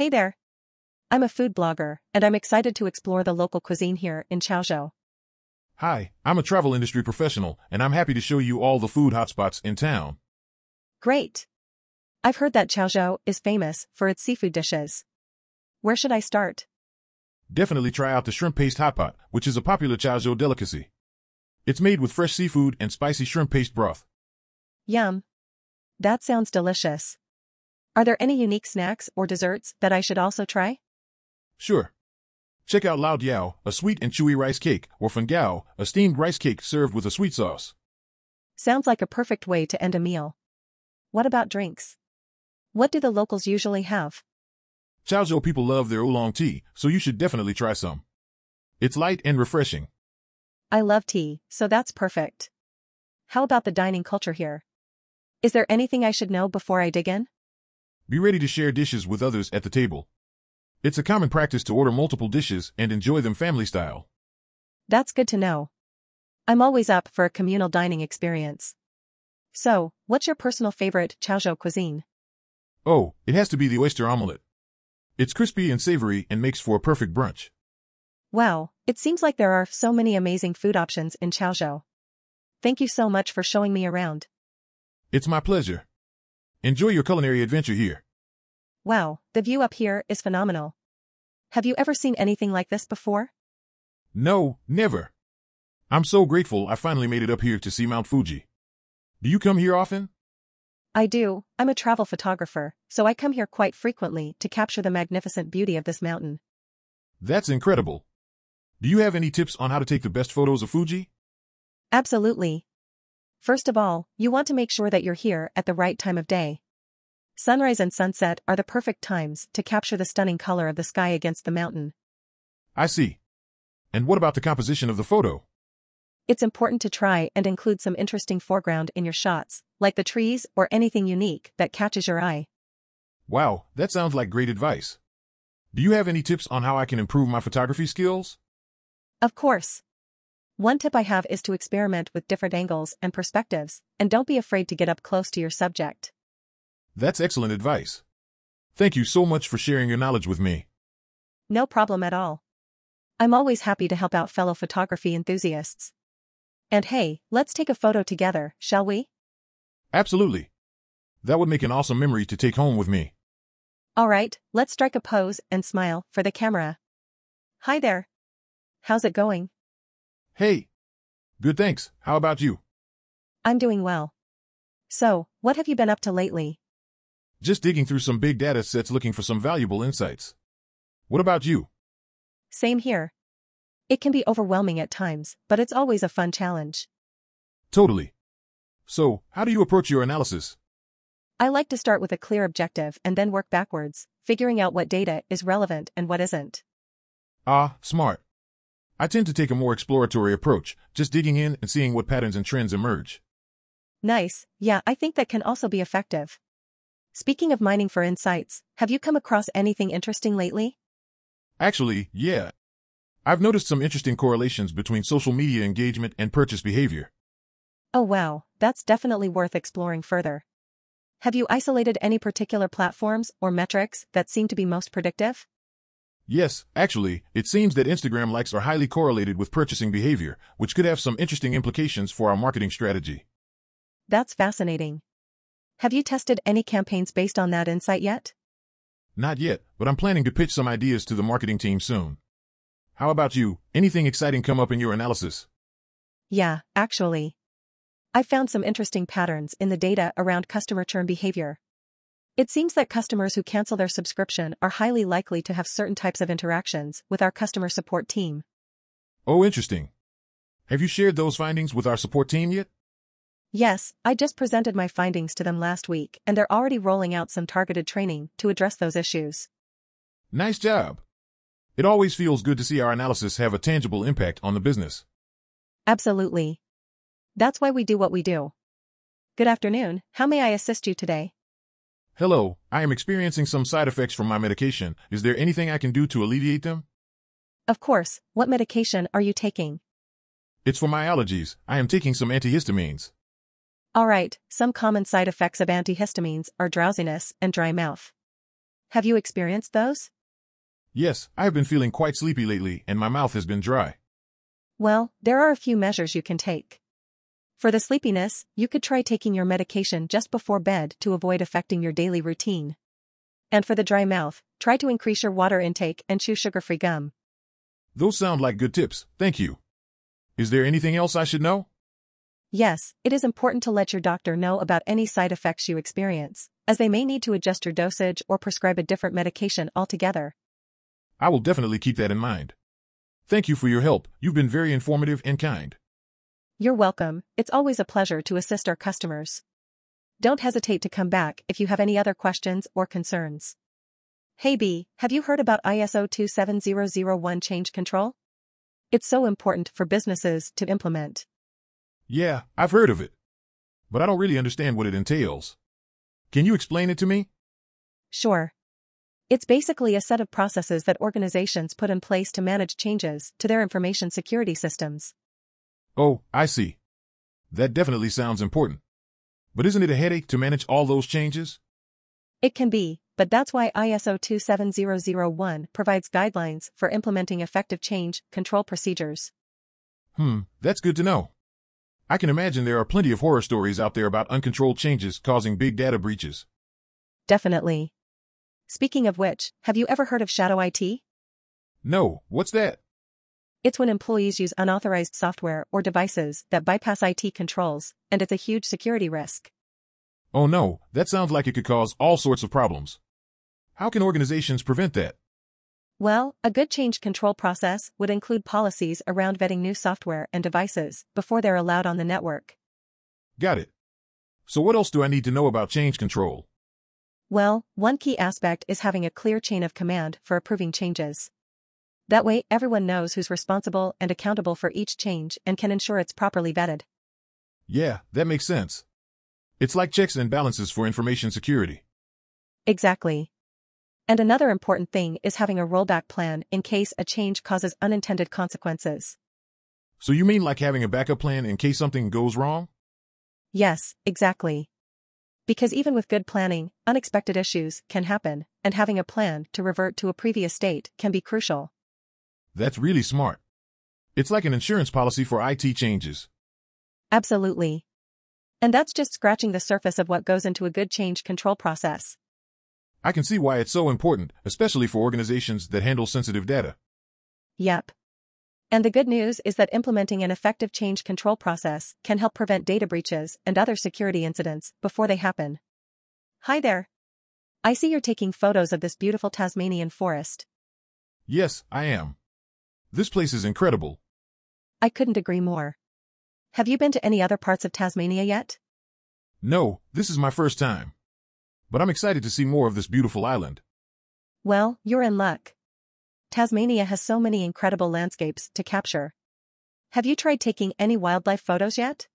Hey there. I'm a food blogger, and I'm excited to explore the local cuisine here in Chaozhou. Hi, I'm a travel industry professional, and I'm happy to show you all the food hotspots in town. Great. I've heard that Chaozhou is famous for its seafood dishes. Where should I start? Definitely try out the shrimp paste hot pot, which is a popular Chaozhou delicacy. It's made with fresh seafood and spicy shrimp paste broth. Yum. That sounds delicious. Are there any unique snacks or desserts that I should also try? Sure. Check out Lao Diao, a sweet and chewy rice cake, or Fengao, a steamed rice cake served with a sweet sauce. Sounds like a perfect way to end a meal. What about drinks? What do the locals usually have? Chaozhou people love their oolong tea, so you should definitely try some. It's light and refreshing. I love tea, so that's perfect. How about the dining culture here? Is there anything I should know before I dig in? Be ready to share dishes with others at the table. It's a common practice to order multiple dishes and enjoy them family style. That's good to know. I'm always up for a communal dining experience. So, what's your personal favorite Chaozhou cuisine? Oh, it has to be the oyster omelette. It's crispy and savory and makes for a perfect brunch. Wow, it seems like there are so many amazing food options in Chaozhou. Thank you so much for showing me around. It's my pleasure. Enjoy your culinary adventure here. Wow, the view up here is phenomenal. Have you ever seen anything like this before? No, never. I'm so grateful I finally made it up here to see Mount Fuji. Do you come here often? I do, I'm a travel photographer, so I come here quite frequently to capture the magnificent beauty of this mountain. That's incredible. Do you have any tips on how to take the best photos of Fuji? Absolutely. First of all, you want to make sure that you're here at the right time of day. Sunrise and sunset are the perfect times to capture the stunning color of the sky against the mountain. I see. And what about the composition of the photo? It's important to try and include some interesting foreground in your shots, like the trees or anything unique that catches your eye. Wow, that sounds like great advice. Do you have any tips on how I can improve my photography skills? Of course. One tip I have is to experiment with different angles and perspectives, and don't be afraid to get up close to your subject. That's excellent advice. Thank you so much for sharing your knowledge with me. No problem at all. I'm always happy to help out fellow photography enthusiasts. And hey, let's take a photo together, shall we? Absolutely. That would make an awesome memory to take home with me. Alright, let's strike a pose and smile for the camera. Hi there. How's it going? Hey. Good thanks. How about you? I'm doing well. So, what have you been up to lately? Just digging through some big data sets looking for some valuable insights. What about you? Same here. It can be overwhelming at times, but it's always a fun challenge. Totally. So, how do you approach your analysis? I like to start with a clear objective and then work backwards, figuring out what data is relevant and what isn't. Ah, smart. I tend to take a more exploratory approach, just digging in and seeing what patterns and trends emerge. Nice, yeah, I think that can also be effective. Speaking of mining for insights, have you come across anything interesting lately? Actually, yeah. I've noticed some interesting correlations between social media engagement and purchase behavior. Oh wow, that's definitely worth exploring further. Have you isolated any particular platforms or metrics that seem to be most predictive? Yes, actually, it seems that Instagram likes are highly correlated with purchasing behavior, which could have some interesting implications for our marketing strategy. That's fascinating. Have you tested any campaigns based on that insight yet? Not yet, but I'm planning to pitch some ideas to the marketing team soon. How about you? Anything exciting come up in your analysis? Yeah, actually. I found some interesting patterns in the data around customer churn behavior. It seems that customers who cancel their subscription are highly likely to have certain types of interactions with our customer support team. Oh, interesting. Have you shared those findings with our support team yet? Yes, I just presented my findings to them last week and they're already rolling out some targeted training to address those issues. Nice job. It always feels good to see our analysis have a tangible impact on the business. Absolutely. That's why we do what we do. Good afternoon, how may I assist you today? Hello, I am experiencing some side effects from my medication. Is there anything I can do to alleviate them? Of course, what medication are you taking? It's for my allergies. I am taking some antihistamines. Alright, some common side effects of antihistamines are drowsiness and dry mouth. Have you experienced those? Yes, I have been feeling quite sleepy lately and my mouth has been dry. Well, there are a few measures you can take. For the sleepiness, you could try taking your medication just before bed to avoid affecting your daily routine. And for the dry mouth, try to increase your water intake and chew sugar-free gum. Those sound like good tips, thank you. Is there anything else I should know? Yes, it is important to let your doctor know about any side effects you experience, as they may need to adjust your dosage or prescribe a different medication altogether. I will definitely keep that in mind. Thank you for your help, you've been very informative and kind. You're welcome, it's always a pleasure to assist our customers. Don't hesitate to come back if you have any other questions or concerns. Hey B, have you heard about ISO 27001 change control? It's so important for businesses to implement. Yeah, I've heard of it. But I don't really understand what it entails. Can you explain it to me? Sure. It's basically a set of processes that organizations put in place to manage changes to their information security systems. Oh, I see. That definitely sounds important. But isn't it a headache to manage all those changes? It can be, but that's why ISO 27001 provides guidelines for implementing effective change control procedures. Hmm, that's good to know. I can imagine there are plenty of horror stories out there about uncontrolled changes causing big data breaches. Definitely. Speaking of which, have you ever heard of Shadow IT? No, what's that? It's when employees use unauthorized software or devices that bypass IT controls, and it's a huge security risk. Oh no, that sounds like it could cause all sorts of problems. How can organizations prevent that? Well, a good change control process would include policies around vetting new software and devices before they're allowed on the network. Got it. So what else do I need to know about change control? Well, one key aspect is having a clear chain of command for approving changes. That way, everyone knows who's responsible and accountable for each change and can ensure it's properly vetted. Yeah, that makes sense. It's like checks and balances for information security. Exactly. And another important thing is having a rollback plan in case a change causes unintended consequences. So you mean like having a backup plan in case something goes wrong? Yes, exactly. Because even with good planning, unexpected issues can happen, and having a plan to revert to a previous state can be crucial. That's really smart. It's like an insurance policy for IT changes. Absolutely. And that's just scratching the surface of what goes into a good change control process. I can see why it's so important, especially for organizations that handle sensitive data. Yep. And the good news is that implementing an effective change control process can help prevent data breaches and other security incidents before they happen. Hi there. I see you're taking photos of this beautiful Tasmanian forest. Yes, I am. This place is incredible. I couldn't agree more. Have you been to any other parts of Tasmania yet? No, this is my first time but I'm excited to see more of this beautiful island. Well, you're in luck. Tasmania has so many incredible landscapes to capture. Have you tried taking any wildlife photos yet?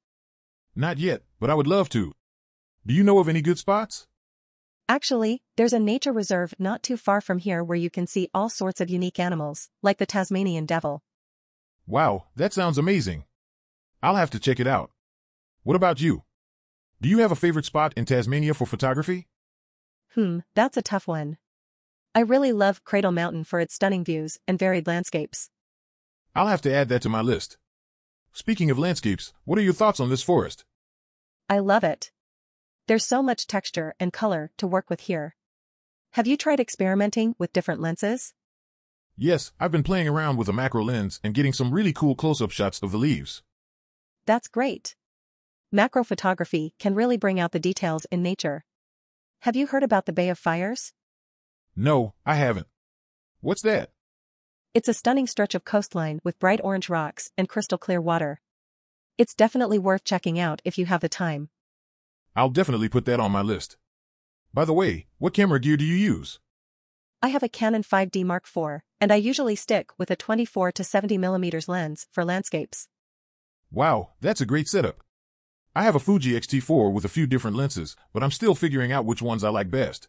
Not yet, but I would love to. Do you know of any good spots? Actually, there's a nature reserve not too far from here where you can see all sorts of unique animals, like the Tasmanian devil. Wow, that sounds amazing. I'll have to check it out. What about you? Do you have a favorite spot in Tasmania for photography? Hmm, that's a tough one. I really love Cradle Mountain for its stunning views and varied landscapes. I'll have to add that to my list. Speaking of landscapes, what are your thoughts on this forest? I love it. There's so much texture and color to work with here. Have you tried experimenting with different lenses? Yes, I've been playing around with a macro lens and getting some really cool close-up shots of the leaves. That's great. Macro photography can really bring out the details in nature. Have you heard about the Bay of Fires? No, I haven't. What's that? It's a stunning stretch of coastline with bright orange rocks and crystal clear water. It's definitely worth checking out if you have the time. I'll definitely put that on my list. By the way, what camera gear do you use? I have a Canon 5D Mark IV, and I usually stick with a 24 to 70 mm lens for landscapes. Wow, that's a great setup. I have a Fuji X-T4 with a few different lenses, but I'm still figuring out which ones I like best.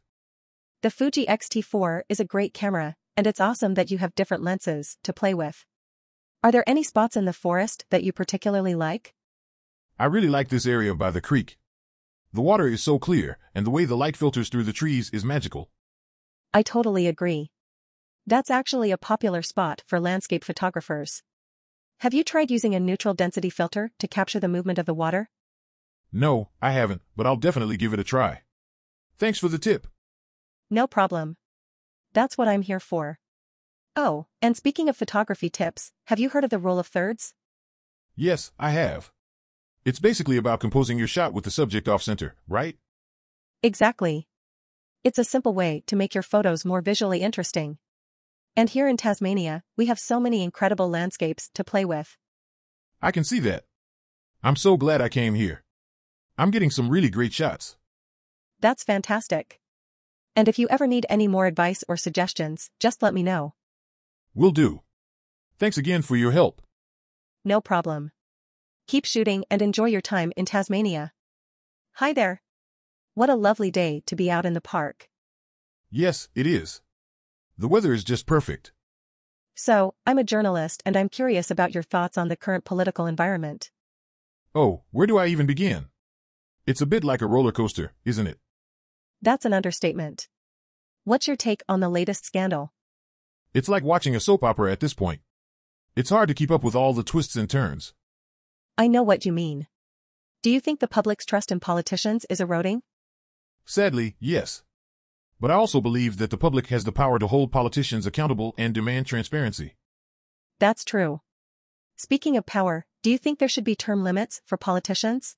The Fuji X-T4 is a great camera, and it's awesome that you have different lenses to play with. Are there any spots in the forest that you particularly like? I really like this area by the creek. The water is so clear, and the way the light filters through the trees is magical. I totally agree. That's actually a popular spot for landscape photographers. Have you tried using a neutral density filter to capture the movement of the water? No, I haven't, but I'll definitely give it a try. Thanks for the tip. No problem. That's what I'm here for. Oh, and speaking of photography tips, have you heard of the rule of thirds? Yes, I have. It's basically about composing your shot with the subject off center, right? Exactly. It's a simple way to make your photos more visually interesting. And here in Tasmania, we have so many incredible landscapes to play with. I can see that. I'm so glad I came here. I'm getting some really great shots. That's fantastic. And if you ever need any more advice or suggestions, just let me know. Will do. Thanks again for your help. No problem. Keep shooting and enjoy your time in Tasmania. Hi there. What a lovely day to be out in the park. Yes, it is. The weather is just perfect. So, I'm a journalist and I'm curious about your thoughts on the current political environment. Oh, where do I even begin? It's a bit like a roller coaster, isn't it? That's an understatement. What's your take on the latest scandal? It's like watching a soap opera at this point. It's hard to keep up with all the twists and turns. I know what you mean. Do you think the public's trust in politicians is eroding? Sadly, yes. But I also believe that the public has the power to hold politicians accountable and demand transparency. That's true. Speaking of power, do you think there should be term limits for politicians?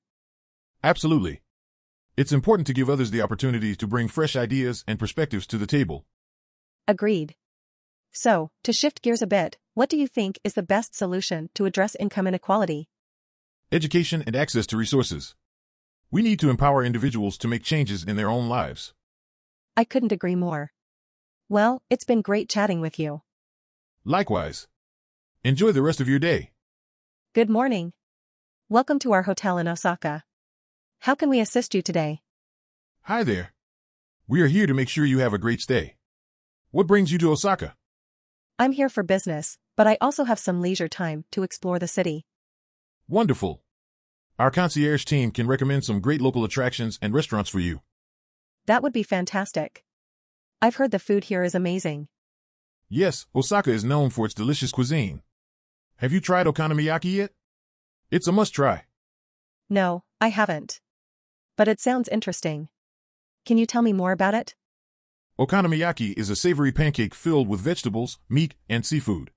Absolutely. It's important to give others the opportunity to bring fresh ideas and perspectives to the table. Agreed. So, to shift gears a bit, what do you think is the best solution to address income inequality? Education and access to resources. We need to empower individuals to make changes in their own lives. I couldn't agree more. Well, it's been great chatting with you. Likewise. Enjoy the rest of your day. Good morning. Welcome to our hotel in Osaka. How can we assist you today? Hi there. We are here to make sure you have a great stay. What brings you to Osaka? I'm here for business, but I also have some leisure time to explore the city. Wonderful. Our concierge team can recommend some great local attractions and restaurants for you. That would be fantastic. I've heard the food here is amazing. Yes, Osaka is known for its delicious cuisine. Have you tried okonomiyaki yet? It's a must try. No, I haven't. But it sounds interesting. Can you tell me more about it? Okonomiyaki is a savory pancake filled with vegetables, meat, and seafood.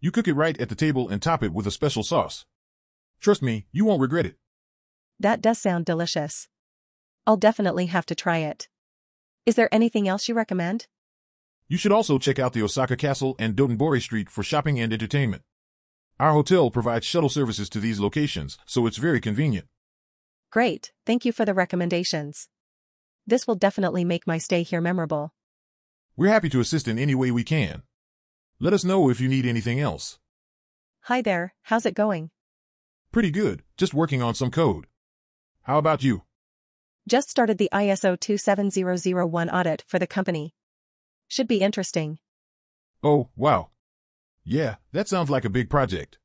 You cook it right at the table and top it with a special sauce. Trust me, you won't regret it. That does sound delicious. I'll definitely have to try it. Is there anything else you recommend? You should also check out the Osaka Castle and Dotonbori Street for shopping and entertainment. Our hotel provides shuttle services to these locations, so it's very convenient. Great, thank you for the recommendations. This will definitely make my stay here memorable. We're happy to assist in any way we can. Let us know if you need anything else. Hi there, how's it going? Pretty good, just working on some code. How about you? Just started the ISO 27001 audit for the company. Should be interesting. Oh, wow. Yeah, that sounds like a big project.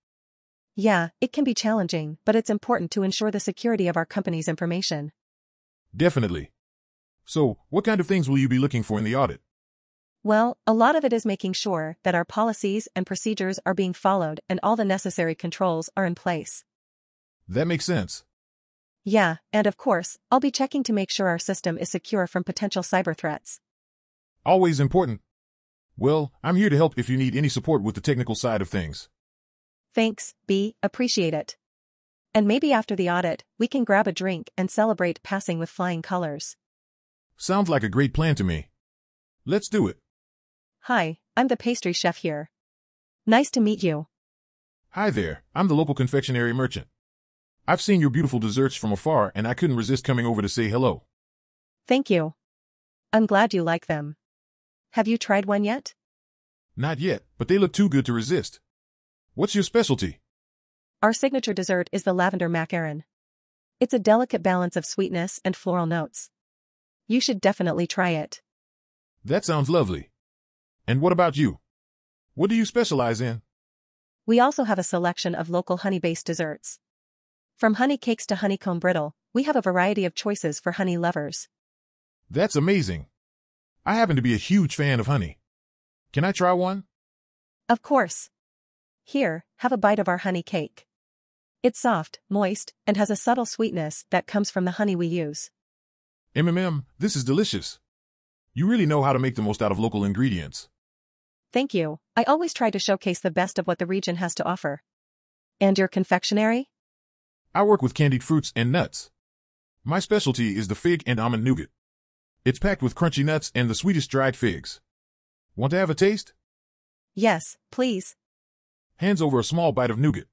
Yeah, it can be challenging, but it's important to ensure the security of our company's information. Definitely. So, what kind of things will you be looking for in the audit? Well, a lot of it is making sure that our policies and procedures are being followed and all the necessary controls are in place. That makes sense. Yeah, and of course, I'll be checking to make sure our system is secure from potential cyber threats. Always important. Well, I'm here to help if you need any support with the technical side of things. Thanks, B, appreciate it. And maybe after the audit, we can grab a drink and celebrate passing with flying colors. Sounds like a great plan to me. Let's do it. Hi, I'm the pastry chef here. Nice to meet you. Hi there, I'm the local confectionery merchant. I've seen your beautiful desserts from afar and I couldn't resist coming over to say hello. Thank you. I'm glad you like them. Have you tried one yet? Not yet, but they look too good to resist. What's your specialty? Our signature dessert is the lavender macaron. It's a delicate balance of sweetness and floral notes. You should definitely try it. That sounds lovely. And what about you? What do you specialize in? We also have a selection of local honey-based desserts. From honey cakes to honeycomb brittle, we have a variety of choices for honey lovers. That's amazing. I happen to be a huge fan of honey. Can I try one? Of course. Here, have a bite of our honey cake. It's soft, moist, and has a subtle sweetness that comes from the honey we use. MMM, this is delicious. You really know how to make the most out of local ingredients. Thank you. I always try to showcase the best of what the region has to offer. And your confectionery? I work with candied fruits and nuts. My specialty is the fig and almond nougat. It's packed with crunchy nuts and the sweetest dried figs. Want to have a taste? Yes, please. Hands over a small bite of nougat.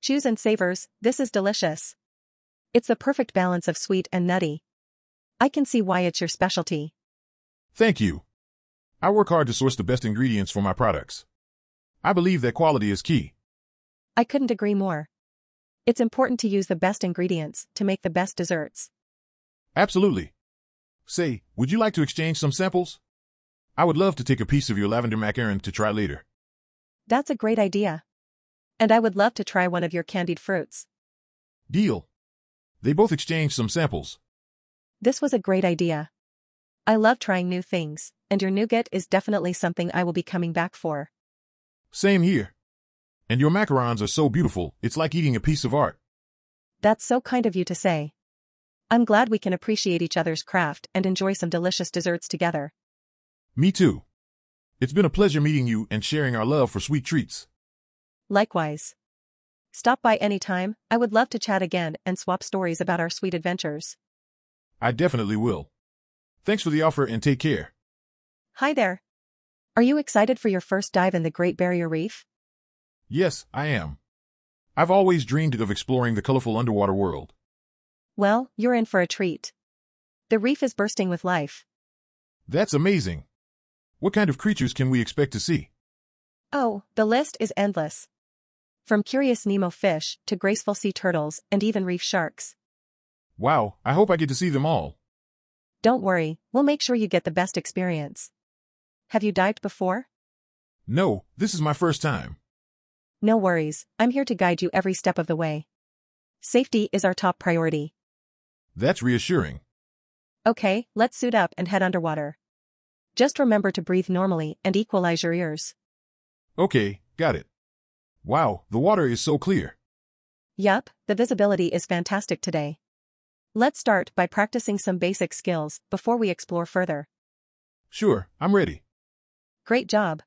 Chews and savors, this is delicious. It's the perfect balance of sweet and nutty. I can see why it's your specialty. Thank you. I work hard to source the best ingredients for my products. I believe that quality is key. I couldn't agree more. It's important to use the best ingredients to make the best desserts. Absolutely. Say, would you like to exchange some samples? I would love to take a piece of your lavender macaron to try later. That's a great idea. And I would love to try one of your candied fruits. Deal. They both exchanged some samples. This was a great idea. I love trying new things, and your nougat is definitely something I will be coming back for. Same here. And your macarons are so beautiful, it's like eating a piece of art. That's so kind of you to say. I'm glad we can appreciate each other's craft and enjoy some delicious desserts together. Me too. It's been a pleasure meeting you and sharing our love for sweet treats. Likewise. Stop by anytime, I would love to chat again and swap stories about our sweet adventures. I definitely will. Thanks for the offer and take care. Hi there. Are you excited for your first dive in the Great Barrier Reef? Yes, I am. I've always dreamed of exploring the colorful underwater world. Well, you're in for a treat. The reef is bursting with life. That's amazing. What kind of creatures can we expect to see? Oh, the list is endless. From curious Nemo fish to graceful sea turtles and even reef sharks. Wow, I hope I get to see them all. Don't worry, we'll make sure you get the best experience. Have you dived before? No, this is my first time. No worries, I'm here to guide you every step of the way. Safety is our top priority. That's reassuring. Okay, let's suit up and head underwater. Just remember to breathe normally and equalize your ears. Okay, got it. Wow, the water is so clear. Yup, the visibility is fantastic today. Let's start by practicing some basic skills before we explore further. Sure, I'm ready. Great job.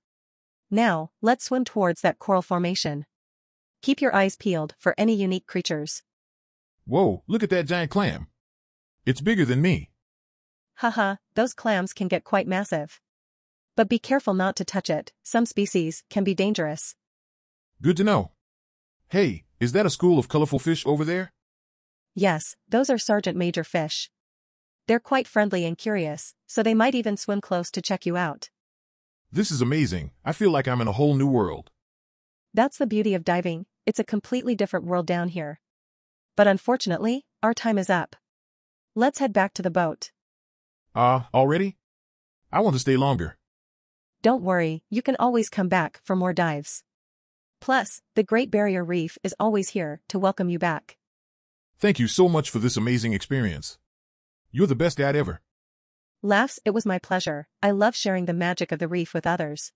Now, let's swim towards that coral formation. Keep your eyes peeled for any unique creatures. Whoa, look at that giant clam. It's bigger than me. Haha, those clams can get quite massive. But be careful not to touch it, some species can be dangerous. Good to know. Hey, is that a school of colorful fish over there? Yes, those are sergeant major fish. They're quite friendly and curious, so they might even swim close to check you out. This is amazing. I feel like I'm in a whole new world. That's the beauty of diving, it's a completely different world down here. But unfortunately, our time is up. Let's head back to the boat. Ah, uh, already? I want to stay longer. Don't worry, you can always come back for more dives. Plus, the Great Barrier Reef is always here to welcome you back. Thank you so much for this amazing experience. You're the best dad ever. Laughs, it was my pleasure. I love sharing the magic of the reef with others.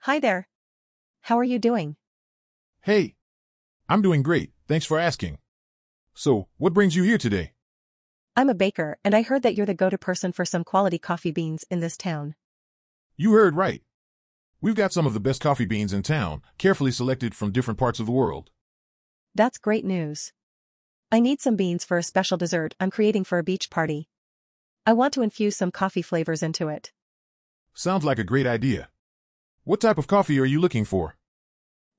Hi there. How are you doing? Hey. I'm doing great, thanks for asking. So, what brings you here today? I'm a baker, and I heard that you're the go-to person for some quality coffee beans in this town. You heard right. We've got some of the best coffee beans in town, carefully selected from different parts of the world. That's great news. I need some beans for a special dessert I'm creating for a beach party. I want to infuse some coffee flavors into it. Sounds like a great idea. What type of coffee are you looking for?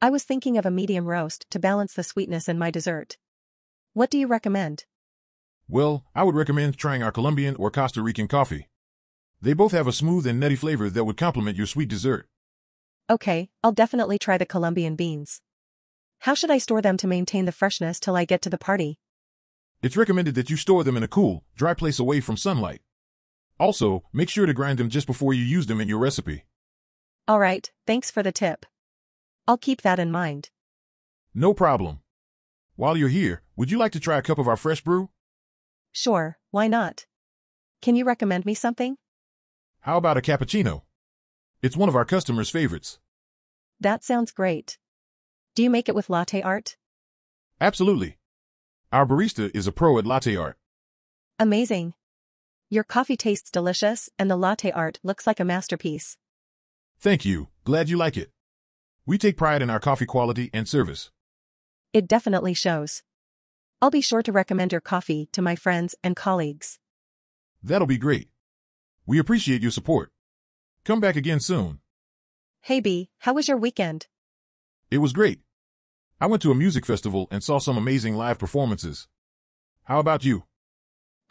I was thinking of a medium roast to balance the sweetness in my dessert. What do you recommend? Well, I would recommend trying our Colombian or Costa Rican coffee. They both have a smooth and nutty flavor that would complement your sweet dessert. Okay, I'll definitely try the Colombian beans. How should I store them to maintain the freshness till I get to the party? It's recommended that you store them in a cool, dry place away from sunlight. Also, make sure to grind them just before you use them in your recipe. Alright, thanks for the tip. I'll keep that in mind. No problem. While you're here, would you like to try a cup of our fresh brew? Sure, why not? Can you recommend me something? How about a cappuccino? It's one of our customers' favorites. That sounds great. Do you make it with latte art? Absolutely. Our barista is a pro at latte art. Amazing. Your coffee tastes delicious and the latte art looks like a masterpiece. Thank you. Glad you like it. We take pride in our coffee quality and service. It definitely shows. I'll be sure to recommend your coffee to my friends and colleagues. That'll be great. We appreciate your support. Come back again soon. Hey B, how was your weekend? It was great. I went to a music festival and saw some amazing live performances. How about you?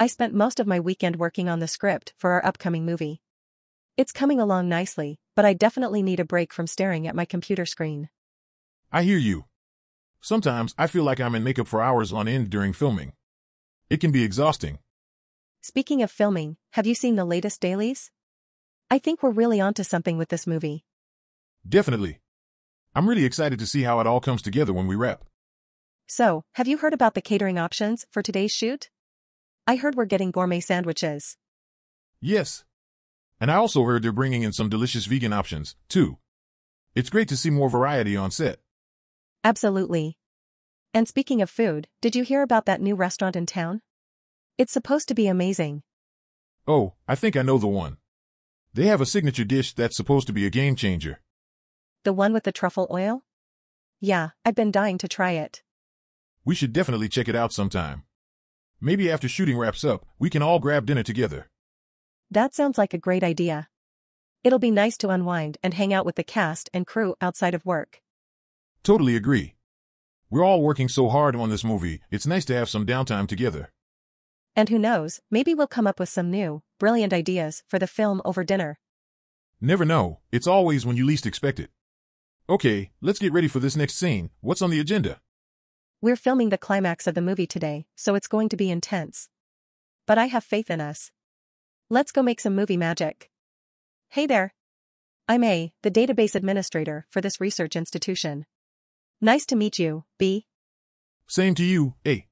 I spent most of my weekend working on the script for our upcoming movie. It's coming along nicely, but I definitely need a break from staring at my computer screen. I hear you. Sometimes I feel like I'm in makeup for hours on end during filming. It can be exhausting. Speaking of filming, have you seen the latest dailies? I think we're really onto something with this movie. Definitely. I'm really excited to see how it all comes together when we wrap. So, have you heard about the catering options for today's shoot? I heard we're getting gourmet sandwiches. Yes. And I also heard they're bringing in some delicious vegan options, too. It's great to see more variety on set. Absolutely. And speaking of food, did you hear about that new restaurant in town? It's supposed to be amazing. Oh, I think I know the one. They have a signature dish that's supposed to be a game changer. The one with the truffle oil? Yeah, I've been dying to try it. We should definitely check it out sometime. Maybe after shooting wraps up, we can all grab dinner together. That sounds like a great idea. It'll be nice to unwind and hang out with the cast and crew outside of work. Totally agree. We're all working so hard on this movie, it's nice to have some downtime together. And who knows, maybe we'll come up with some new, brilliant ideas for the film over dinner. Never know, it's always when you least expect it. Okay, let's get ready for this next scene. What's on the agenda? We're filming the climax of the movie today, so it's going to be intense. But I have faith in us. Let's go make some movie magic. Hey there. I'm A, the database administrator for this research institution. Nice to meet you, B. Same to you, A.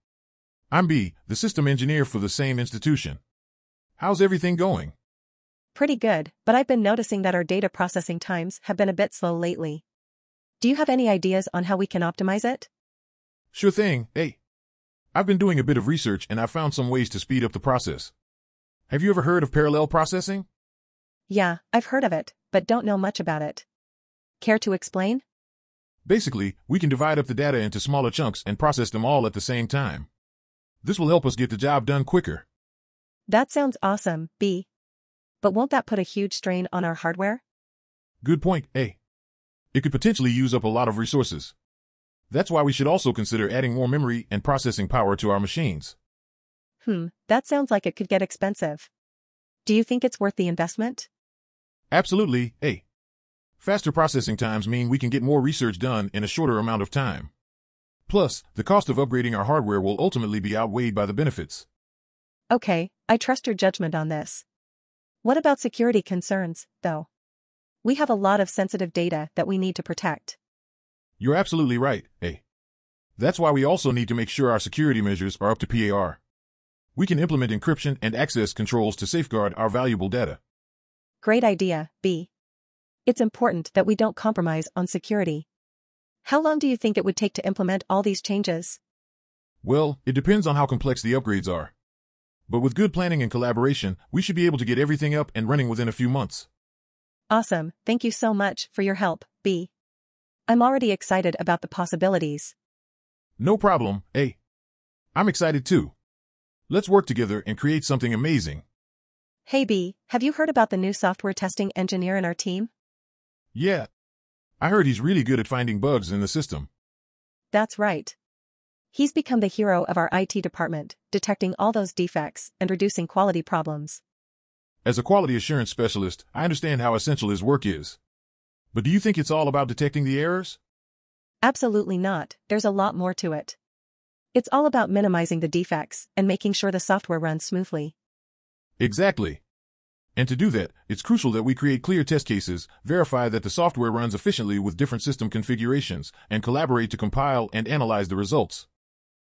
I'm B, the system engineer for the same institution. How's everything going? Pretty good, but I've been noticing that our data processing times have been a bit slow lately. Do you have any ideas on how we can optimize it? Sure thing, hey. I've been doing a bit of research and I've found some ways to speed up the process. Have you ever heard of parallel processing? Yeah, I've heard of it, but don't know much about it. Care to explain? Basically, we can divide up the data into smaller chunks and process them all at the same time. This will help us get the job done quicker. That sounds awesome, B. But won't that put a huge strain on our hardware? Good point, A. It could potentially use up a lot of resources. That's why we should also consider adding more memory and processing power to our machines. Hmm, that sounds like it could get expensive. Do you think it's worth the investment? Absolutely, A. Faster processing times mean we can get more research done in a shorter amount of time. Plus, the cost of upgrading our hardware will ultimately be outweighed by the benefits. Okay, I trust your judgment on this. What about security concerns, though? We have a lot of sensitive data that we need to protect. You're absolutely right, A. That's why we also need to make sure our security measures are up to PAR. We can implement encryption and access controls to safeguard our valuable data. Great idea, B. It's important that we don't compromise on security. How long do you think it would take to implement all these changes? Well, it depends on how complex the upgrades are. But with good planning and collaboration, we should be able to get everything up and running within a few months. Awesome, thank you so much for your help, B. I'm already excited about the possibilities. No problem, A. I'm excited too. Let's work together and create something amazing. Hey B, have you heard about the new software testing engineer in our team? Yeah. I heard he's really good at finding bugs in the system. That's right. He's become the hero of our IT department, detecting all those defects and reducing quality problems. As a quality assurance specialist, I understand how essential his work is. But do you think it's all about detecting the errors? Absolutely not, there's a lot more to it. It's all about minimizing the defects and making sure the software runs smoothly. Exactly. And to do that, it's crucial that we create clear test cases, verify that the software runs efficiently with different system configurations, and collaborate to compile and analyze the results.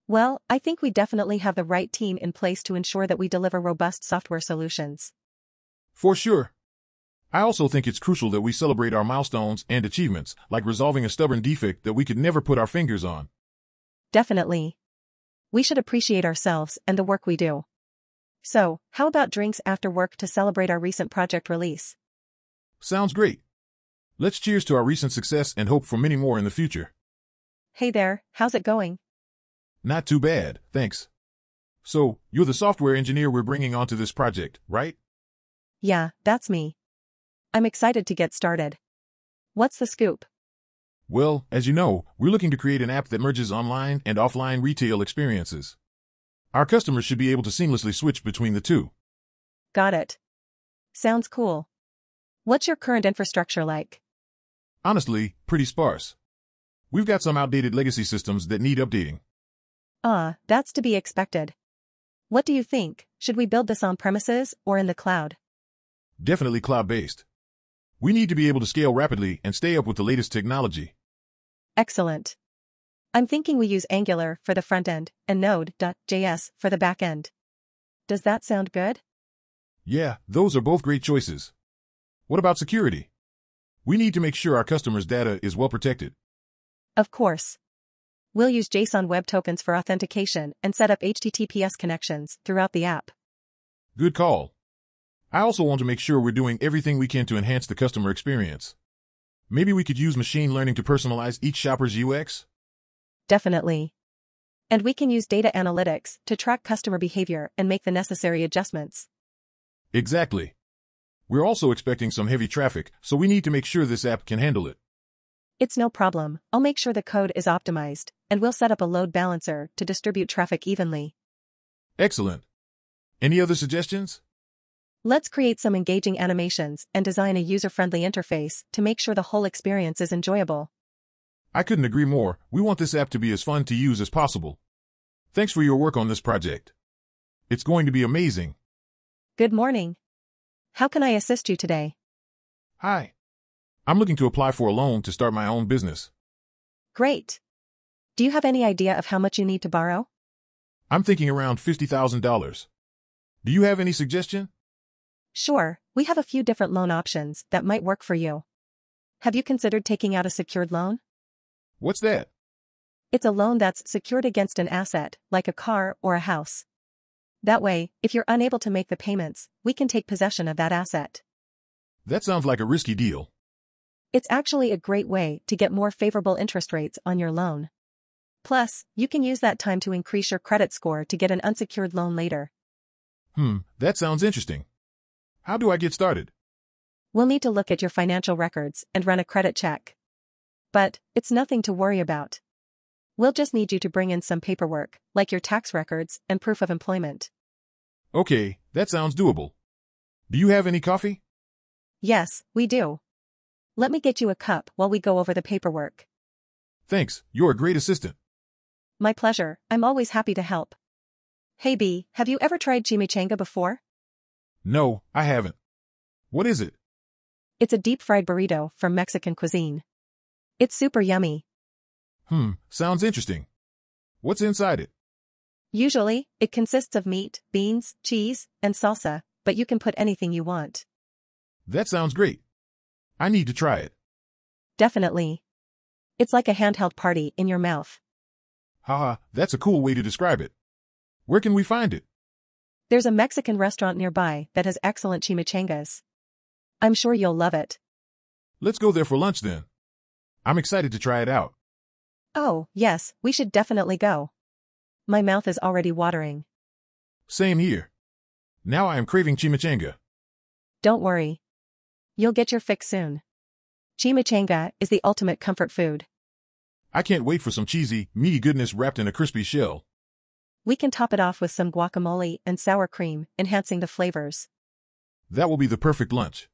Well, I think we definitely have the right team in place to ensure that we deliver robust software solutions. For sure. I also think it's crucial that we celebrate our milestones and achievements, like resolving a stubborn defect that we could never put our fingers on. Definitely. We should appreciate ourselves and the work we do. So, how about drinks after work to celebrate our recent project release? Sounds great. Let's cheers to our recent success and hope for many more in the future. Hey there, how's it going? Not too bad, thanks. So, you're the software engineer we're bringing onto this project, right? Yeah, that's me. I'm excited to get started. What's the scoop? Well, as you know, we're looking to create an app that merges online and offline retail experiences. Our customers should be able to seamlessly switch between the two. Got it. Sounds cool. What's your current infrastructure like? Honestly, pretty sparse. We've got some outdated legacy systems that need updating. Ah, that's to be expected. What do you think? Should we build this on premises or in the cloud? Definitely cloud-based. We need to be able to scale rapidly and stay up with the latest technology. Excellent. I'm thinking we use Angular for the front end and Node.js for the back end. Does that sound good? Yeah, those are both great choices. What about security? We need to make sure our customers' data is well protected. Of course. We'll use JSON Web Tokens for authentication and set up HTTPS connections throughout the app. Good call. I also want to make sure we're doing everything we can to enhance the customer experience. Maybe we could use machine learning to personalize each shopper's UX? Definitely. And we can use data analytics to track customer behavior and make the necessary adjustments. Exactly. We're also expecting some heavy traffic, so we need to make sure this app can handle it. It's no problem, I'll make sure the code is optimized, and we'll set up a load balancer to distribute traffic evenly. Excellent. Any other suggestions? Let's create some engaging animations and design a user-friendly interface to make sure the whole experience is enjoyable. I couldn't agree more. We want this app to be as fun to use as possible. Thanks for your work on this project. It's going to be amazing. Good morning. How can I assist you today? Hi. I'm looking to apply for a loan to start my own business. Great. Do you have any idea of how much you need to borrow? I'm thinking around $50,000. Do you have any suggestion? Sure, we have a few different loan options that might work for you. Have you considered taking out a secured loan? What's that? It's a loan that's secured against an asset, like a car or a house. That way, if you're unable to make the payments, we can take possession of that asset. That sounds like a risky deal. It's actually a great way to get more favorable interest rates on your loan. Plus, you can use that time to increase your credit score to get an unsecured loan later. Hmm, that sounds interesting. How do I get started? We'll need to look at your financial records and run a credit check. But, it's nothing to worry about. We'll just need you to bring in some paperwork, like your tax records and proof of employment. Okay, that sounds doable. Do you have any coffee? Yes, we do. Let me get you a cup while we go over the paperwork. Thanks, you're a great assistant. My pleasure, I'm always happy to help. Hey B, have you ever tried chimichanga before? No, I haven't. What is it? It's a deep fried burrito from Mexican cuisine. It's super yummy. Hmm, sounds interesting. What's inside it? Usually, it consists of meat, beans, cheese, and salsa, but you can put anything you want. That sounds great. I need to try it. Definitely. It's like a handheld party in your mouth. Haha, that's a cool way to describe it. Where can we find it? There's a Mexican restaurant nearby that has excellent chimichangas. I'm sure you'll love it. Let's go there for lunch then. I'm excited to try it out. Oh, yes, we should definitely go. My mouth is already watering. Same here. Now I am craving chimichanga. Don't worry. You'll get your fix soon. Chimichanga is the ultimate comfort food. I can't wait for some cheesy, meaty goodness wrapped in a crispy shell. We can top it off with some guacamole and sour cream, enhancing the flavors. That will be the perfect lunch.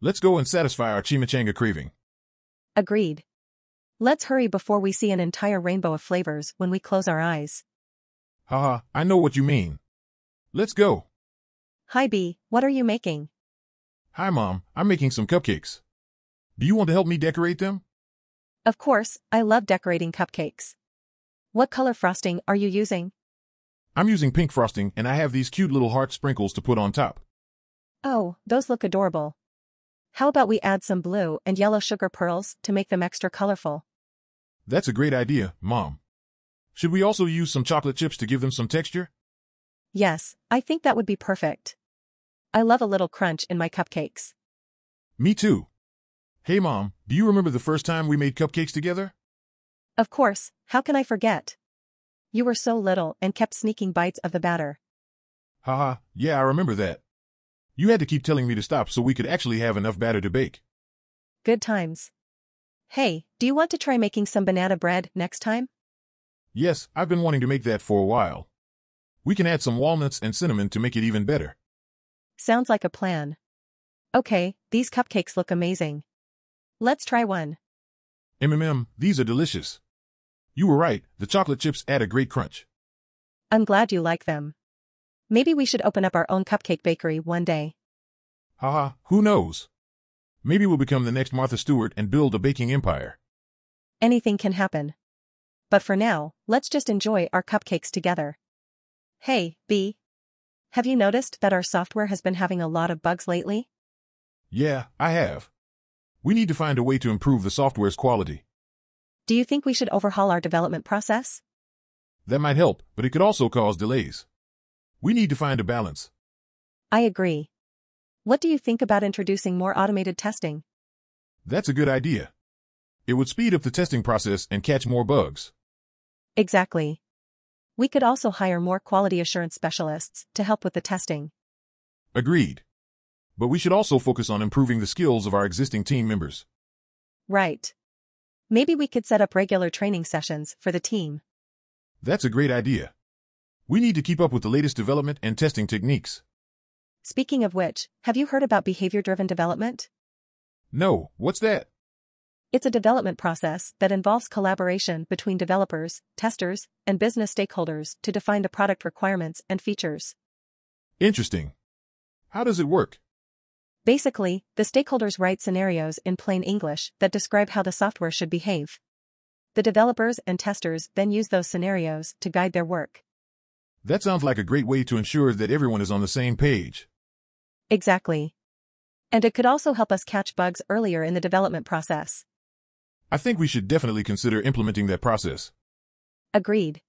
Let's go and satisfy our chimichanga craving. Agreed. Let's hurry before we see an entire rainbow of flavors when we close our eyes. Haha, I know what you mean. Let's go. Hi B, what are you making? Hi Mom, I'm making some cupcakes. Do you want to help me decorate them? Of course, I love decorating cupcakes. What color frosting are you using? I'm using pink frosting and I have these cute little heart sprinkles to put on top. Oh, those look adorable. How about we add some blue and yellow sugar pearls to make them extra colorful? That's a great idea, Mom. Should we also use some chocolate chips to give them some texture? Yes, I think that would be perfect. I love a little crunch in my cupcakes. Me too. Hey Mom, do you remember the first time we made cupcakes together? Of course, how can I forget? You were so little and kept sneaking bites of the batter. Haha, yeah, I remember that. You had to keep telling me to stop so we could actually have enough batter to bake. Good times. Hey, do you want to try making some banana bread next time? Yes, I've been wanting to make that for a while. We can add some walnuts and cinnamon to make it even better. Sounds like a plan. Okay, these cupcakes look amazing. Let's try one. MMM, these are delicious. You were right, the chocolate chips add a great crunch. I'm glad you like them. Maybe we should open up our own cupcake bakery one day. Haha, who knows? Maybe we'll become the next Martha Stewart and build a baking empire. Anything can happen. But for now, let's just enjoy our cupcakes together. Hey, B. Have you noticed that our software has been having a lot of bugs lately? Yeah, I have. We need to find a way to improve the software's quality. Do you think we should overhaul our development process? That might help, but it could also cause delays. We need to find a balance. I agree. What do you think about introducing more automated testing? That's a good idea. It would speed up the testing process and catch more bugs. Exactly. We could also hire more quality assurance specialists to help with the testing. Agreed. But we should also focus on improving the skills of our existing team members. Right. Maybe we could set up regular training sessions for the team. That's a great idea. We need to keep up with the latest development and testing techniques. Speaking of which, have you heard about behavior-driven development? No, what's that? It's a development process that involves collaboration between developers, testers, and business stakeholders to define the product requirements and features. Interesting. How does it work? Basically, the stakeholders write scenarios in plain English that describe how the software should behave. The developers and testers then use those scenarios to guide their work. That sounds like a great way to ensure that everyone is on the same page. Exactly. And it could also help us catch bugs earlier in the development process. I think we should definitely consider implementing that process. Agreed.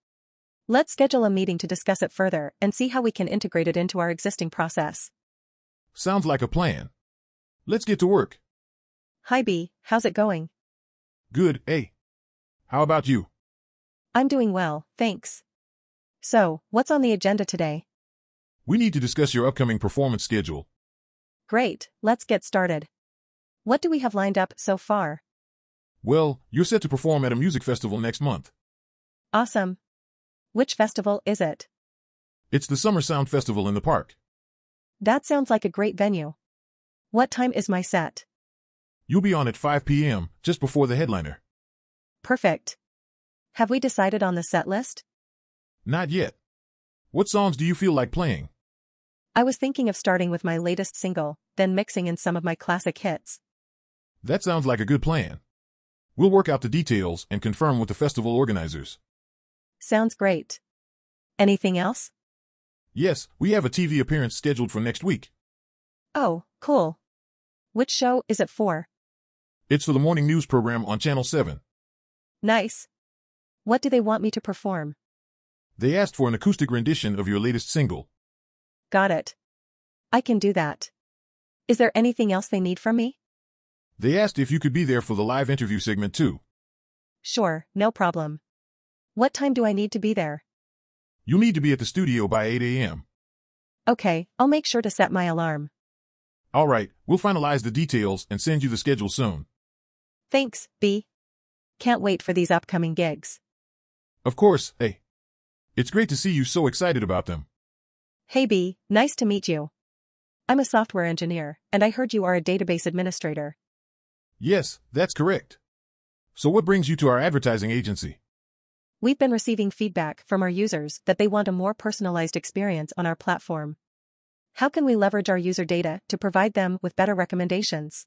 Let's schedule a meeting to discuss it further and see how we can integrate it into our existing process. Sounds like a plan. Let's get to work. Hi B, how's it going? Good, A. How about you? I'm doing well, thanks. So, what's on the agenda today? We need to discuss your upcoming performance schedule. Great, let's get started. What do we have lined up so far? Well, you're set to perform at a music festival next month. Awesome. Which festival is it? It's the Summer Sound Festival in the park. That sounds like a great venue. What time is my set? You'll be on at 5 p.m., just before the headliner. Perfect. Have we decided on the set list? Not yet. What songs do you feel like playing? I was thinking of starting with my latest single, then mixing in some of my classic hits. That sounds like a good plan. We'll work out the details and confirm with the festival organizers. Sounds great. Anything else? Yes, we have a TV appearance scheduled for next week. Oh, cool. Which show is it for? It's for the morning news program on Channel 7. Nice. What do they want me to perform? They asked for an acoustic rendition of your latest single. Got it. I can do that. Is there anything else they need from me? They asked if you could be there for the live interview segment too. Sure, no problem. What time do I need to be there? You'll need to be at the studio by 8 a.m. Okay, I'll make sure to set my alarm. All right, we'll finalize the details and send you the schedule soon. Thanks, B. Can't wait for these upcoming gigs. Of course, hey. It's great to see you so excited about them. Hey B, nice to meet you. I'm a software engineer, and I heard you are a database administrator. Yes, that's correct. So what brings you to our advertising agency? We've been receiving feedback from our users that they want a more personalized experience on our platform. How can we leverage our user data to provide them with better recommendations?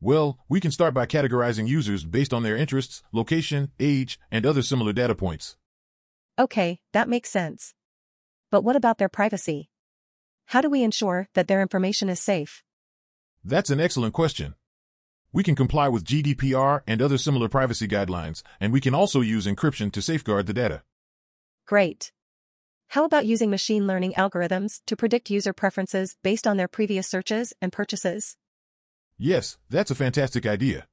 Well, we can start by categorizing users based on their interests, location, age, and other similar data points. Okay, that makes sense. But what about their privacy? How do we ensure that their information is safe? That's an excellent question. We can comply with GDPR and other similar privacy guidelines, and we can also use encryption to safeguard the data. Great. How about using machine learning algorithms to predict user preferences based on their previous searches and purchases? Yes, that's a fantastic idea.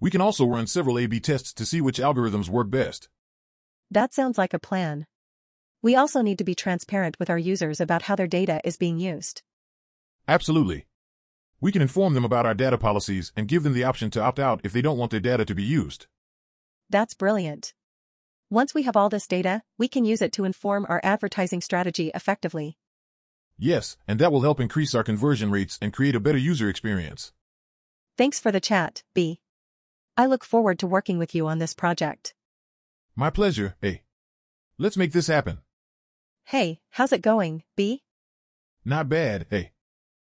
We can also run several A-B tests to see which algorithms work best. That sounds like a plan. We also need to be transparent with our users about how their data is being used. Absolutely. We can inform them about our data policies and give them the option to opt out if they don't want their data to be used. That's brilliant. Once we have all this data, we can use it to inform our advertising strategy effectively. Yes, and that will help increase our conversion rates and create a better user experience. Thanks for the chat, B. I look forward to working with you on this project. My pleasure, A. Let's make this happen. Hey, how's it going, B? Not bad, A.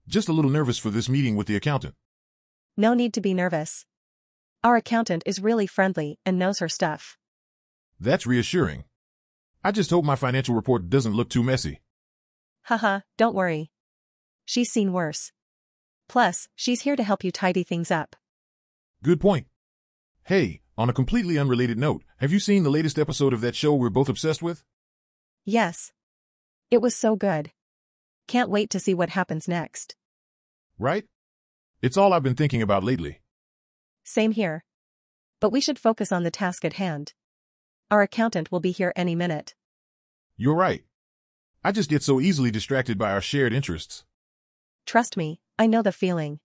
Just a little nervous for this meeting with the accountant. No need to be nervous. Our accountant is really friendly and knows her stuff. That's reassuring. I just hope my financial report doesn't look too messy. Haha, don't worry. She's seen worse. Plus, she's here to help you tidy things up. Good point. Hey, on a completely unrelated note, have you seen the latest episode of that show we're both obsessed with? Yes. It was so good. Can't wait to see what happens next. Right? It's all I've been thinking about lately. Same here. But we should focus on the task at hand. Our accountant will be here any minute. You're right. I just get so easily distracted by our shared interests. Trust me, I know the feeling.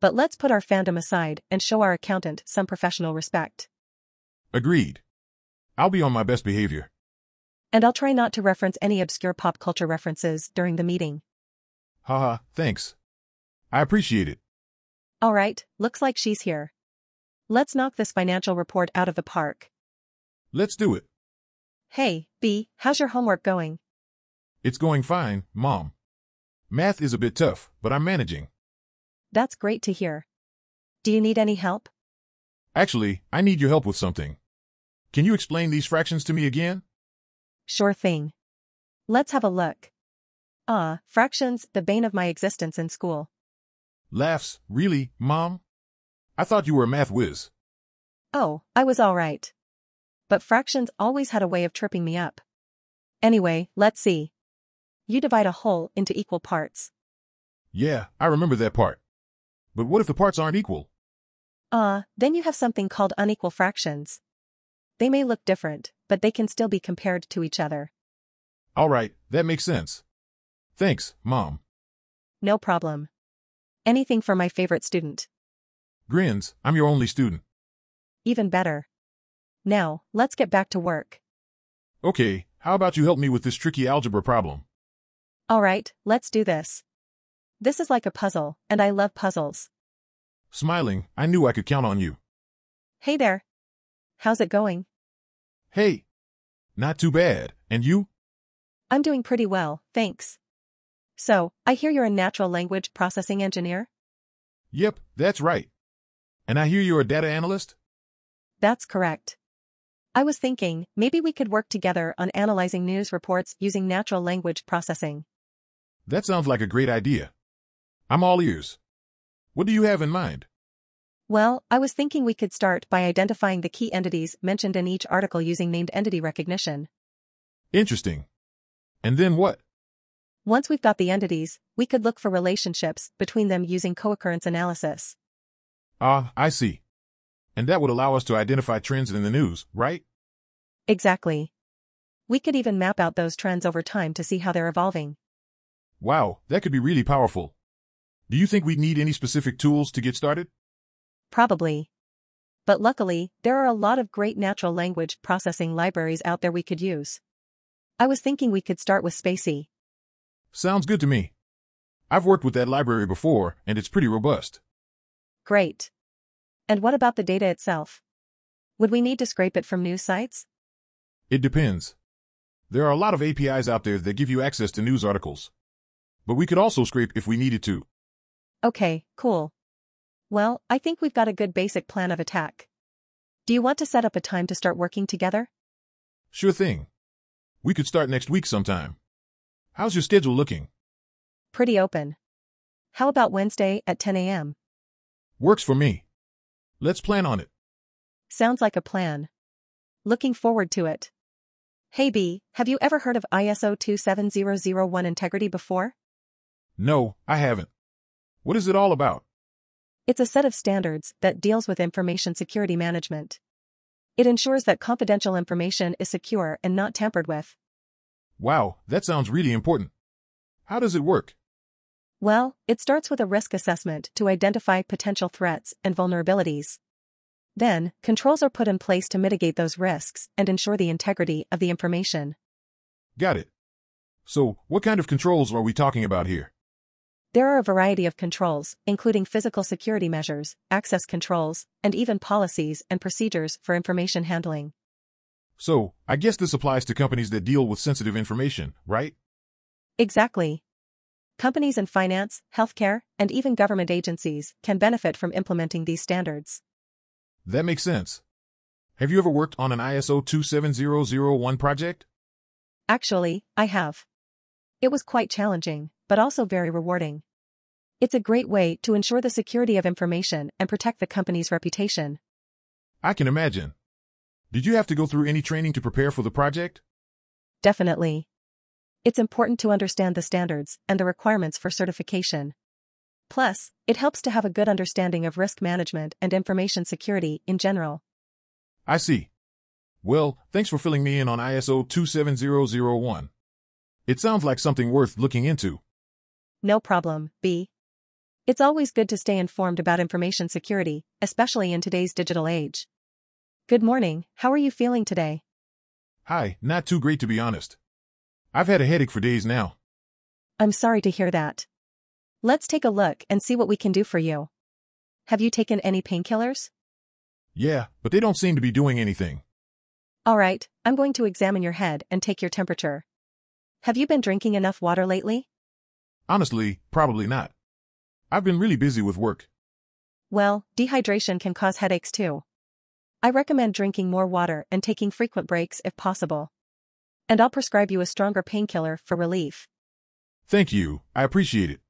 But let's put our fandom aside and show our accountant some professional respect. Agreed. I'll be on my best behavior. And I'll try not to reference any obscure pop culture references during the meeting. Haha, thanks. I appreciate it. All right, looks like she's here. Let's knock this financial report out of the park. Let's do it. Hey, B, how's your homework going? It's going fine, Mom. Math is a bit tough, but I'm managing. That's great to hear. Do you need any help? Actually, I need your help with something. Can you explain these fractions to me again? Sure thing. Let's have a look. Ah, fractions, the bane of my existence in school. Laughs, really, Mom? I thought you were a math whiz. Oh, I was alright. But fractions always had a way of tripping me up. Anyway, let's see. You divide a whole into equal parts. Yeah, I remember that part. But what if the parts aren't equal? Ah, uh, then you have something called unequal fractions. They may look different, but they can still be compared to each other. All right, that makes sense. Thanks, Mom. No problem. Anything for my favorite student. Grins, I'm your only student. Even better. Now, let's get back to work. Okay, how about you help me with this tricky algebra problem? Alright, let's do this. This is like a puzzle, and I love puzzles. Smiling, I knew I could count on you. Hey there. How's it going? Hey. Not too bad. And you? I'm doing pretty well, thanks. So, I hear you're a natural language processing engineer? Yep, that's right. And I hear you're a data analyst? That's correct. I was thinking, maybe we could work together on analyzing news reports using natural language processing. That sounds like a great idea. I'm all ears. What do you have in mind? Well, I was thinking we could start by identifying the key entities mentioned in each article using named entity recognition. Interesting. And then what? Once we've got the entities, we could look for relationships between them using co-occurrence analysis. Ah, I see. And that would allow us to identify trends in the news, right? Exactly. We could even map out those trends over time to see how they're evolving. Wow, that could be really powerful. Do you think we'd need any specific tools to get started? Probably. But luckily, there are a lot of great natural language processing libraries out there we could use. I was thinking we could start with spaCy. Sounds good to me. I've worked with that library before, and it's pretty robust. Great. And what about the data itself? Would we need to scrape it from news sites? It depends. There are a lot of APIs out there that give you access to news articles. But we could also scrape if we needed to. Okay, cool. Well, I think we've got a good basic plan of attack. Do you want to set up a time to start working together? Sure thing. We could start next week sometime. How's your schedule looking? Pretty open. how about Wednesday at 10 a.m.? Works for me. Let's plan on it. Sounds like a plan. Looking forward to it. Hey B, have you ever heard of ISO 27001 integrity before? No, I haven't. What is it all about? It's a set of standards that deals with information security management. It ensures that confidential information is secure and not tampered with. Wow, that sounds really important. How does it work? Well, it starts with a risk assessment to identify potential threats and vulnerabilities. Then, controls are put in place to mitigate those risks and ensure the integrity of the information. Got it. So, what kind of controls are we talking about here? There are a variety of controls, including physical security measures, access controls, and even policies and procedures for information handling. So, I guess this applies to companies that deal with sensitive information, right? Exactly. Companies in finance, healthcare, and even government agencies can benefit from implementing these standards. That makes sense. Have you ever worked on an ISO 27001 project? Actually, I have. It was quite challenging, but also very rewarding. It's a great way to ensure the security of information and protect the company's reputation. I can imagine. Did you have to go through any training to prepare for the project? Definitely. It's important to understand the standards and the requirements for certification. Plus, it helps to have a good understanding of risk management and information security in general. I see. Well, thanks for filling me in on ISO 27001. It sounds like something worth looking into. No problem, B. It's always good to stay informed about information security, especially in today's digital age. Good morning, how are you feeling today? Hi, not too great to be honest. I've had a headache for days now. I'm sorry to hear that. Let's take a look and see what we can do for you. Have you taken any painkillers? Yeah, but they don't seem to be doing anything. Alright, I'm going to examine your head and take your temperature. Have you been drinking enough water lately? Honestly, probably not. I've been really busy with work. Well, dehydration can cause headaches too. I recommend drinking more water and taking frequent breaks if possible. And I'll prescribe you a stronger painkiller for relief. Thank you, I appreciate it.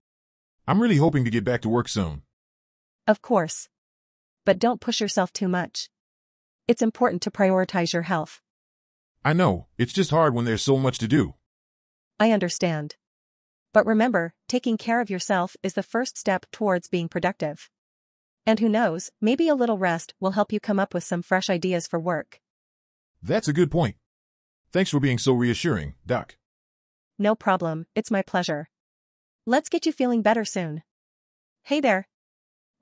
I'm really hoping to get back to work soon. Of course. But don't push yourself too much. It's important to prioritize your health. I know, it's just hard when there's so much to do. I understand. But remember, taking care of yourself is the first step towards being productive. And who knows, maybe a little rest will help you come up with some fresh ideas for work. That's a good point. Thanks for being so reassuring, Doc. No problem, it's my pleasure. Let's get you feeling better soon. Hey there.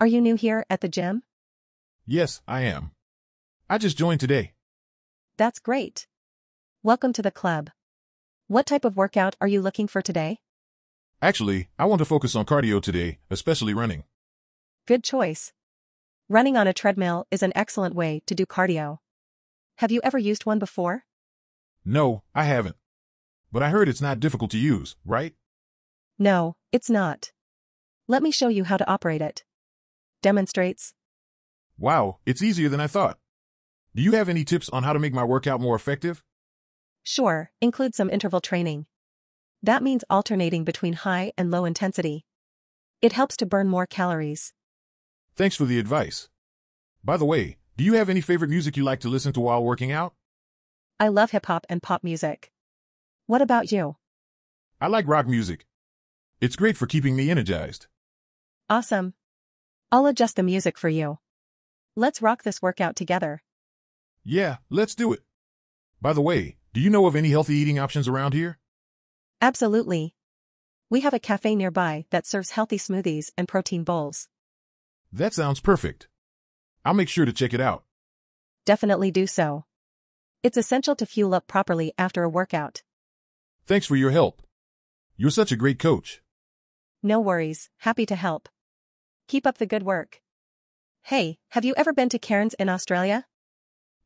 Are you new here at the gym? Yes, I am. I just joined today. That's great. Welcome to the club. What type of workout are you looking for today? Actually, I want to focus on cardio today, especially running. Good choice. Running on a treadmill is an excellent way to do cardio. Have you ever used one before? No, I haven't. But I heard it's not difficult to use, right? No, it's not. Let me show you how to operate it. Demonstrates. Wow, it's easier than I thought. Do you have any tips on how to make my workout more effective? Sure, include some interval training. That means alternating between high and low intensity. It helps to burn more calories. Thanks for the advice. By the way, do you have any favorite music you like to listen to while working out? I love hip hop and pop music. What about you? I like rock music. It's great for keeping me energized. Awesome. I'll adjust the music for you. Let's rock this workout together. Yeah, let's do it. By the way, do you know of any healthy eating options around here? Absolutely. We have a cafe nearby that serves healthy smoothies and protein bowls. That sounds perfect. I'll make sure to check it out. Definitely do so. It's essential to fuel up properly after a workout. Thanks for your help. You're such a great coach. No worries, happy to help. Keep up the good work. Hey, have you ever been to Cairns in Australia?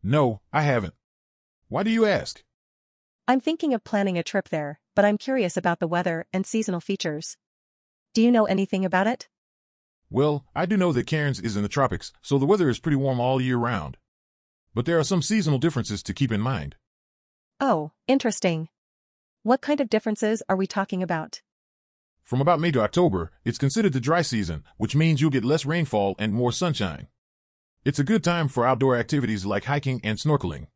No, I haven't. Why do you ask? I'm thinking of planning a trip there, but I'm curious about the weather and seasonal features. Do you know anything about it? Well, I do know that Cairns is in the tropics, so the weather is pretty warm all year round. But there are some seasonal differences to keep in mind. Oh, interesting. What kind of differences are we talking about? From about May to October, it's considered the dry season, which means you'll get less rainfall and more sunshine. It's a good time for outdoor activities like hiking and snorkeling.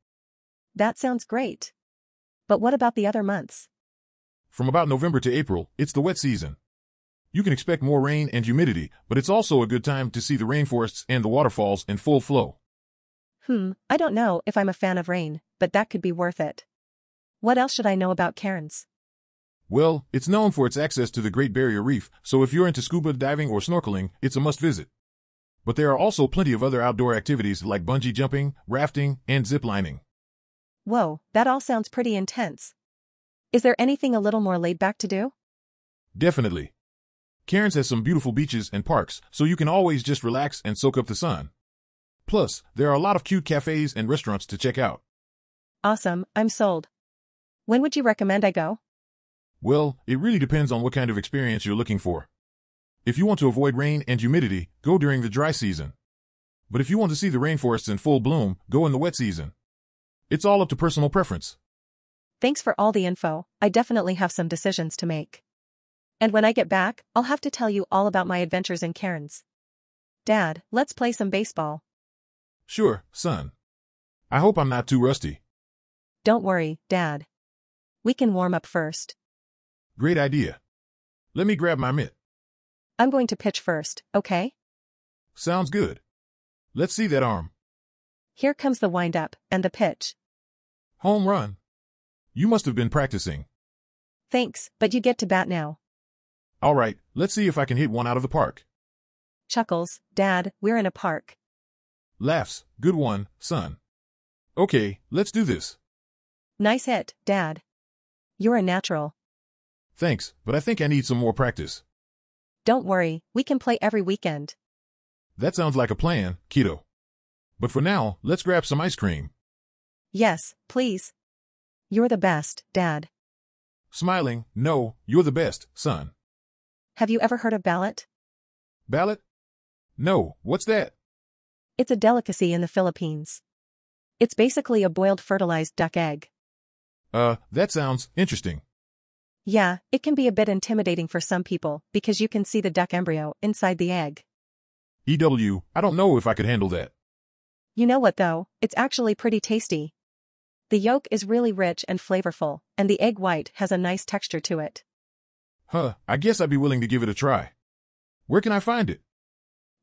That sounds great. But what about the other months? From about November to April, it's the wet season. You can expect more rain and humidity, but it's also a good time to see the rainforests and the waterfalls in full flow. Hmm, I don't know if I'm a fan of rain, but that could be worth it. What else should I know about Cairns? Well, it's known for its access to the Great Barrier Reef, so if you're into scuba diving or snorkeling, it's a must visit. But there are also plenty of other outdoor activities like bungee jumping, rafting, and zip lining. Whoa, that all sounds pretty intense. Is there anything a little more laid back to do? Definitely. Cairns has some beautiful beaches and parks, so you can always just relax and soak up the sun. Plus, there are a lot of cute cafes and restaurants to check out. Awesome, I'm sold. When would you recommend I go? Well, it really depends on what kind of experience you're looking for. If you want to avoid rain and humidity, go during the dry season. But if you want to see the rainforests in full bloom, go in the wet season. It's all up to personal preference. Thanks for all the info, I definitely have some decisions to make. And when I get back, I'll have to tell you all about my adventures in Cairns. Dad, let's play some baseball. Sure, son. I hope I'm not too rusty. Don't worry, Dad. We can warm up first. Great idea. Let me grab my mitt. I'm going to pitch first, okay? Sounds good. Let's see that arm. Here comes the windup and the pitch. Home run. You must have been practicing. Thanks, but you get to bat now. All right, let's see if I can hit one out of the park. Chuckles, Dad, we're in a park. Laughs, good one, son. Okay, let's do this. Nice hit, Dad. You're a natural. Thanks, but I think I need some more practice. Don't worry, we can play every weekend. That sounds like a plan, Keto. But for now, let's grab some ice cream. Yes, please. You're the best, Dad. Smiling, no, you're the best, son. Have you ever heard of balut? Balut? No, what's that? It's a delicacy in the Philippines. It's basically a boiled fertilized duck egg. Uh, that sounds interesting. Yeah, it can be a bit intimidating for some people because you can see the duck embryo inside the egg. EW, I don't know if I could handle that. You know what though, it's actually pretty tasty. The yolk is really rich and flavorful, and the egg white has a nice texture to it. Huh, I guess I'd be willing to give it a try. Where can I find it?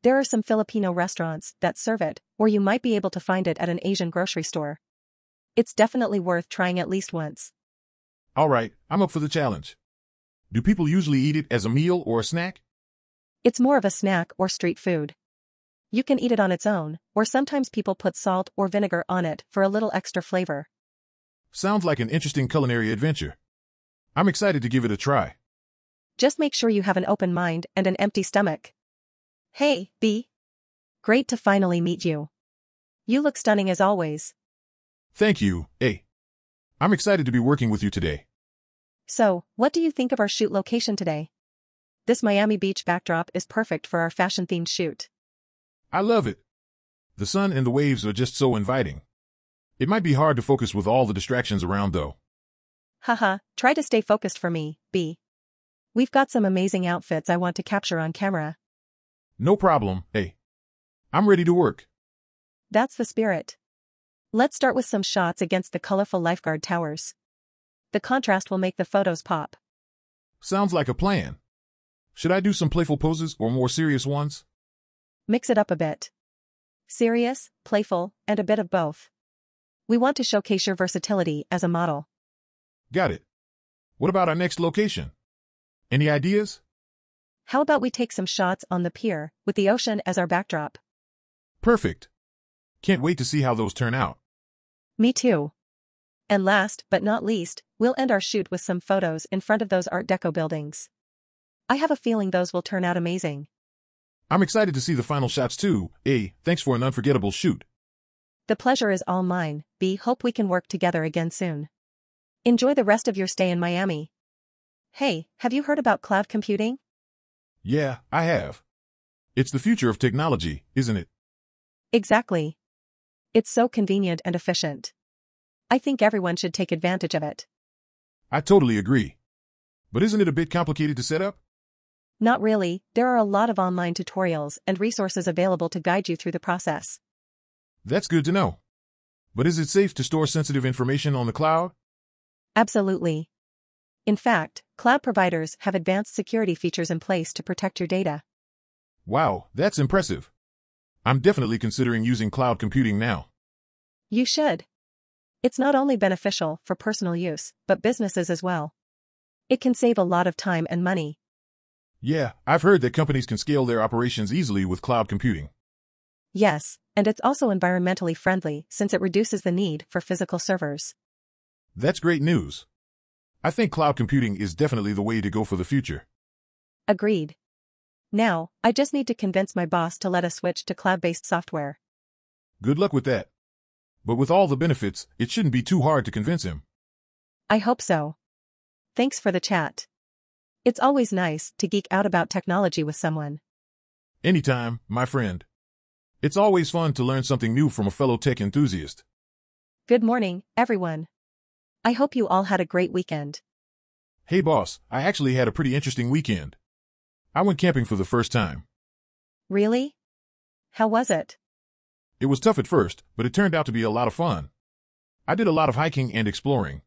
There are some Filipino restaurants that serve it, or you might be able to find it at an Asian grocery store. It's definitely worth trying at least once. All right, I'm up for the challenge. Do people usually eat it as a meal or a snack? It's more of a snack or street food. You can eat it on its own, or sometimes people put salt or vinegar on it for a little extra flavor. Sounds like an interesting culinary adventure. I'm excited to give it a try. Just make sure you have an open mind and an empty stomach. Hey, B. Great to finally meet you. You look stunning as always. Thank you, A. I'm excited to be working with you today. So, what do you think of our shoot location today? This Miami Beach backdrop is perfect for our fashion themed shoot. I love it. The sun and the waves are just so inviting. It might be hard to focus with all the distractions around though. Haha, try to stay focused for me, B. We've got some amazing outfits I want to capture on camera. No problem, hey. I'm ready to work. That's the spirit. Let's start with some shots against the colorful lifeguard towers. The contrast will make the photos pop. Sounds like a plan. Should I do some playful poses or more serious ones? Mix it up a bit. Serious, playful, and a bit of both. We want to showcase your versatility as a model. Got it. What about our next location? Any ideas? How about we take some shots on the pier, with the ocean as our backdrop? Perfect. Can't wait to see how those turn out. Me too. And last but not least, we'll end our shoot with some photos in front of those Art Deco buildings. I have a feeling those will turn out amazing. I'm excited to see the final shots too. A, thanks for an unforgettable shoot. The pleasure is all mine, B. Hope we can work together again soon. Enjoy the rest of your stay in Miami. Hey, have you heard about cloud computing? Yeah, I have. It's the future of technology, isn't it? Exactly. It's so convenient and efficient. I think everyone should take advantage of it. I totally agree. But isn't it a bit complicated to set up? Not really, there are a lot of online tutorials and resources available to guide you through the process. That's good to know. But is it safe to store sensitive information on the cloud? Absolutely. In fact, cloud providers have advanced security features in place to protect your data. Wow, that's impressive. I'm definitely considering using cloud computing now. You should. It's not only beneficial for personal use, but businesses as well. It can save a lot of time and money. Yeah, I've heard that companies can scale their operations easily with cloud computing. Yes, and it's also environmentally friendly since it reduces the need for physical servers. That's great news. I think cloud computing is definitely the way to go for the future. Agreed. Now, I just need to convince my boss to let us switch to cloud-based software. Good luck with that. But with all the benefits, it shouldn't be too hard to convince him. I hope so. Thanks for the chat. It's always nice to geek out about technology with someone. Anytime, my friend. It's always fun to learn something new from a fellow tech enthusiast. Good morning, everyone. I hope you all had a great weekend. Hey boss, I actually had a pretty interesting weekend. I went camping for the first time. Really? How was it? It was tough at first, but it turned out to be a lot of fun. I did a lot of hiking and exploring.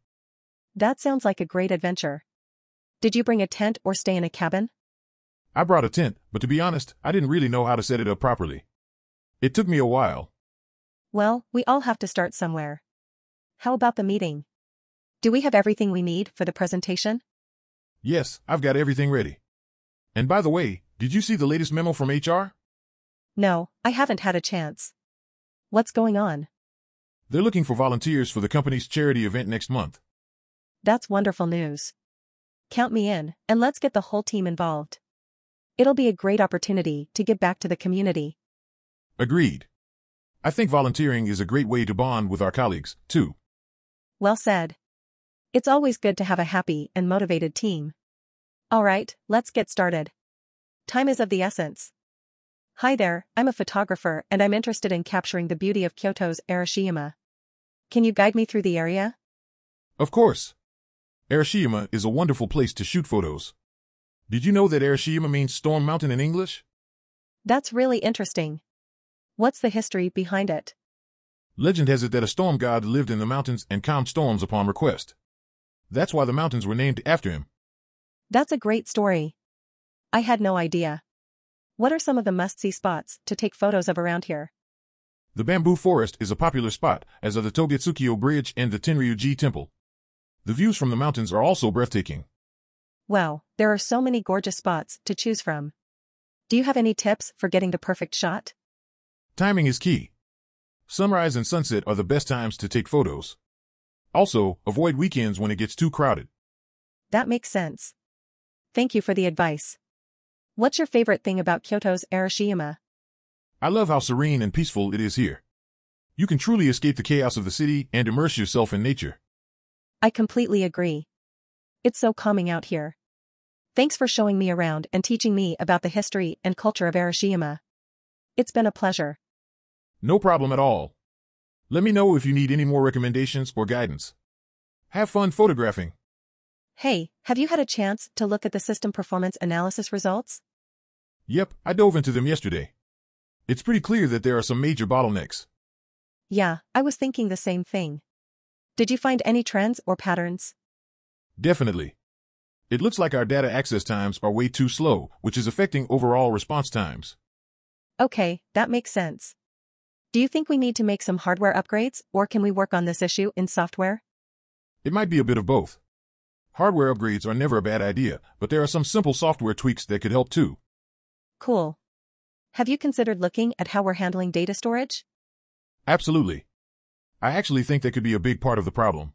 That sounds like a great adventure. Did you bring a tent or stay in a cabin? I brought a tent, but to be honest, I didn't really know how to set it up properly. It took me a while. Well, we all have to start somewhere. How about the meeting? Do we have everything we need for the presentation? Yes, I've got everything ready. And by the way, did you see the latest memo from HR? No, I haven't had a chance. What's going on? They're looking for volunteers for the company's charity event next month. That's wonderful news. Count me in, and let's get the whole team involved. It'll be a great opportunity to give back to the community. Agreed. I think volunteering is a great way to bond with our colleagues, too. Well said. It's always good to have a happy and motivated team. Alright, let's get started. Time is of the essence. Hi there, I'm a photographer and I'm interested in capturing the beauty of Kyoto's Arashiyama. Can you guide me through the area? Of course. Arashiyama is a wonderful place to shoot photos. Did you know that Arashiyama means storm mountain in English? That's really interesting. What's the history behind it? Legend has it that a storm god lived in the mountains and calmed storms upon request. That's why the mountains were named after him. That's a great story. I had no idea. What are some of the must-see spots to take photos of around here? The bamboo forest is a popular spot, as are the Togetsukyo Bridge and the Tenryuji Temple. The views from the mountains are also breathtaking. Wow, there are so many gorgeous spots to choose from. Do you have any tips for getting the perfect shot? Timing is key. Sunrise and sunset are the best times to take photos. Also, avoid weekends when it gets too crowded. That makes sense. Thank you for the advice. What's your favorite thing about Kyoto's Arashiyama? I love how serene and peaceful it is here. You can truly escape the chaos of the city and immerse yourself in nature. I completely agree. It's so calming out here. Thanks for showing me around and teaching me about the history and culture of Arashiyama. It's been a pleasure. No problem at all. Let me know if you need any more recommendations or guidance. Have fun photographing. Hey, have you had a chance to look at the system performance analysis results? Yep, I dove into them yesterday. It's pretty clear that there are some major bottlenecks. Yeah, I was thinking the same thing. Did you find any trends or patterns? Definitely. It looks like our data access times are way too slow, which is affecting overall response times. Okay, that makes sense. Do you think we need to make some hardware upgrades, or can we work on this issue in software? It might be a bit of both. Hardware upgrades are never a bad idea, but there are some simple software tweaks that could help too. Cool. Have you considered looking at how we're handling data storage? Absolutely. I actually think that could be a big part of the problem.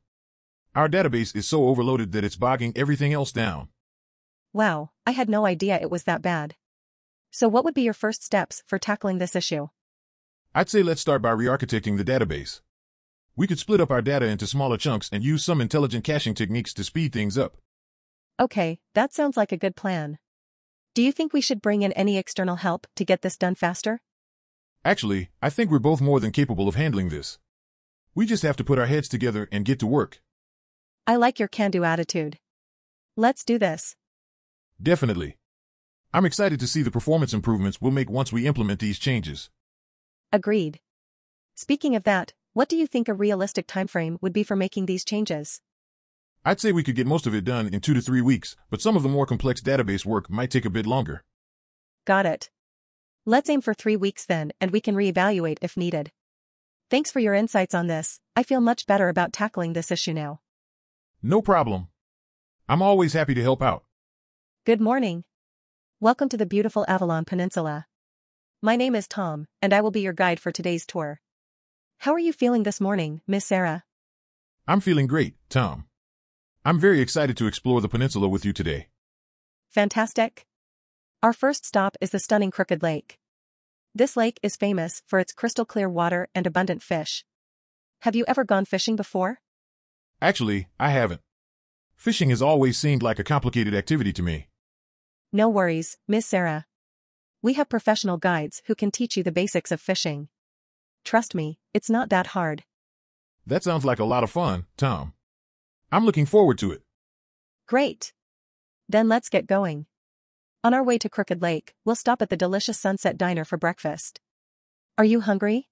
Our database is so overloaded that it's bogging everything else down. Wow, I had no idea it was that bad. So what would be your first steps for tackling this issue? I'd say let's start by re-architecting the database. We could split up our data into smaller chunks and use some intelligent caching techniques to speed things up. Okay, that sounds like a good plan. Do you think we should bring in any external help to get this done faster? Actually, I think we're both more than capable of handling this. We just have to put our heads together and get to work. I like your can-do attitude. Let's do this. Definitely. I'm excited to see the performance improvements we'll make once we implement these changes. Agreed. Speaking of that, what do you think a realistic timeframe would be for making these changes? I'd say we could get most of it done in two to three weeks, but some of the more complex database work might take a bit longer. Got it. Let's aim for three weeks then, and we can reevaluate if needed. Thanks for your insights on this, I feel much better about tackling this issue now. No problem. I'm always happy to help out. Good morning. Welcome to the beautiful Avalon Peninsula. My name is Tom, and I will be your guide for today's tour. How are you feeling this morning, Miss Sarah? I'm feeling great, Tom. I'm very excited to explore the peninsula with you today. Fantastic. Our first stop is the stunning Crooked Lake. This lake is famous for its crystal clear water and abundant fish. Have you ever gone fishing before? Actually, I haven't. Fishing has always seemed like a complicated activity to me. No worries, Miss Sarah. We have professional guides who can teach you the basics of fishing. Trust me, it's not that hard. That sounds like a lot of fun, Tom. I'm looking forward to it. Great. Then let's get going. On our way to Crooked Lake, we'll stop at the delicious Sunset Diner for breakfast. Are you hungry?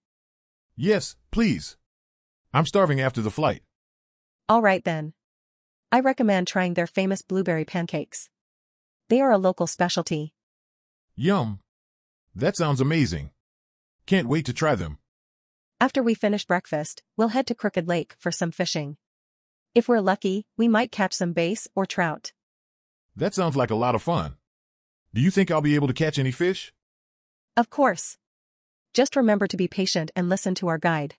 Yes, please. I'm starving after the flight. All right then. I recommend trying their famous blueberry pancakes. They are a local specialty. Yum. That sounds amazing. Can't wait to try them. After we finish breakfast, we'll head to Crooked Lake for some fishing. If we're lucky, we might catch some bass or trout. That sounds like a lot of fun. Do you think I'll be able to catch any fish? Of course. Just remember to be patient and listen to our guide.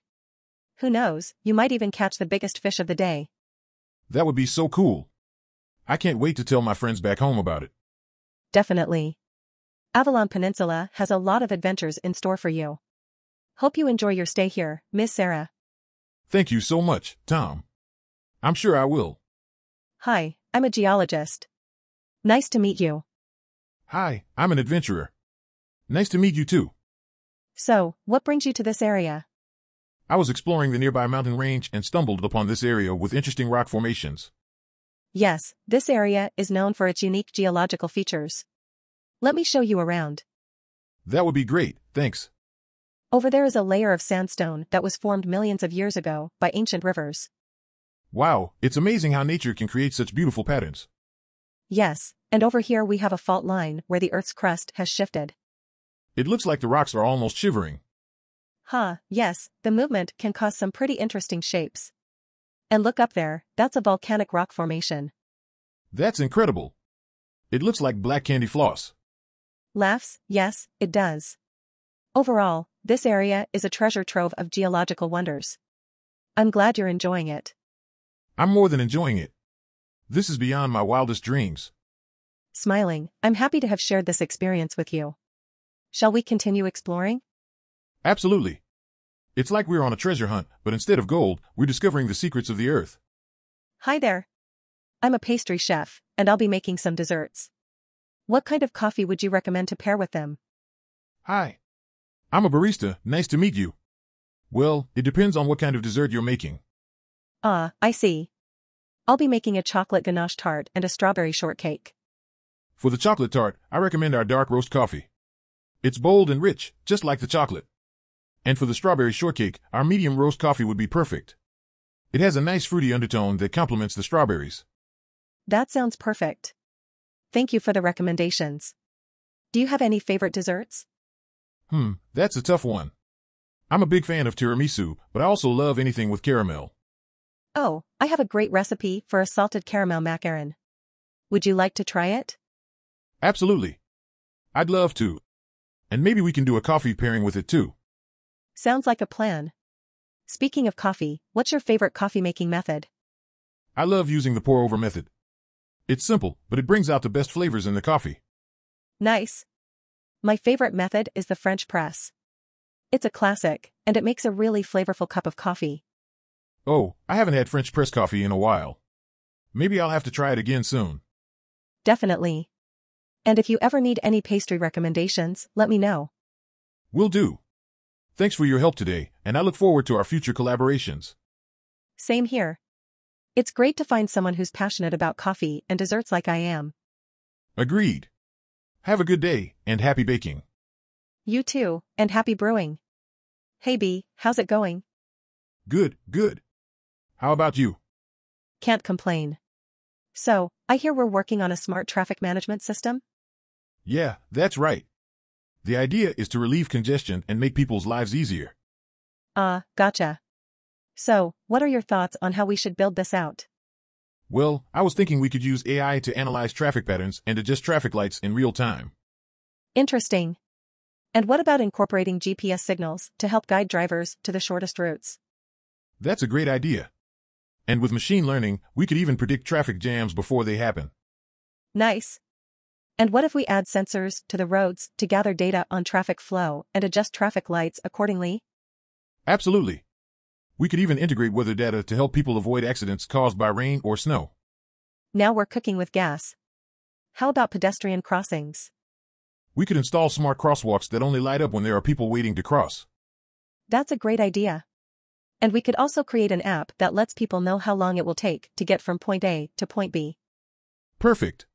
Who knows, you might even catch the biggest fish of the day. That would be so cool. I can't wait to tell my friends back home about it. Definitely. Avalon Peninsula has a lot of adventures in store for you. Hope you enjoy your stay here, Miss Sarah. Thank you so much, Tom. I'm sure I will. Hi, I'm a geologist. Nice to meet you. Hi, I'm an adventurer. Nice to meet you too. So, what brings you to this area? I was exploring the nearby mountain range and stumbled upon this area with interesting rock formations. Yes, this area is known for its unique geological features. Let me show you around. That would be great, thanks. Over there is a layer of sandstone that was formed millions of years ago by ancient rivers. Wow, it's amazing how nature can create such beautiful patterns. Yes, and over here we have a fault line where the Earth's crust has shifted. It looks like the rocks are almost shivering. Huh, yes, the movement can cause some pretty interesting shapes. And look up there, that's a volcanic rock formation. That's incredible. It looks like black candy floss. Laughs, yes, it does. Overall, this area is a treasure trove of geological wonders. I'm glad you're enjoying it. I'm more than enjoying it. This is beyond my wildest dreams. Smiling, I'm happy to have shared this experience with you. Shall we continue exploring? Absolutely. It's like we're on a treasure hunt, but instead of gold, we're discovering the secrets of the earth. Hi there. I'm a pastry chef, and I'll be making some desserts. What kind of coffee would you recommend to pair with them? Hi. I'm a barista, nice to meet you. Well, it depends on what kind of dessert you're making. Ah, I see. I'll be making a chocolate ganache tart and a strawberry shortcake. For the chocolate tart, I recommend our dark roast coffee. It's bold and rich, just like the chocolate. And for the strawberry shortcake, our medium roast coffee would be perfect. It has a nice fruity undertone that complements the strawberries. That sounds perfect. Thank you for the recommendations. Do you have any favorite desserts? Hmm, that's a tough one. I'm a big fan of tiramisu, but I also love anything with caramel. Oh, I have a great recipe for a salted caramel macaron. Would you like to try it? Absolutely. I'd love to. And maybe we can do a coffee pairing with it too. Sounds like a plan. Speaking of coffee, what's your favorite coffee making method? I love using the pour over method. It's simple, but it brings out the best flavors in the coffee. Nice. My favorite method is the French press. It's a classic, and it makes a really flavorful cup of coffee. Oh, I haven't had French press coffee in a while. Maybe I'll have to try it again soon. Definitely. And if you ever need any pastry recommendations, let me know. Will do. Thanks for your help today, and I look forward to our future collaborations. Same here. It's great to find someone who's passionate about coffee and desserts like I am. Agreed. Have a good day, and happy baking. You too, and happy brewing. Hey B, how's it going? Good, good. How about you? Can't complain. So, I hear we're working on a smart traffic management system? Yeah, that's right. The idea is to relieve congestion and make people's lives easier. Ah, uh, gotcha. So, what are your thoughts on how we should build this out? Well, I was thinking we could use AI to analyze traffic patterns and adjust traffic lights in real time. Interesting. And what about incorporating GPS signals to help guide drivers to the shortest routes? That's a great idea. And with machine learning, we could even predict traffic jams before they happen. Nice. And what if we add sensors to the roads to gather data on traffic flow and adjust traffic lights accordingly? Absolutely. We could even integrate weather data to help people avoid accidents caused by rain or snow. Now we're cooking with gas. How about pedestrian crossings? We could install smart crosswalks that only light up when there are people waiting to cross. That's a great idea. And we could also create an app that lets people know how long it will take to get from point A to point B. Perfect.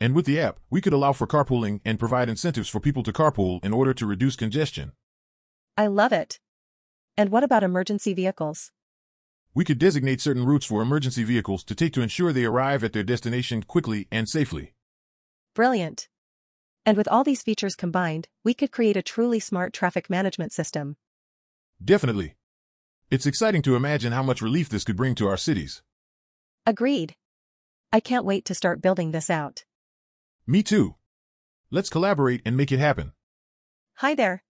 And with the app, we could allow for carpooling and provide incentives for people to carpool in order to reduce congestion. I love it. And what about emergency vehicles? We could designate certain routes for emergency vehicles to take to ensure they arrive at their destination quickly and safely. Brilliant. And with all these features combined, we could create a truly smart traffic management system. Definitely. It's exciting to imagine how much relief this could bring to our cities. Agreed. I can't wait to start building this out. Me too. Let's collaborate and make it happen. Hi there.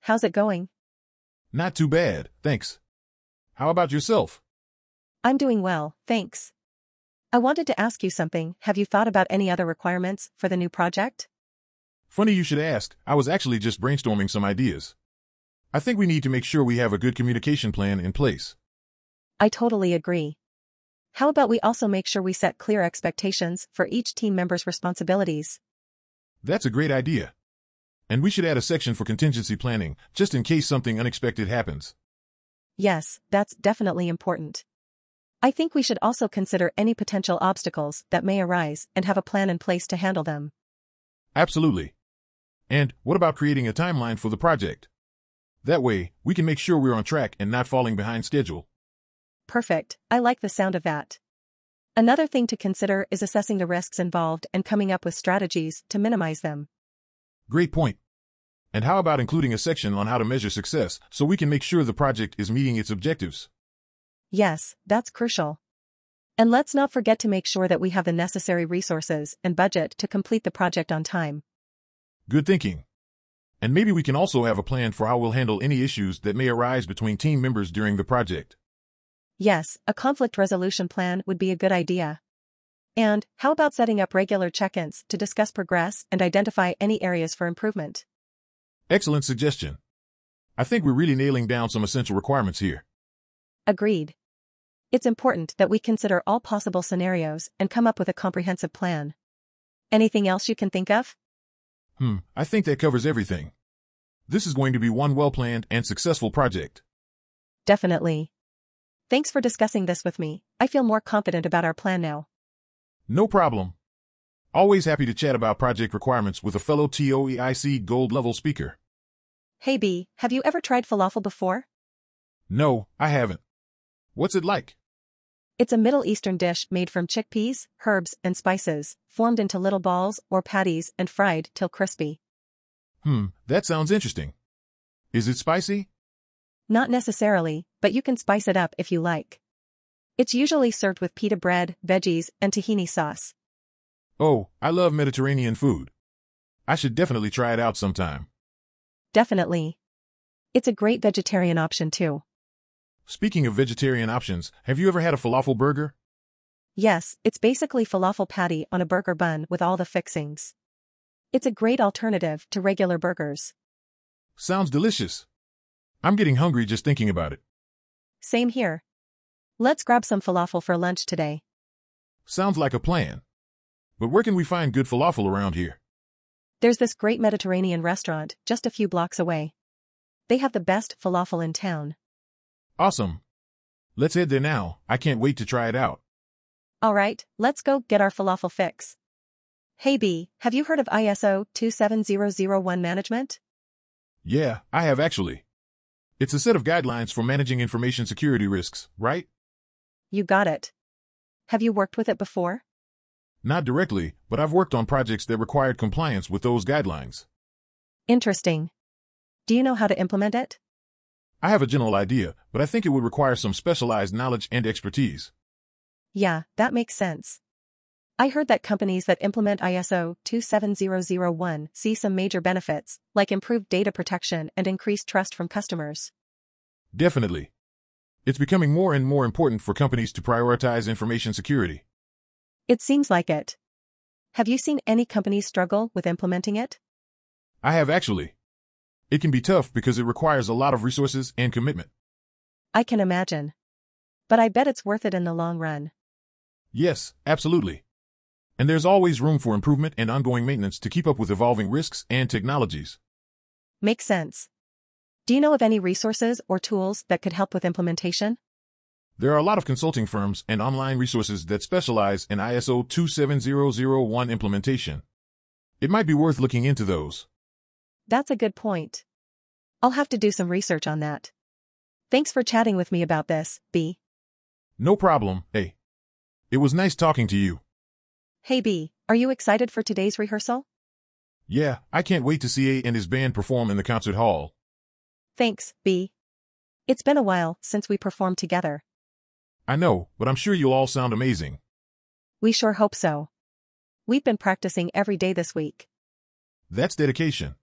How's it going? Not too bad, thanks. How about yourself? I'm doing well, thanks. I wanted to ask you something. Have you thought about any other requirements for the new project? Funny you should ask. I was actually just brainstorming some ideas. I think we need to make sure we have a good communication plan in place. I totally agree. How about we also make sure we set clear expectations for each team member's responsibilities? That's a great idea. And we should add a section for contingency planning, just in case something unexpected happens. Yes, that's definitely important. I think we should also consider any potential obstacles that may arise and have a plan in place to handle them. Absolutely. And what about creating a timeline for the project? That way, we can make sure we're on track and not falling behind schedule. Perfect, I like the sound of that. Another thing to consider is assessing the risks involved and coming up with strategies to minimize them. Great point. And how about including a section on how to measure success so we can make sure the project is meeting its objectives? Yes, that's crucial. And let's not forget to make sure that we have the necessary resources and budget to complete the project on time. Good thinking. And maybe we can also have a plan for how we'll handle any issues that may arise between team members during the project. Yes, a conflict resolution plan would be a good idea. And, how about setting up regular check-ins to discuss progress and identify any areas for improvement? Excellent suggestion. I think we're really nailing down some essential requirements here. Agreed. It's important that we consider all possible scenarios and come up with a comprehensive plan. Anything else you can think of? Hmm, I think that covers everything. This is going to be one well-planned and successful project. Definitely. Thanks for discussing this with me. I feel more confident about our plan now. No problem. Always happy to chat about project requirements with a fellow TOEIC gold level speaker. Hey B, have you ever tried falafel before? No, I haven't. What's it like? It's a Middle Eastern dish made from chickpeas, herbs, and spices, formed into little balls or patties and fried till crispy. Hmm, that sounds interesting. Is it spicy? Not necessarily, but you can spice it up if you like. It's usually served with pita bread, veggies, and tahini sauce. Oh, I love Mediterranean food. I should definitely try it out sometime. Definitely. It's a great vegetarian option too. Speaking of vegetarian options, have you ever had a falafel burger? Yes, it's basically falafel patty on a burger bun with all the fixings. It's a great alternative to regular burgers. Sounds delicious. I'm getting hungry just thinking about it. Same here. Let's grab some falafel for lunch today. Sounds like a plan. But where can we find good falafel around here? There's this great Mediterranean restaurant just a few blocks away. They have the best falafel in town. Awesome. Let's head there now. I can't wait to try it out. Alright, let's go get our falafel fix. Hey B, have you heard of ISO 27001 management? Yeah, I have actually. It's a set of guidelines for managing information security risks, right? You got it. Have you worked with it before? Not directly, but I've worked on projects that required compliance with those guidelines. Interesting. Do you know how to implement it? I have a general idea, but I think it would require some specialized knowledge and expertise. Yeah, that makes sense. I heard that companies that implement ISO 27001 see some major benefits, like improved data protection and increased trust from customers. Definitely. It's becoming more and more important for companies to prioritize information security. It seems like it. Have you seen any companies struggle with implementing it? I have actually. It can be tough because it requires a lot of resources and commitment. I can imagine. But I bet it's worth it in the long run. Yes, absolutely. And there's always room for improvement and ongoing maintenance to keep up with evolving risks and technologies. Makes sense. Do you know of any resources or tools that could help with implementation? There are a lot of consulting firms and online resources that specialize in ISO 27001 implementation. It might be worth looking into those. That's a good point. I'll have to do some research on that. Thanks for chatting with me about this, B. No problem, A. It was nice talking to you. Hey B, are you excited for today's rehearsal? Yeah, I can't wait to see A and his band perform in the concert hall. Thanks, B. It's been a while since we performed together. I know, but I'm sure you'll all sound amazing. We sure hope so. We've been practicing every day this week. That's dedication.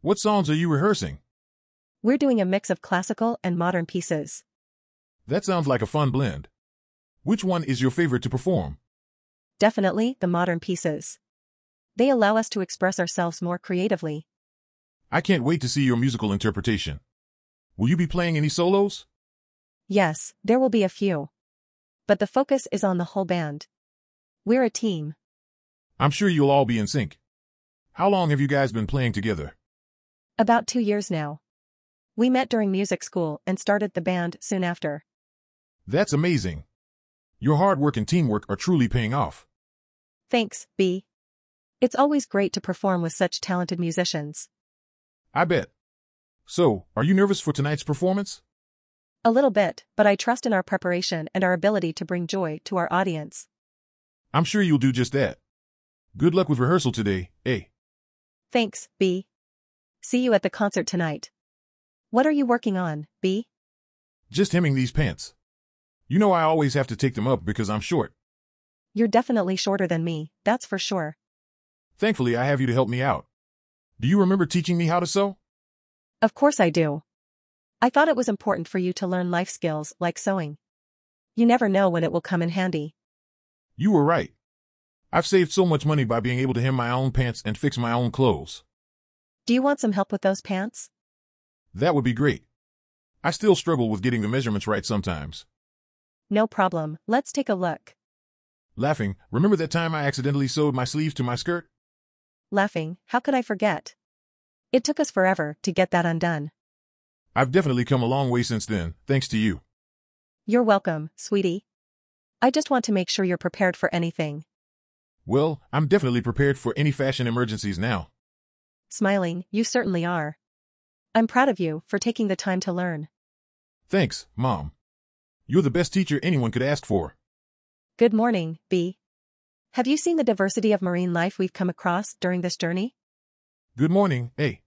What songs are you rehearsing? We're doing a mix of classical and modern pieces. That sounds like a fun blend. Which one is your favorite to perform? Definitely the modern pieces. They allow us to express ourselves more creatively. I can't wait to see your musical interpretation. Will you be playing any solos? Yes, there will be a few. But the focus is on the whole band. We're a team. I'm sure you'll all be in sync. How long have you guys been playing together? About two years now. We met during music school and started the band soon after. That's amazing. Your hard work and teamwork are truly paying off. Thanks, B. It's always great to perform with such talented musicians. I bet. So, are you nervous for tonight's performance? A little bit, but I trust in our preparation and our ability to bring joy to our audience. I'm sure you'll do just that. Good luck with rehearsal today, A. Thanks, B. See you at the concert tonight. What are you working on, B? Just hemming these pants. You know I always have to take them up because I'm short. You're definitely shorter than me, that's for sure. Thankfully, I have you to help me out. Do you remember teaching me how to sew? Of course I do. I thought it was important for you to learn life skills like sewing. You never know when it will come in handy. You were right. I've saved so much money by being able to hem my own pants and fix my own clothes. Do you want some help with those pants? That would be great. I still struggle with getting the measurements right sometimes. No problem, let's take a look. Laughing, remember that time I accidentally sewed my sleeves to my skirt? Laughing, how could I forget? It took us forever to get that undone. I've definitely come a long way since then, thanks to you. You're welcome, sweetie. I just want to make sure you're prepared for anything. Well, I'm definitely prepared for any fashion emergencies now. Smiling, you certainly are. I'm proud of you for taking the time to learn. Thanks, Mom. You're the best teacher anyone could ask for. Good morning, B. Have you seen the diversity of marine life we've come across during this journey? Good morning, A.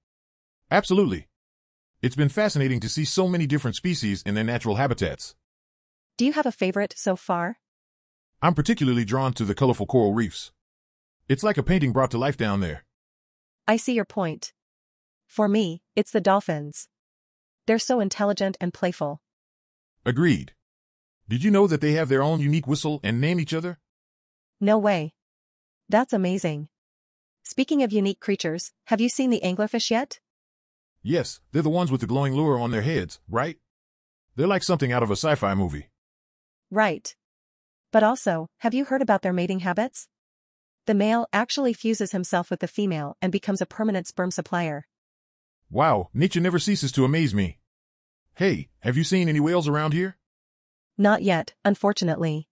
Absolutely. It's been fascinating to see so many different species in their natural habitats. Do you have a favorite so far? I'm particularly drawn to the colorful coral reefs. It's like a painting brought to life down there. I see your point. For me, it's the dolphins. They're so intelligent and playful. Agreed. Did you know that they have their own unique whistle and name each other? No way. That's amazing. Speaking of unique creatures, have you seen the anglerfish yet? Yes, they're the ones with the glowing lure on their heads, right? They're like something out of a sci-fi movie. Right. But also, have you heard about their mating habits? The male actually fuses himself with the female and becomes a permanent sperm supplier. Wow, nature never ceases to amaze me. Hey, have you seen any whales around here? Not yet, unfortunately.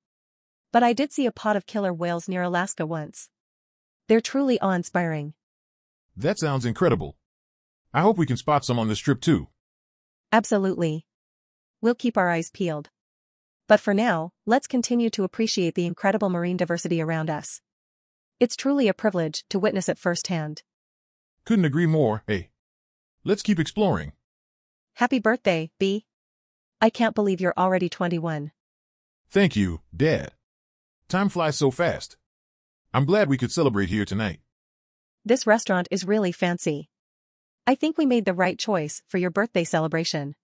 But I did see a pod of killer whales near Alaska once. They're truly awe-inspiring. That sounds incredible. I hope we can spot some on this trip too. Absolutely. We'll keep our eyes peeled. But for now, let's continue to appreciate the incredible marine diversity around us. It's truly a privilege to witness it firsthand. Couldn't agree more, hey. Let's keep exploring. Happy birthday, B. I can't believe you're already 21. Thank you, Dad. Time flies so fast. I'm glad we could celebrate here tonight. This restaurant is really fancy. I think we made the right choice for your birthday celebration.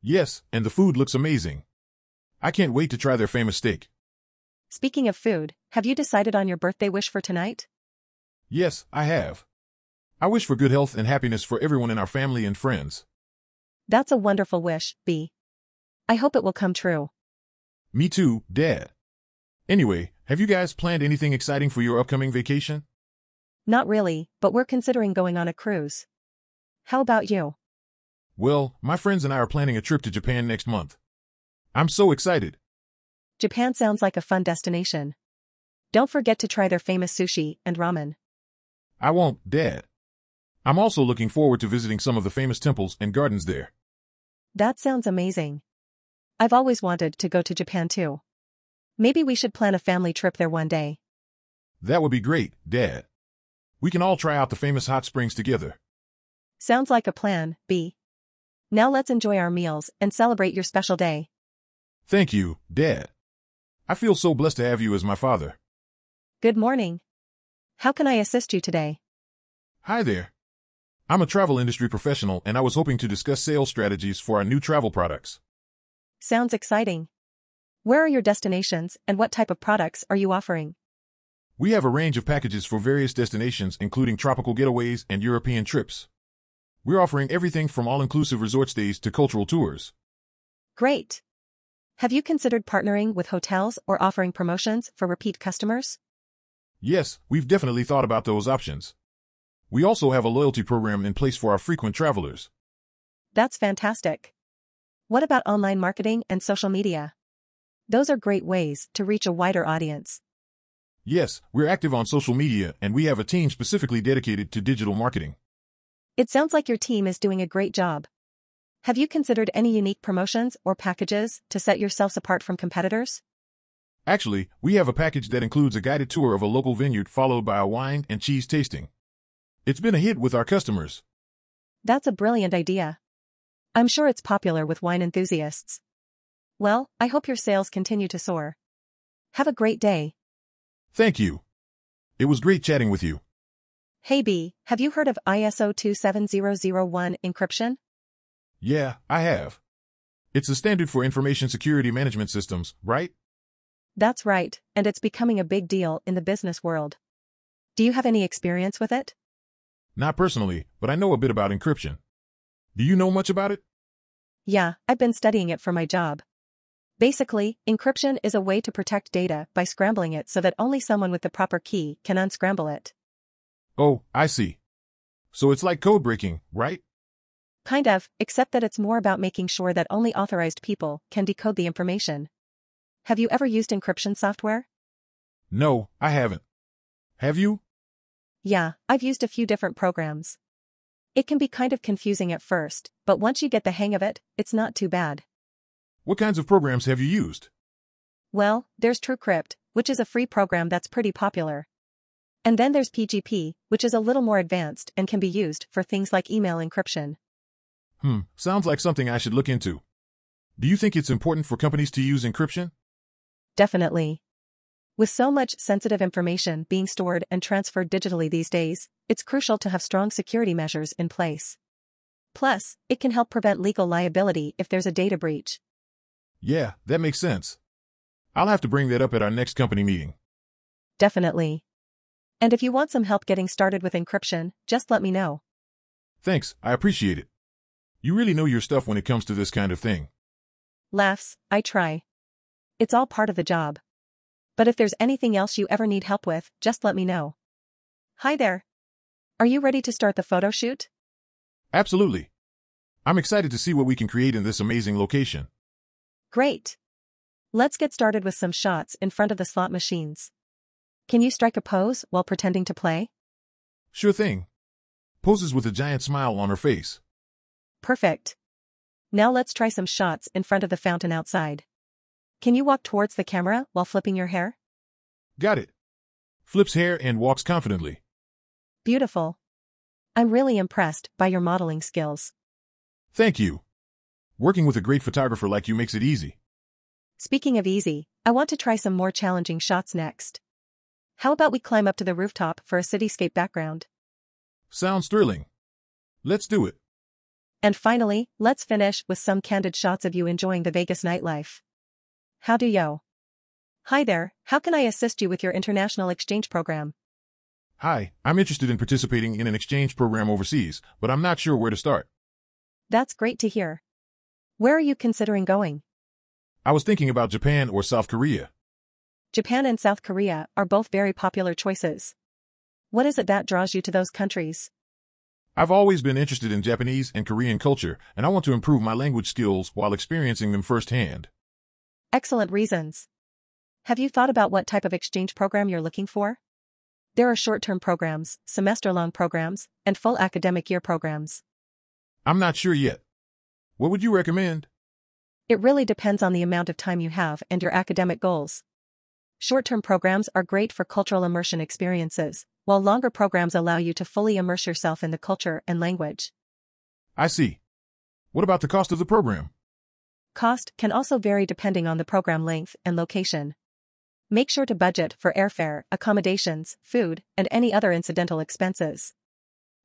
Yes, and the food looks amazing. I can't wait to try their famous steak. Speaking of food, have you decided on your birthday wish for tonight? Yes, I have. I wish for good health and happiness for everyone in our family and friends. That's a wonderful wish, B. I hope it will come true. Me too, Dad. Anyway, have you guys planned anything exciting for your upcoming vacation? Not really, but we're considering going on a cruise. How about you? Well, my friends and I are planning a trip to Japan next month. I'm so excited. Japan sounds like a fun destination. Don't forget to try their famous sushi and ramen. I won't, Dad. I'm also looking forward to visiting some of the famous temples and gardens there. That sounds amazing. I've always wanted to go to Japan too. Maybe we should plan a family trip there one day. That would be great, Dad. We can all try out the famous hot springs together. Sounds like a plan, B. Now let's enjoy our meals and celebrate your special day. Thank you, Dad. I feel so blessed to have you as my father. Good morning. How can I assist you today? Hi there. I'm a travel industry professional and I was hoping to discuss sales strategies for our new travel products. Sounds exciting. Where are your destinations and what type of products are you offering? We have a range of packages for various destinations including tropical getaways and European trips. We're offering everything from all-inclusive resort stays to cultural tours. Great. Have you considered partnering with hotels or offering promotions for repeat customers? Yes, we've definitely thought about those options. We also have a loyalty program in place for our frequent travelers. That's fantastic. What about online marketing and social media? Those are great ways to reach a wider audience. Yes, we're active on social media and we have a team specifically dedicated to digital marketing. It sounds like your team is doing a great job. Have you considered any unique promotions or packages to set yourselves apart from competitors? Actually, we have a package that includes a guided tour of a local vineyard followed by a wine and cheese tasting. It's been a hit with our customers. That's a brilliant idea. I'm sure it's popular with wine enthusiasts. Well, I hope your sales continue to soar. Have a great day. Thank you. It was great chatting with you. Hey B, have you heard of ISO 27001 encryption? Yeah, I have. It's a standard for information security management systems, right? That's right, and it's becoming a big deal in the business world. Do you have any experience with it? Not personally, but I know a bit about encryption. Do you know much about it? Yeah, I've been studying it for my job. Basically, encryption is a way to protect data by scrambling it so that only someone with the proper key can unscramble it. Oh, I see. So it's like code breaking, right? Kind of, except that it's more about making sure that only authorized people can decode the information. Have you ever used encryption software? No, I haven't. Have you? Yeah, I've used a few different programs. It can be kind of confusing at first, but once you get the hang of it, it's not too bad. What kinds of programs have you used? Well, there's TrueCrypt, which is a free program that's pretty popular. And then there's PGP, which is a little more advanced and can be used for things like email encryption. Hmm, sounds like something I should look into. Do you think it's important for companies to use encryption? Definitely. With so much sensitive information being stored and transferred digitally these days, it's crucial to have strong security measures in place. Plus, it can help prevent legal liability if there's a data breach. Yeah, that makes sense. I'll have to bring that up at our next company meeting. Definitely. And if you want some help getting started with encryption, just let me know. Thanks, I appreciate it. You really know your stuff when it comes to this kind of thing. Laughs, I try. It's all part of the job. But if there's anything else you ever need help with, just let me know. Hi there. Are you ready to start the photo shoot? Absolutely. I'm excited to see what we can create in this amazing location. Great. Let's get started with some shots in front of the slot machines. Can you strike a pose while pretending to play? Sure thing. Poses with a giant smile on her face. Perfect. Now let's try some shots in front of the fountain outside. Can you walk towards the camera while flipping your hair? Got it. Flips hair and walks confidently. Beautiful. I'm really impressed by your modeling skills. Thank you. Working with a great photographer like you makes it easy. Speaking of easy, I want to try some more challenging shots next. How about we climb up to the rooftop for a cityscape background? Sounds thrilling. Let's do it. And finally, let's finish with some candid shots of you enjoying the Vegas nightlife. How do yo? Hi there, how can I assist you with your international exchange program? Hi, I'm interested in participating in an exchange program overseas, but I'm not sure where to start. That's great to hear. Where are you considering going? I was thinking about Japan or South Korea. Japan and South Korea are both very popular choices. What is it that draws you to those countries? I've always been interested in Japanese and Korean culture, and I want to improve my language skills while experiencing them firsthand. Excellent reasons. Have you thought about what type of exchange program you're looking for? There are short-term programs, semester-long programs, and full academic year programs. I'm not sure yet. What would you recommend? It really depends on the amount of time you have and your academic goals. Short-term programs are great for cultural immersion experiences, while longer programs allow you to fully immerse yourself in the culture and language. I see. What about the cost of the program? Cost can also vary depending on the program length and location. Make sure to budget for airfare, accommodations, food, and any other incidental expenses.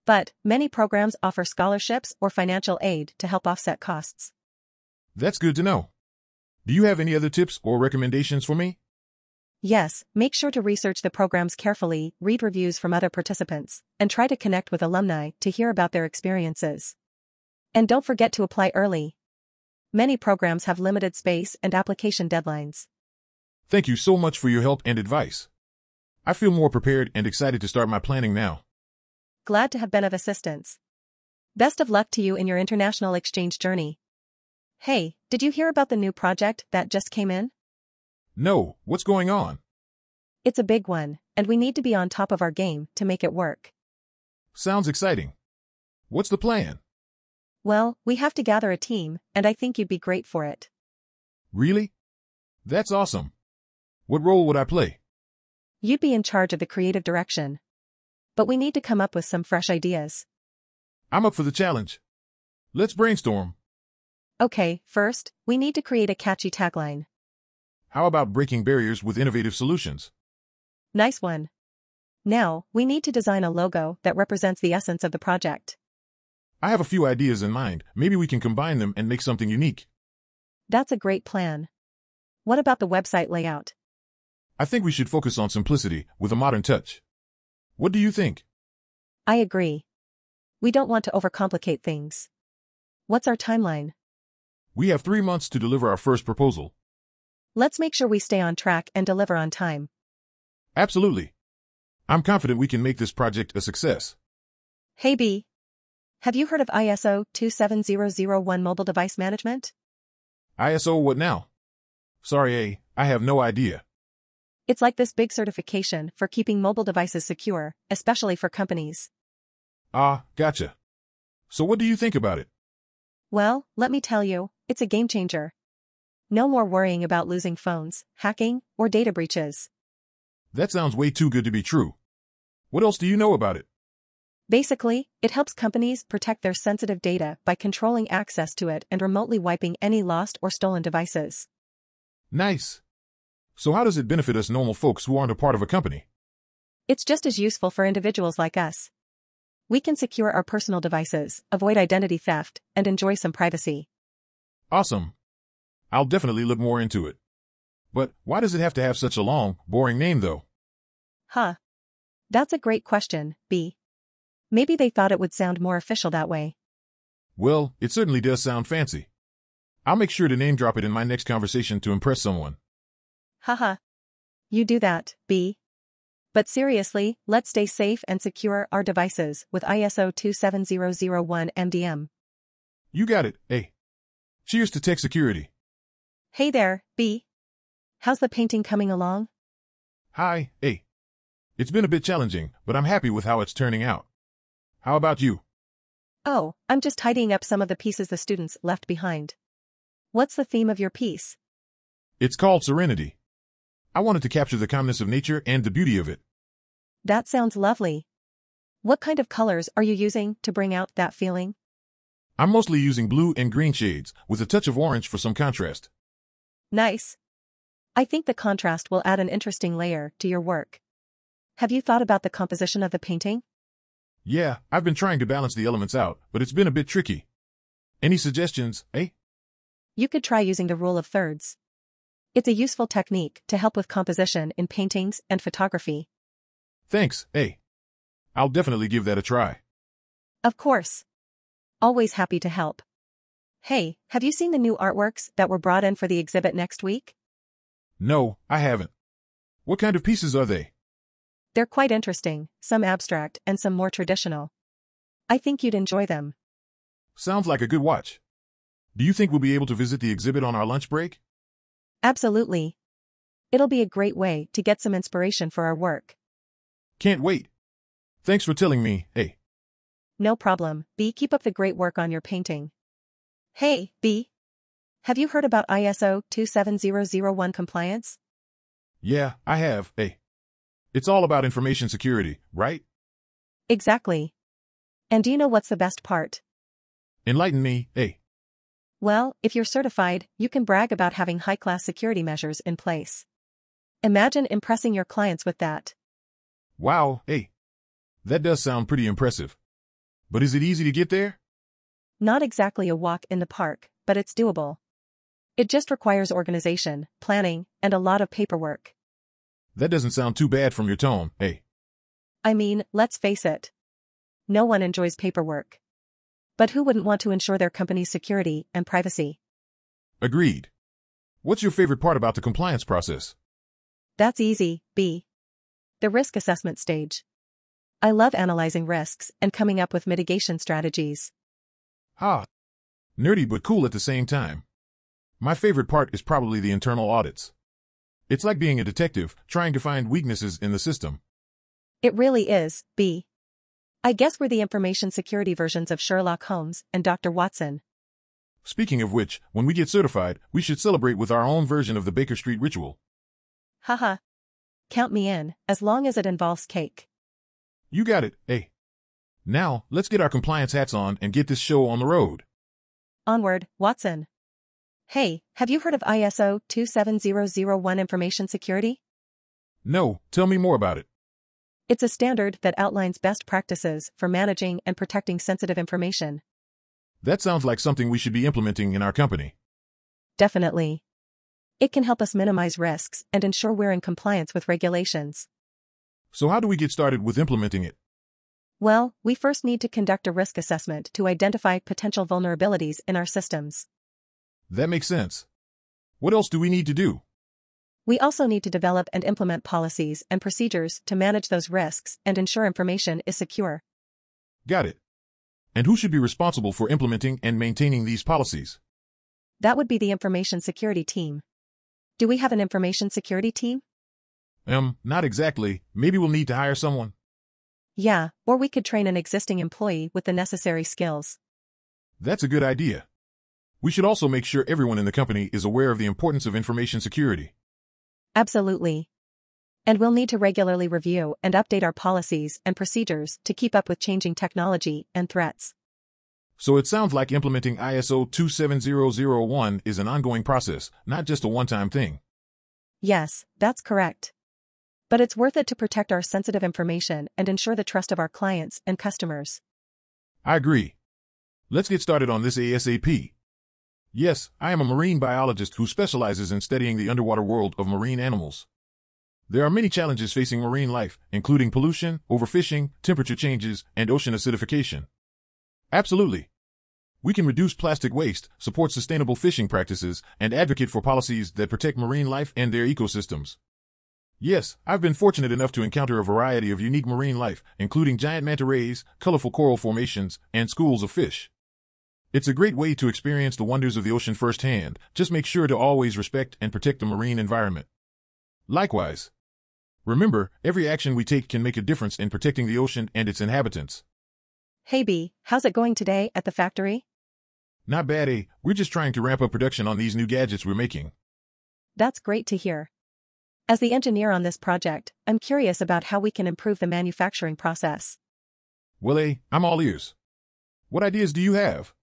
But, many programs offer scholarships or financial aid to help offset costs. That's good to know. Do you have any other tips or recommendations for me? Yes, make sure to research the programs carefully, read reviews from other participants, and try to connect with alumni to hear about their experiences. And don't forget to apply early. Many programs have limited space and application deadlines. Thank you so much for your help and advice. I feel more prepared and excited to start my planning now. Glad to have been of assistance. Best of luck to you in your international exchange journey. Hey, did you hear about the new project that just came in? No, what's going on? It's a big one, and we need to be on top of our game to make it work. Sounds exciting. What's the plan? Well, we have to gather a team, and I think you'd be great for it. Really? That's awesome. What role would I play? You'd be in charge of the creative direction. But we need to come up with some fresh ideas. I'm up for the challenge. Let's brainstorm. Okay, first, we need to create a catchy tagline. How about breaking barriers with innovative solutions? Nice one. Now, we need to design a logo that represents the essence of the project. I have a few ideas in mind. Maybe we can combine them and make something unique. That's a great plan. What about the website layout? I think we should focus on simplicity with a modern touch. What do you think? I agree. We don't want to overcomplicate things. What's our timeline? We have three months to deliver our first proposal. Let's make sure we stay on track and deliver on time. Absolutely. I'm confident we can make this project a success. Hey B. Have you heard of ISO 27001 mobile device management? ISO what now? Sorry, A, I have no idea. It's like this big certification for keeping mobile devices secure, especially for companies. Ah, gotcha. So what do you think about it? Well, let me tell you, it's a game changer. No more worrying about losing phones, hacking, or data breaches. That sounds way too good to be true. What else do you know about it? Basically, it helps companies protect their sensitive data by controlling access to it and remotely wiping any lost or stolen devices. Nice. So how does it benefit us normal folks who aren't a part of a company? It's just as useful for individuals like us. We can secure our personal devices, avoid identity theft, and enjoy some privacy. Awesome. I'll definitely look more into it. But why does it have to have such a long, boring name though? Huh. That's a great question, B. Maybe they thought it would sound more official that way. Well, it certainly does sound fancy. I'll make sure to name drop it in my next conversation to impress someone. Haha. You do that, B. But seriously, let's stay safe and secure our devices with ISO 27001 MDM. You got it, A. Cheers to tech security. Hey there, B. How's the painting coming along? Hi, A. It's been a bit challenging, but I'm happy with how it's turning out. How about you? Oh, I'm just tidying up some of the pieces the students left behind. What's the theme of your piece? It's called Serenity. I wanted to capture the calmness of nature and the beauty of it. That sounds lovely. What kind of colors are you using to bring out that feeling? I'm mostly using blue and green shades, with a touch of orange for some contrast. Nice. I think the contrast will add an interesting layer to your work. Have you thought about the composition of the painting? Yeah, I've been trying to balance the elements out, but it's been a bit tricky. Any suggestions, eh? You could try using the rule of thirds. It's a useful technique to help with composition in paintings and photography. Thanks, eh? I'll definitely give that a try. Of course. Always happy to help. Hey, have you seen the new artworks that were brought in for the exhibit next week? No, I haven't. What kind of pieces are they? They're quite interesting, some abstract and some more traditional. I think you'd enjoy them. Sounds like a good watch. Do you think we'll be able to visit the exhibit on our lunch break? Absolutely. It'll be a great way to get some inspiration for our work. Can't wait. Thanks for telling me, hey. No problem, B. Keep up the great work on your painting. Hey, B. Have you heard about ISO 27001 compliance? Yeah, I have, hey. It's all about information security, right? Exactly. And do you know what's the best part? Enlighten me, hey. Well, if you're certified, you can brag about having high-class security measures in place. Imagine impressing your clients with that. Wow, hey. That does sound pretty impressive. But is it easy to get there? Not exactly a walk in the park, but it's doable. It just requires organization, planning, and a lot of paperwork. That doesn't sound too bad from your tone, hey. I mean, let's face it. No one enjoys paperwork. But who wouldn't want to ensure their company's security and privacy? Agreed. What's your favorite part about the compliance process? That's easy, B. The risk assessment stage. I love analyzing risks and coming up with mitigation strategies. Ha! Nerdy but cool at the same time. My favorite part is probably the internal audits. It's like being a detective, trying to find weaknesses in the system. It really is, B. I guess we're the information security versions of Sherlock Holmes and Dr. Watson. Speaking of which, when we get certified, we should celebrate with our own version of the Baker Street ritual. Haha. Count me in, as long as it involves cake. You got it, eh? Now, let's get our compliance hats on and get this show on the road. Onward, Watson. Hey, have you heard of ISO 27001 information security? No, tell me more about it. It's a standard that outlines best practices for managing and protecting sensitive information. That sounds like something we should be implementing in our company. Definitely. It can help us minimize risks and ensure we're in compliance with regulations. So how do we get started with implementing it? Well, we first need to conduct a risk assessment to identify potential vulnerabilities in our systems. That makes sense. What else do we need to do? We also need to develop and implement policies and procedures to manage those risks and ensure information is secure. Got it. And who should be responsible for implementing and maintaining these policies? That would be the information security team. Do we have an information security team? Um, not exactly. Maybe we'll need to hire someone. Yeah, or we could train an existing employee with the necessary skills. That's a good idea. We should also make sure everyone in the company is aware of the importance of information security. Absolutely. And we'll need to regularly review and update our policies and procedures to keep up with changing technology and threats. So it sounds like implementing ISO 27001 is an ongoing process, not just a one-time thing. Yes, that's correct. But it's worth it to protect our sensitive information and ensure the trust of our clients and customers. I agree. Let's get started on this ASAP. Yes, I am a marine biologist who specializes in studying the underwater world of marine animals. There are many challenges facing marine life, including pollution, overfishing, temperature changes, and ocean acidification. Absolutely. We can reduce plastic waste, support sustainable fishing practices, and advocate for policies that protect marine life and their ecosystems. Yes, I've been fortunate enough to encounter a variety of unique marine life, including giant manta rays, colorful coral formations, and schools of fish. It's a great way to experience the wonders of the ocean firsthand. Just make sure to always respect and protect the marine environment. Likewise, Remember, every action we take can make a difference in protecting the ocean and its inhabitants. Hey B, how's it going today at the factory? Not bad, eh? We're just trying to ramp up production on these new gadgets we're making. That's great to hear. As the engineer on this project, I'm curious about how we can improve the manufacturing process. Well, eh, I'm all ears. What ideas do you have?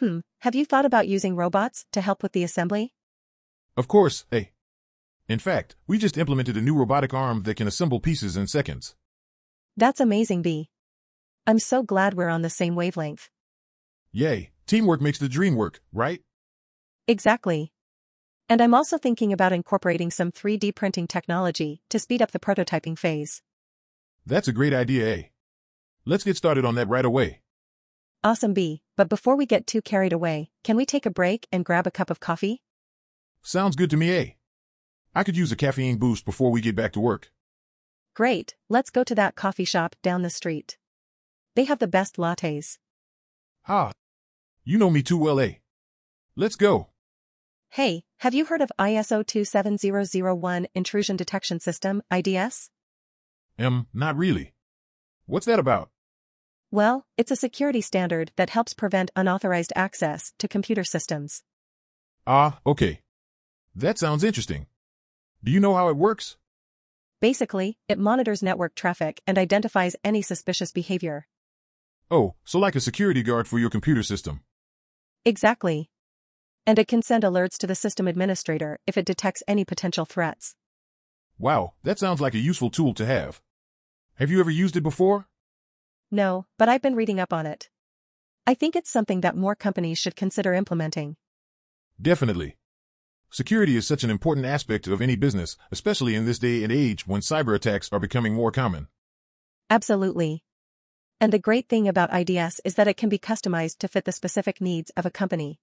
Hmm, have you thought about using robots to help with the assembly? Of course, eh. In fact, we just implemented a new robotic arm that can assemble pieces in seconds. That's amazing B. I'm so glad we're on the same wavelength. Yay, teamwork makes the dream work, right? Exactly. And I'm also thinking about incorporating some 3D printing technology to speed up the prototyping phase. That's a great idea, eh? Let's get started on that right away. Awesome B, but before we get too carried away, can we take a break and grab a cup of coffee? Sounds good to me, eh? I could use a caffeine boost before we get back to work. Great, let's go to that coffee shop down the street. They have the best lattes. Ah. You know me too well, eh? Let's go. Hey, have you heard of ISO 27001 Intrusion Detection System, IDS? Um, not really. What's that about? Well, it's a security standard that helps prevent unauthorized access to computer systems. Ah, okay. That sounds interesting. Do you know how it works? Basically, it monitors network traffic and identifies any suspicious behavior. Oh, so like a security guard for your computer system. Exactly. And it can send alerts to the system administrator if it detects any potential threats. Wow, that sounds like a useful tool to have. Have you ever used it before? No, but I've been reading up on it. I think it's something that more companies should consider implementing. Definitely. Security is such an important aspect of any business, especially in this day and age when cyber attacks are becoming more common. Absolutely. And the great thing about IDS is that it can be customized to fit the specific needs of a company.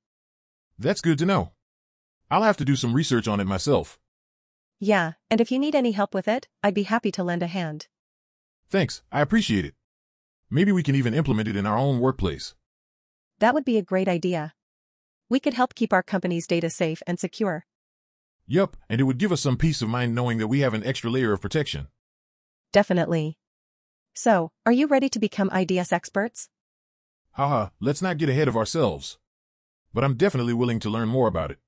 That's good to know. I'll have to do some research on it myself. Yeah, and if you need any help with it, I'd be happy to lend a hand. Thanks, I appreciate it. Maybe we can even implement it in our own workplace. That would be a great idea. We could help keep our company's data safe and secure. Yup, and it would give us some peace of mind knowing that we have an extra layer of protection. Definitely. So, are you ready to become IDS experts? Haha, let's not get ahead of ourselves. But I'm definitely willing to learn more about it.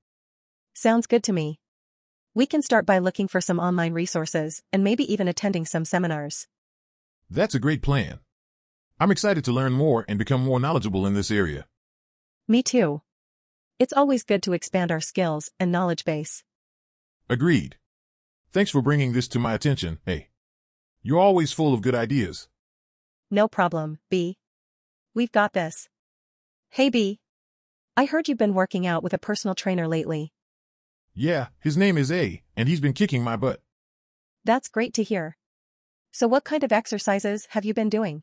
Sounds good to me. We can start by looking for some online resources and maybe even attending some seminars. That's a great plan. I'm excited to learn more and become more knowledgeable in this area. Me too. It's always good to expand our skills and knowledge base. Agreed. Thanks for bringing this to my attention, hey. You're always full of good ideas. No problem, B. We've got this. Hey B. I heard you've been working out with a personal trainer lately. Yeah, his name is A, and he's been kicking my butt. That's great to hear. So what kind of exercises have you been doing?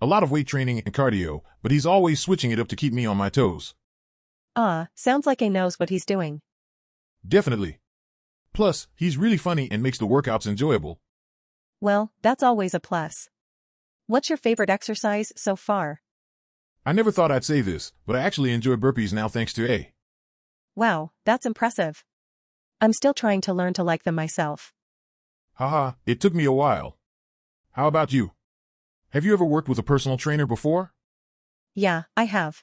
A lot of weight training and cardio, but he's always switching it up to keep me on my toes. Ah, sounds like he knows what he's doing. Definitely. Plus, he's really funny and makes the workouts enjoyable. Well, that's always a plus. What's your favorite exercise so far? I never thought I'd say this, but I actually enjoy burpees now thanks to A. Wow, that's impressive. I'm still trying to learn to like them myself. Haha, it took me a while. How about you? Have you ever worked with a personal trainer before? Yeah, I have.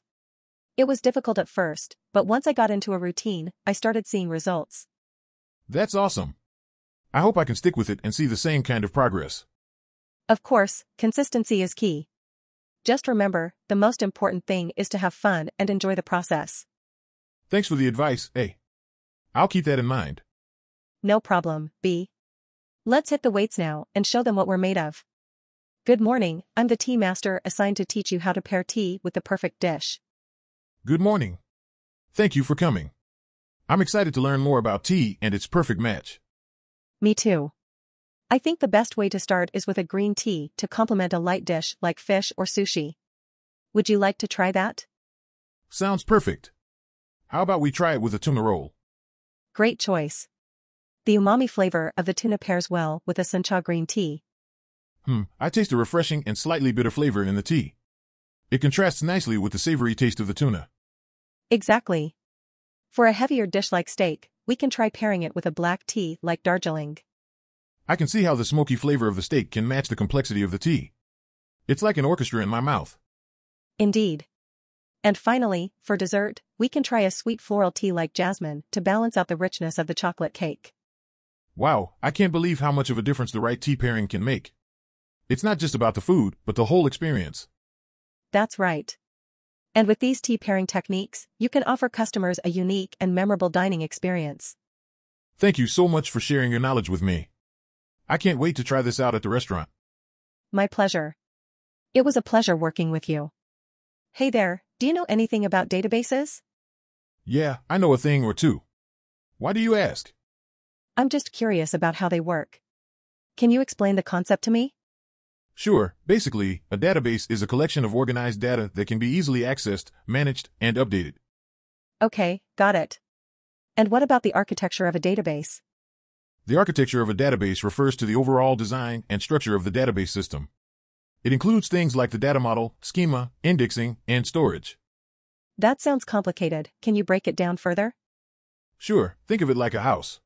It was difficult at first, but once I got into a routine, I started seeing results. That's awesome. I hope I can stick with it and see the same kind of progress. Of course, consistency is key. Just remember, the most important thing is to have fun and enjoy the process. Thanks for the advice, A. I'll keep that in mind. No problem, B. Let's hit the weights now and show them what we're made of. Good morning, I'm the tea master assigned to teach you how to pair tea with the perfect dish. Good morning. Thank you for coming. I'm excited to learn more about tea and its perfect match. Me too. I think the best way to start is with a green tea to complement a light dish like fish or sushi. Would you like to try that? Sounds perfect. How about we try it with a tuna roll? Great choice. The umami flavor of the tuna pairs well with a sencha green tea. Hmm, I taste a refreshing and slightly bitter flavor in the tea. It contrasts nicely with the savory taste of the tuna. Exactly. For a heavier dish like steak, we can try pairing it with a black tea like Darjeeling. I can see how the smoky flavor of the steak can match the complexity of the tea. It's like an orchestra in my mouth. Indeed. And finally, for dessert, we can try a sweet floral tea like jasmine to balance out the richness of the chocolate cake. Wow, I can't believe how much of a difference the right tea pairing can make. It's not just about the food, but the whole experience. That's right. And with these tea pairing techniques, you can offer customers a unique and memorable dining experience. Thank you so much for sharing your knowledge with me. I can't wait to try this out at the restaurant. My pleasure. It was a pleasure working with you. Hey there, do you know anything about databases? Yeah, I know a thing or two. Why do you ask? I'm just curious about how they work. Can you explain the concept to me? Sure, basically, a database is a collection of organized data that can be easily accessed, managed, and updated. Okay, got it. And what about the architecture of a database? The architecture of a database refers to the overall design and structure of the database system. It includes things like the data model, schema, indexing, and storage. That sounds complicated. Can you break it down further? Sure, think of it like a house.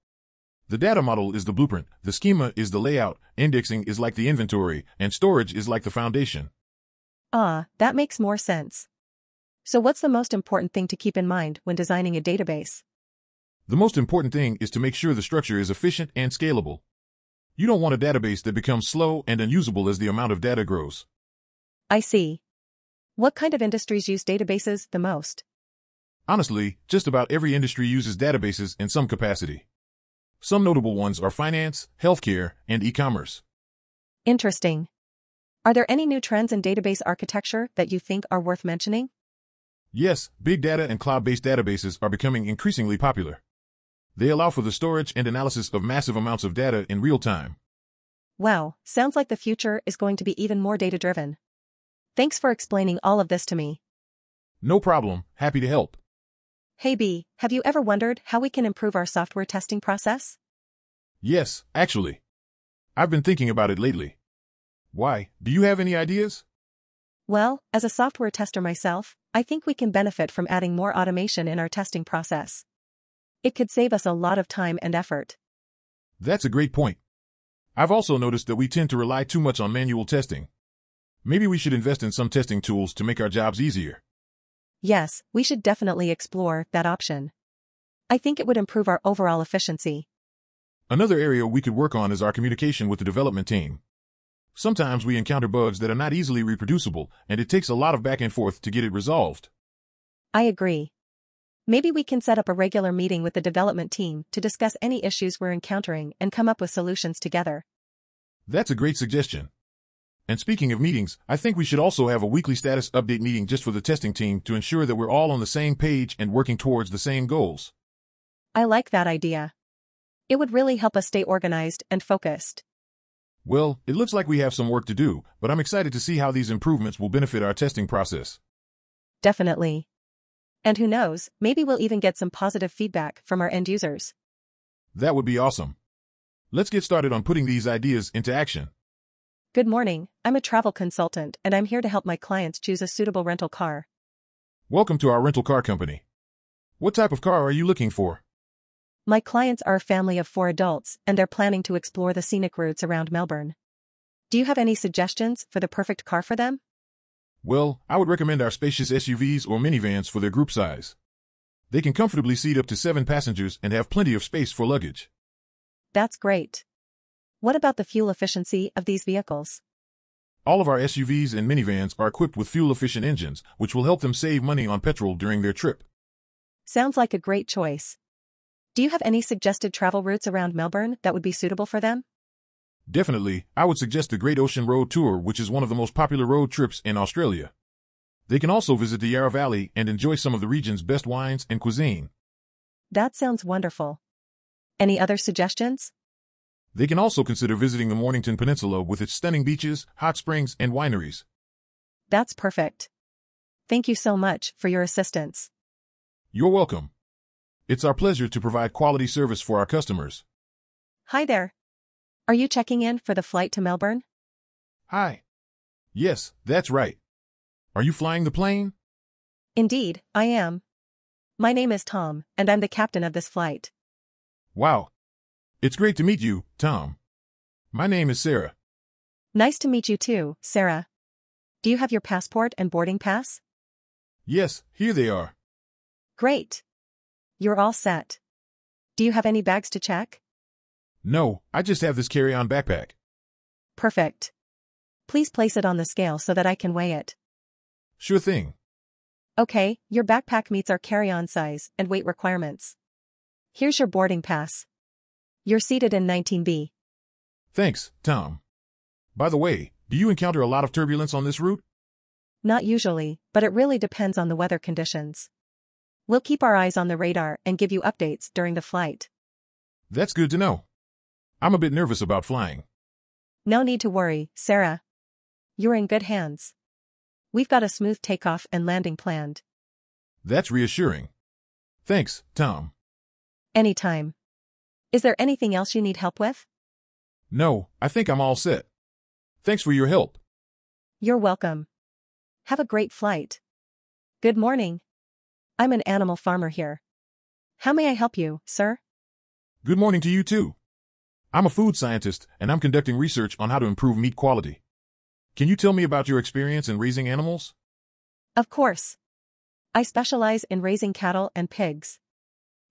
The data model is the blueprint, the schema is the layout, indexing is like the inventory, and storage is like the foundation. Ah, that makes more sense. So what's the most important thing to keep in mind when designing a database? The most important thing is to make sure the structure is efficient and scalable. You don't want a database that becomes slow and unusable as the amount of data grows. I see. What kind of industries use databases the most? Honestly, just about every industry uses databases in some capacity. Some notable ones are finance, healthcare, and e-commerce. Interesting. Are there any new trends in database architecture that you think are worth mentioning? Yes, big data and cloud-based databases are becoming increasingly popular. They allow for the storage and analysis of massive amounts of data in real time. Wow, sounds like the future is going to be even more data-driven. Thanks for explaining all of this to me. No problem, happy to help. Hey B, have you ever wondered how we can improve our software testing process? Yes, actually. I've been thinking about it lately. Why, do you have any ideas? Well, as a software tester myself, I think we can benefit from adding more automation in our testing process. It could save us a lot of time and effort. That's a great point. I've also noticed that we tend to rely too much on manual testing. Maybe we should invest in some testing tools to make our jobs easier. Yes, we should definitely explore that option. I think it would improve our overall efficiency. Another area we could work on is our communication with the development team. Sometimes we encounter bugs that are not easily reproducible, and it takes a lot of back and forth to get it resolved. I agree. Maybe we can set up a regular meeting with the development team to discuss any issues we're encountering and come up with solutions together. That's a great suggestion. And speaking of meetings, I think we should also have a weekly status update meeting just for the testing team to ensure that we're all on the same page and working towards the same goals. I like that idea. It would really help us stay organized and focused. Well, it looks like we have some work to do, but I'm excited to see how these improvements will benefit our testing process. Definitely. And who knows, maybe we'll even get some positive feedback from our end users. That would be awesome. Let's get started on putting these ideas into action. Good morning, I'm a travel consultant and I'm here to help my clients choose a suitable rental car. Welcome to our rental car company. What type of car are you looking for? My clients are a family of four adults and they're planning to explore the scenic routes around Melbourne. Do you have any suggestions for the perfect car for them? Well, I would recommend our spacious SUVs or minivans for their group size. They can comfortably seat up to seven passengers and have plenty of space for luggage. That's great. What about the fuel efficiency of these vehicles? All of our SUVs and minivans are equipped with fuel-efficient engines, which will help them save money on petrol during their trip. Sounds like a great choice. Do you have any suggested travel routes around Melbourne that would be suitable for them? Definitely, I would suggest the Great Ocean Road Tour, which is one of the most popular road trips in Australia. They can also visit the Yarra Valley and enjoy some of the region's best wines and cuisine. That sounds wonderful. Any other suggestions? They can also consider visiting the Mornington Peninsula with its stunning beaches, hot springs, and wineries. That's perfect. Thank you so much for your assistance. You're welcome. It's our pleasure to provide quality service for our customers. Hi there. Are you checking in for the flight to Melbourne? Hi. Yes, that's right. Are you flying the plane? Indeed, I am. My name is Tom, and I'm the captain of this flight. Wow, it's great to meet you, Tom. My name is Sarah. Nice to meet you too, Sarah. Do you have your passport and boarding pass? Yes, here they are. Great. You're all set. Do you have any bags to check? No, I just have this carry-on backpack. Perfect. Please place it on the scale so that I can weigh it. Sure thing. Okay, your backpack meets our carry-on size and weight requirements. Here's your boarding pass. You're seated in 19B. Thanks, Tom. By the way, do you encounter a lot of turbulence on this route? Not usually, but it really depends on the weather conditions. We'll keep our eyes on the radar and give you updates during the flight. That's good to know. I'm a bit nervous about flying. No need to worry, Sarah. You're in good hands. We've got a smooth takeoff and landing planned. That's reassuring. Thanks, Tom. Anytime. Is there anything else you need help with? No, I think I'm all set. Thanks for your help. You're welcome. Have a great flight. Good morning. I'm an animal farmer here. How may I help you, sir? Good morning to you too. I'm a food scientist and I'm conducting research on how to improve meat quality. Can you tell me about your experience in raising animals? Of course. I specialize in raising cattle and pigs.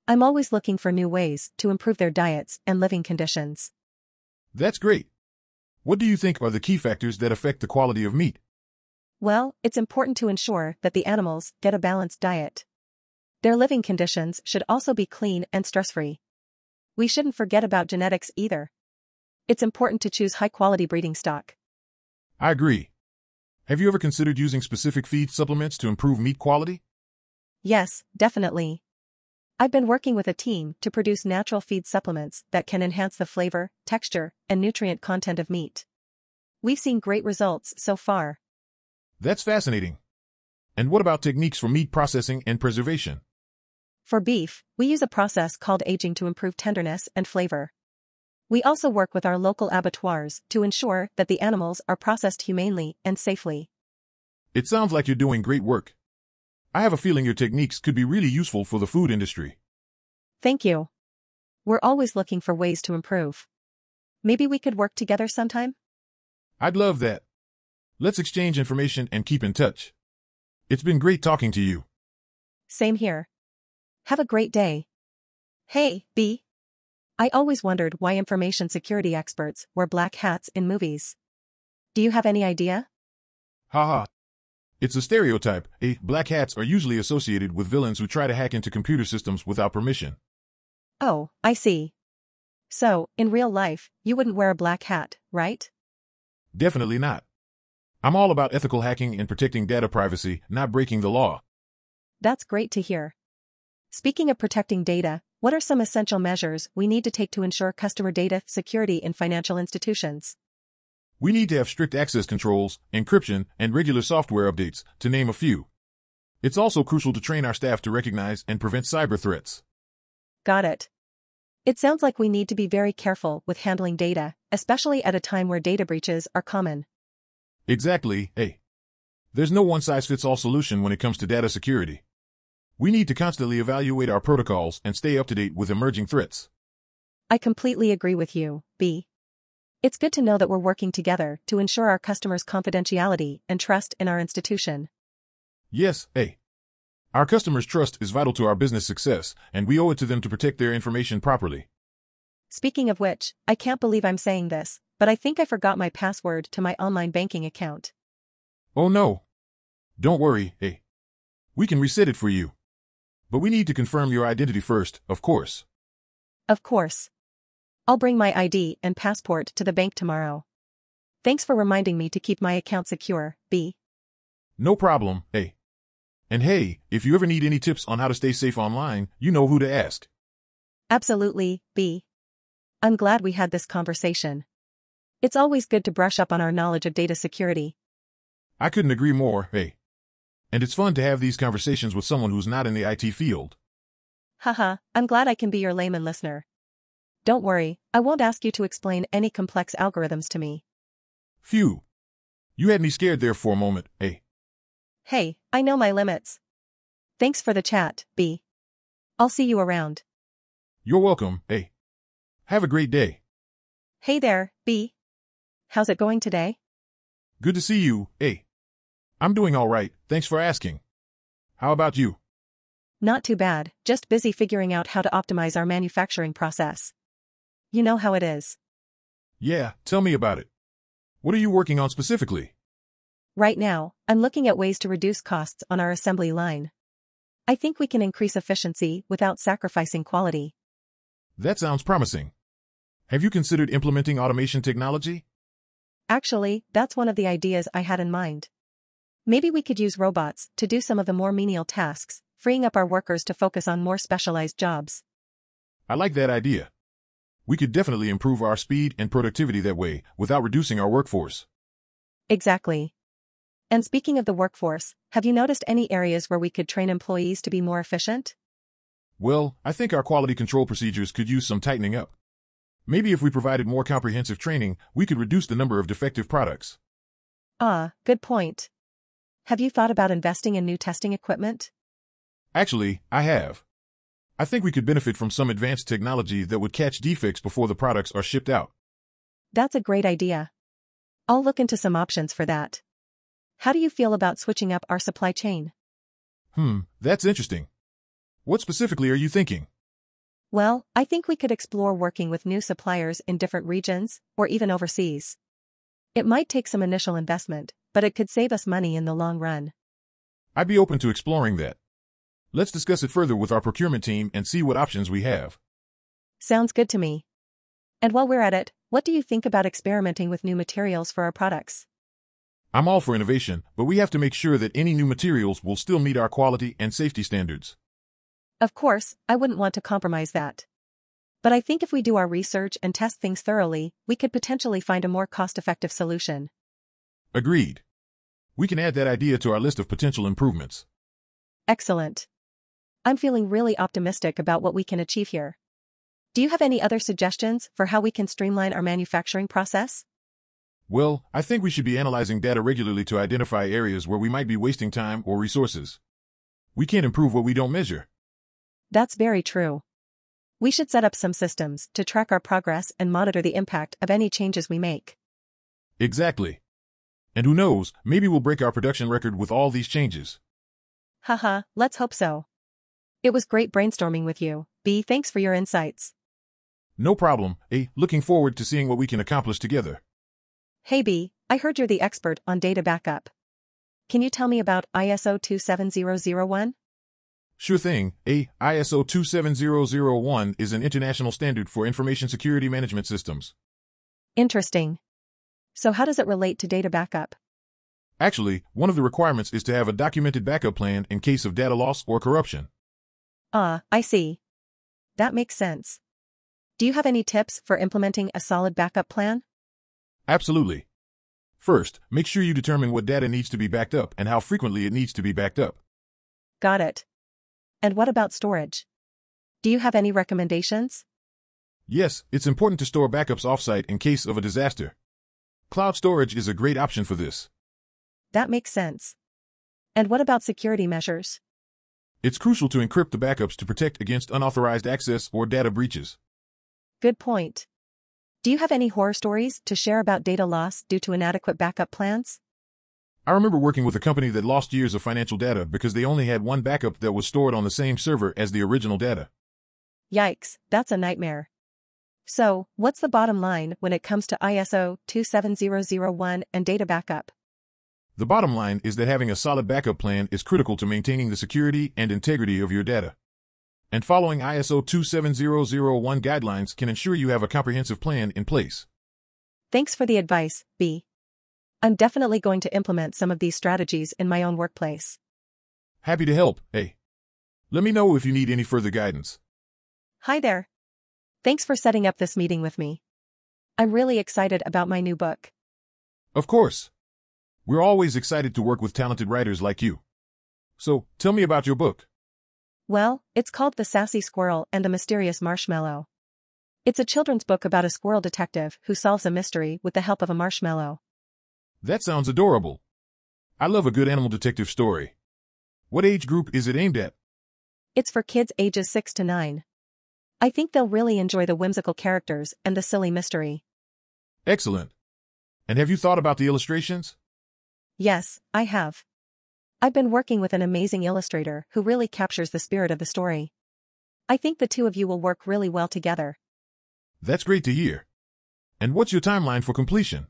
I'm always looking for new ways to improve their diets and living conditions. That's great. What do you think are the key factors that affect the quality of meat? Well, it's important to ensure that the animals get a balanced diet. Their living conditions should also be clean and stress-free. We shouldn't forget about genetics either. It's important to choose high-quality breeding stock. I agree. Have you ever considered using specific feed supplements to improve meat quality? Yes, definitely. I've been working with a team to produce natural feed supplements that can enhance the flavor, texture, and nutrient content of meat. We've seen great results so far. That's fascinating. And what about techniques for meat processing and preservation? For beef, we use a process called aging to improve tenderness and flavor. We also work with our local abattoirs to ensure that the animals are processed humanely and safely. It sounds like you're doing great work. I have a feeling your techniques could be really useful for the food industry. Thank you. We're always looking for ways to improve. Maybe we could work together sometime? I'd love that. Let's exchange information and keep in touch. It's been great talking to you. Same here. Have a great day. Hey, B. I always wondered why information security experts wear black hats in movies. Do you have any idea? Haha. It's a stereotype. A black hats are usually associated with villains who try to hack into computer systems without permission. Oh, I see. So, in real life, you wouldn't wear a black hat, right? Definitely not. I'm all about ethical hacking and protecting data privacy, not breaking the law. That's great to hear. Speaking of protecting data, what are some essential measures we need to take to ensure customer data security in financial institutions? We need to have strict access controls, encryption, and regular software updates, to name a few. It's also crucial to train our staff to recognize and prevent cyber threats. Got it. It sounds like we need to be very careful with handling data, especially at a time where data breaches are common. Exactly, hey. There's no one-size-fits-all solution when it comes to data security. We need to constantly evaluate our protocols and stay up to date with emerging threats. I completely agree with you, B. It's good to know that we're working together to ensure our customers' confidentiality and trust in our institution. Yes, A. Our customers' trust is vital to our business success, and we owe it to them to protect their information properly. Speaking of which, I can't believe I'm saying this, but I think I forgot my password to my online banking account. Oh no. Don't worry, A. We can reset it for you. But we need to confirm your identity first, of course. Of course. I'll bring my ID and passport to the bank tomorrow. Thanks for reminding me to keep my account secure, B. No problem, hey. And hey, if you ever need any tips on how to stay safe online, you know who to ask. Absolutely, B. I'm glad we had this conversation. It's always good to brush up on our knowledge of data security. I couldn't agree more, hey. And it's fun to have these conversations with someone who's not in the IT field. Haha, I'm glad I can be your layman listener. Don't worry, I won't ask you to explain any complex algorithms to me. Phew. You had me scared there for a moment, eh? Hey, I know my limits. Thanks for the chat, B. I'll see you around. You're welcome, eh? Have a great day. Hey there, B. how's it going today? Good to see you, eh? I'm doing all right, thanks for asking. How about you? Not too bad, just busy figuring out how to optimize our manufacturing process. You know how it is. Yeah, tell me about it. What are you working on specifically? Right now, I'm looking at ways to reduce costs on our assembly line. I think we can increase efficiency without sacrificing quality. That sounds promising. Have you considered implementing automation technology? Actually, that's one of the ideas I had in mind. Maybe we could use robots to do some of the more menial tasks, freeing up our workers to focus on more specialized jobs. I like that idea. We could definitely improve our speed and productivity that way without reducing our workforce. Exactly. And speaking of the workforce, have you noticed any areas where we could train employees to be more efficient? Well, I think our quality control procedures could use some tightening up. Maybe if we provided more comprehensive training, we could reduce the number of defective products. Ah, good point. Have you thought about investing in new testing equipment? Actually, I have. I think we could benefit from some advanced technology that would catch defects before the products are shipped out. That's a great idea. I'll look into some options for that. How do you feel about switching up our supply chain? Hmm, that's interesting. What specifically are you thinking? Well, I think we could explore working with new suppliers in different regions, or even overseas. It might take some initial investment, but it could save us money in the long run. I'd be open to exploring that. Let's discuss it further with our procurement team and see what options we have. Sounds good to me. And while we're at it, what do you think about experimenting with new materials for our products? I'm all for innovation, but we have to make sure that any new materials will still meet our quality and safety standards. Of course, I wouldn't want to compromise that. But I think if we do our research and test things thoroughly, we could potentially find a more cost-effective solution. Agreed. We can add that idea to our list of potential improvements. Excellent. I'm feeling really optimistic about what we can achieve here. Do you have any other suggestions for how we can streamline our manufacturing process? Well, I think we should be analyzing data regularly to identify areas where we might be wasting time or resources. We can't improve what we don't measure. That's very true. We should set up some systems to track our progress and monitor the impact of any changes we make. Exactly. And who knows, maybe we'll break our production record with all these changes. Haha, let's hope so. It was great brainstorming with you, B. Thanks for your insights. No problem, A. Looking forward to seeing what we can accomplish together. Hey B, I heard you're the expert on data backup. Can you tell me about ISO 27001? Sure thing, A. ISO 27001 is an international standard for information security management systems. Interesting. So how does it relate to data backup? Actually, one of the requirements is to have a documented backup plan in case of data loss or corruption. Ah, I see. That makes sense. Do you have any tips for implementing a solid backup plan? Absolutely. First, make sure you determine what data needs to be backed up and how frequently it needs to be backed up. Got it. And what about storage? Do you have any recommendations? Yes, it's important to store backups offsite in case of a disaster. Cloud storage is a great option for this. That makes sense. And what about security measures? It's crucial to encrypt the backups to protect against unauthorized access or data breaches. Good point. Do you have any horror stories to share about data loss due to inadequate backup plans? I remember working with a company that lost years of financial data because they only had one backup that was stored on the same server as the original data. Yikes, that's a nightmare. So, what's the bottom line when it comes to ISO 27001 and data backup? The bottom line is that having a solid backup plan is critical to maintaining the security and integrity of your data and following ISO 27001 guidelines can ensure you have a comprehensive plan in place. Thanks for the advice, B. I'm definitely going to implement some of these strategies in my own workplace. Happy to help, A. Let me know if you need any further guidance. Hi there. Thanks for setting up this meeting with me. I'm really excited about my new book. Of course. We're always excited to work with talented writers like you. So, tell me about your book. Well, it's called The Sassy Squirrel and the Mysterious Marshmallow. It's a children's book about a squirrel detective who solves a mystery with the help of a marshmallow. That sounds adorable. I love a good animal detective story. What age group is it aimed at? It's for kids ages 6 to 9. I think they'll really enjoy the whimsical characters and the silly mystery. Excellent. And have you thought about the illustrations? Yes, I have. I've been working with an amazing illustrator who really captures the spirit of the story. I think the two of you will work really well together. That's great to hear. And what's your timeline for completion?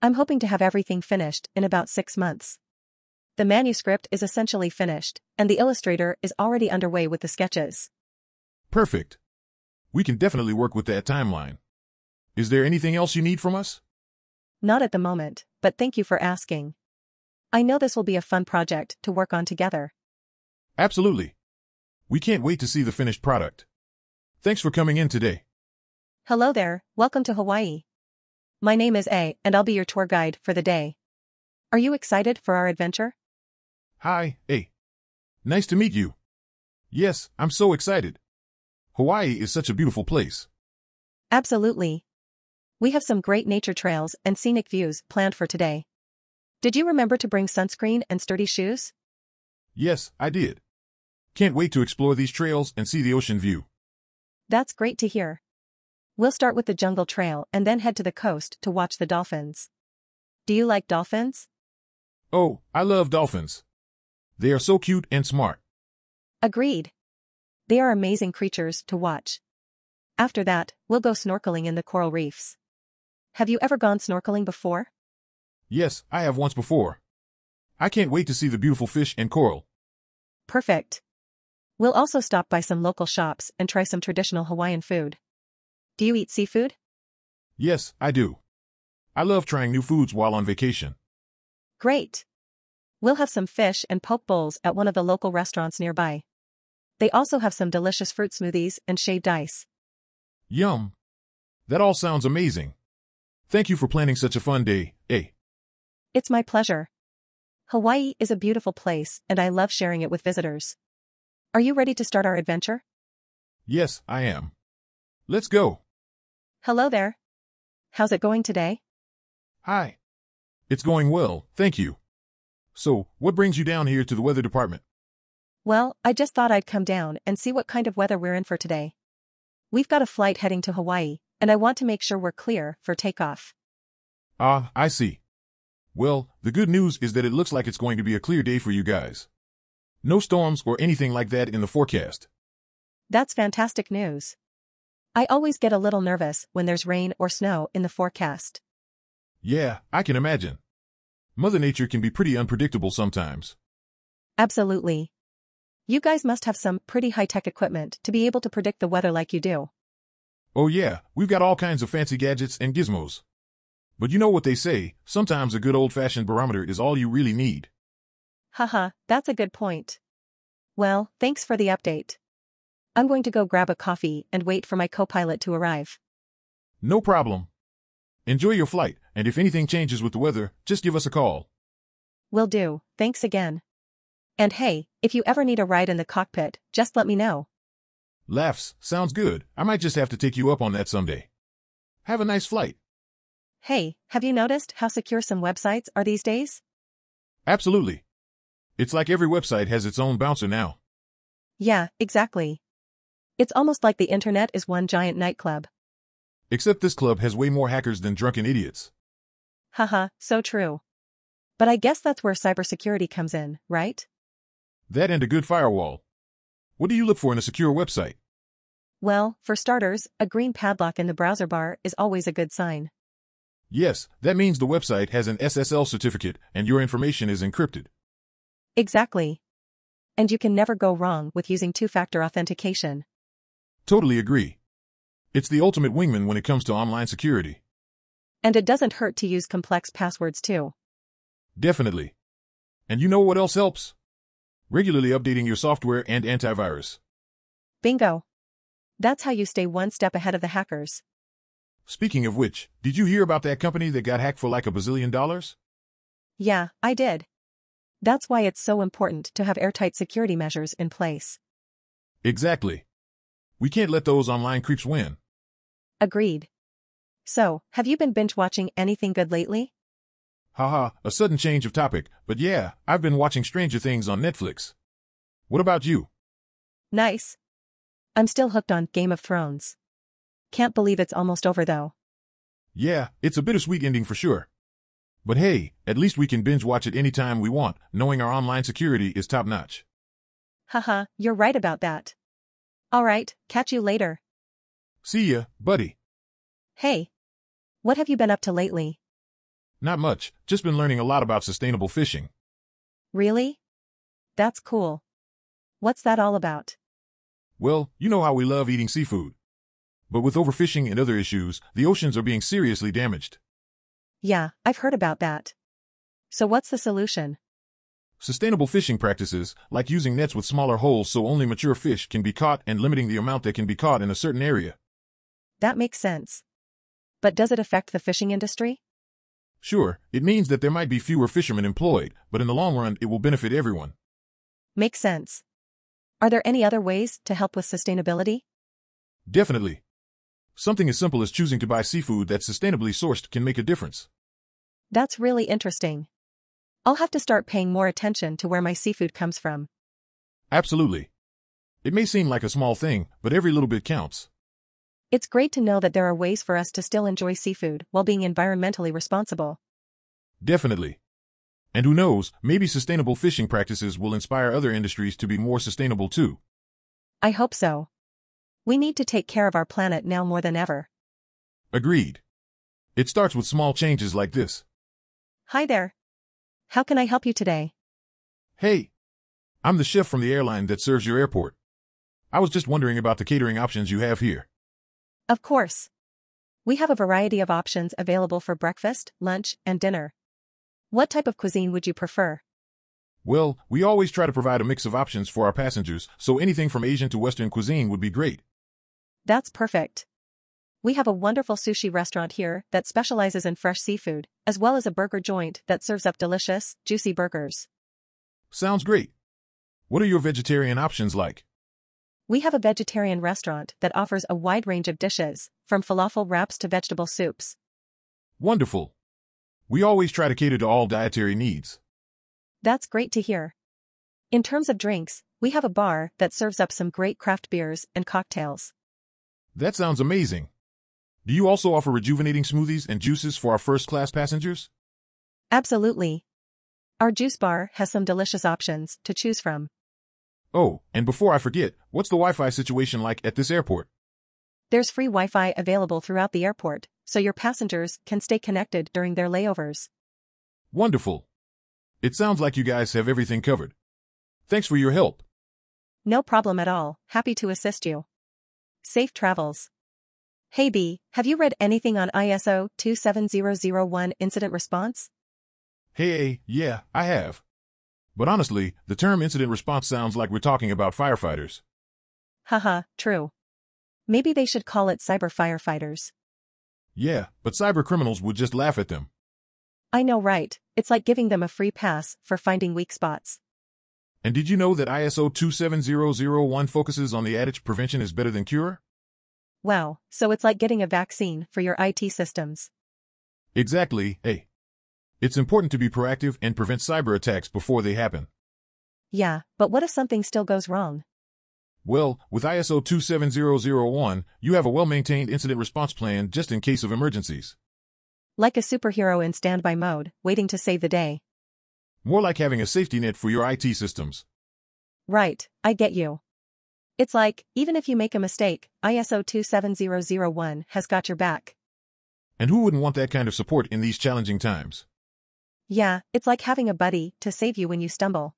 I'm hoping to have everything finished in about six months. The manuscript is essentially finished, and the illustrator is already underway with the sketches. Perfect. We can definitely work with that timeline. Is there anything else you need from us? Not at the moment, but thank you for asking. I know this will be a fun project to work on together. Absolutely. We can't wait to see the finished product. Thanks for coming in today. Hello there, welcome to Hawaii. My name is A, and I'll be your tour guide for the day. Are you excited for our adventure? Hi, A. Nice to meet you. Yes, I'm so excited. Hawaii is such a beautiful place. Absolutely. We have some great nature trails and scenic views planned for today. Did you remember to bring sunscreen and sturdy shoes? Yes, I did. Can't wait to explore these trails and see the ocean view. That's great to hear. We'll start with the jungle trail and then head to the coast to watch the dolphins. Do you like dolphins? Oh, I love dolphins. They are so cute and smart. Agreed. They are amazing creatures to watch. After that, we'll go snorkeling in the coral reefs. Have you ever gone snorkeling before? Yes, I have once before. I can't wait to see the beautiful fish and coral. Perfect. We'll also stop by some local shops and try some traditional Hawaiian food. Do you eat seafood? Yes, I do. I love trying new foods while on vacation. Great. We'll have some fish and poke bowls at one of the local restaurants nearby. They also have some delicious fruit smoothies and shaved ice. Yum. That all sounds amazing. Thank you for planning such a fun day, A. It's my pleasure. Hawaii is a beautiful place and I love sharing it with visitors. Are you ready to start our adventure? Yes, I am. Let's go. Hello there. How's it going today? Hi. It's going well, thank you. So, what brings you down here to the weather department? Well, I just thought I'd come down and see what kind of weather we're in for today. We've got a flight heading to Hawaii, and I want to make sure we're clear for takeoff. Ah, I see. Well, the good news is that it looks like it's going to be a clear day for you guys. No storms or anything like that in the forecast. That's fantastic news. I always get a little nervous when there's rain or snow in the forecast. Yeah, I can imagine. Mother Nature can be pretty unpredictable sometimes. Absolutely. You guys must have some pretty high-tech equipment to be able to predict the weather like you do. Oh yeah, we've got all kinds of fancy gadgets and gizmos. But you know what they say, sometimes a good old-fashioned barometer is all you really need. Haha, that's a good point. Well, thanks for the update. I'm going to go grab a coffee and wait for my co-pilot to arrive. No problem. Enjoy your flight, and if anything changes with the weather, just give us a call. Will do, thanks again. And hey, if you ever need a ride in the cockpit, just let me know. Laughs, sounds good. I might just have to take you up on that someday. Have a nice flight. Hey, have you noticed how secure some websites are these days? Absolutely. It's like every website has its own bouncer now. Yeah, exactly. It's almost like the internet is one giant nightclub. Except this club has way more hackers than drunken idiots. Haha, so true. But I guess that's where cybersecurity comes in, right? That and a good firewall. What do you look for in a secure website? Well, for starters, a green padlock in the browser bar is always a good sign. Yes, that means the website has an SSL certificate and your information is encrypted. Exactly. And you can never go wrong with using two-factor authentication. Totally agree. It's the ultimate wingman when it comes to online security. And it doesn't hurt to use complex passwords too. Definitely. And you know what else helps? Regularly updating your software and antivirus. Bingo. That's how you stay one step ahead of the hackers. Speaking of which, did you hear about that company that got hacked for like a bazillion dollars? Yeah, I did. That's why it's so important to have airtight security measures in place. Exactly. We can't let those online creeps win. Agreed. So, have you been binge watching anything good lately? Haha, a sudden change of topic, but yeah, I've been watching Stranger Things on Netflix. What about you? Nice. I'm still hooked on Game of Thrones. Can't believe it's almost over though. Yeah, it's a bittersweet ending for sure. But hey, at least we can binge watch it anytime we want, knowing our online security is top notch. Haha, you're right about that. Alright, catch you later. See ya, buddy. Hey. What have you been up to lately? Not much, just been learning a lot about sustainable fishing. Really? That's cool. What's that all about? Well, you know how we love eating seafood. But with overfishing and other issues, the oceans are being seriously damaged. Yeah, I've heard about that. So what's the solution? Sustainable fishing practices, like using nets with smaller holes so only mature fish can be caught and limiting the amount that can be caught in a certain area. That makes sense. But does it affect the fishing industry? Sure, it means that there might be fewer fishermen employed, but in the long run it will benefit everyone. Makes sense. Are there any other ways to help with sustainability? Definitely. Something as simple as choosing to buy seafood that's sustainably sourced can make a difference. That's really interesting. I'll have to start paying more attention to where my seafood comes from. Absolutely. It may seem like a small thing, but every little bit counts. It's great to know that there are ways for us to still enjoy seafood while being environmentally responsible. Definitely. And who knows, maybe sustainable fishing practices will inspire other industries to be more sustainable too. I hope so. We need to take care of our planet now more than ever. Agreed. It starts with small changes like this. Hi there. How can I help you today? Hey, I'm the chef from the airline that serves your airport. I was just wondering about the catering options you have here. Of course. We have a variety of options available for breakfast, lunch, and dinner. What type of cuisine would you prefer? Well, we always try to provide a mix of options for our passengers, so anything from Asian to Western cuisine would be great. That's perfect. We have a wonderful sushi restaurant here that specializes in fresh seafood, as well as a burger joint that serves up delicious, juicy burgers. Sounds great. What are your vegetarian options like? We have a vegetarian restaurant that offers a wide range of dishes, from falafel wraps to vegetable soups. Wonderful. We always try to cater to all dietary needs. That's great to hear. In terms of drinks, we have a bar that serves up some great craft beers and cocktails. That sounds amazing. Do you also offer rejuvenating smoothies and juices for our first class passengers? Absolutely. Our juice bar has some delicious options to choose from. Oh, and before I forget, what's the Wi-Fi situation like at this airport? There's free Wi-Fi available throughout the airport, so your passengers can stay connected during their layovers. Wonderful. It sounds like you guys have everything covered. Thanks for your help. No problem at all, happy to assist you. Safe travels. Hey B, have you read anything on ISO 27001 incident response? Hey, yeah, I have. But honestly, the term incident response sounds like we're talking about firefighters. Haha, true. Maybe they should call it cyber firefighters. Yeah, but cyber criminals would just laugh at them. I know right, it's like giving them a free pass for finding weak spots. And did you know that ISO 27001 focuses on the adage prevention is better than cure? Wow, so it's like getting a vaccine for your IT systems. Exactly, hey. It's important to be proactive and prevent cyber attacks before they happen. Yeah, but what if something still goes wrong? Well, with ISO 27001, you have a well-maintained incident response plan just in case of emergencies. Like a superhero in standby mode, waiting to save the day. More like having a safety net for your IT systems. Right, I get you. It's like, even if you make a mistake, ISO 27001 has got your back. And who wouldn't want that kind of support in these challenging times? Yeah, it's like having a buddy to save you when you stumble.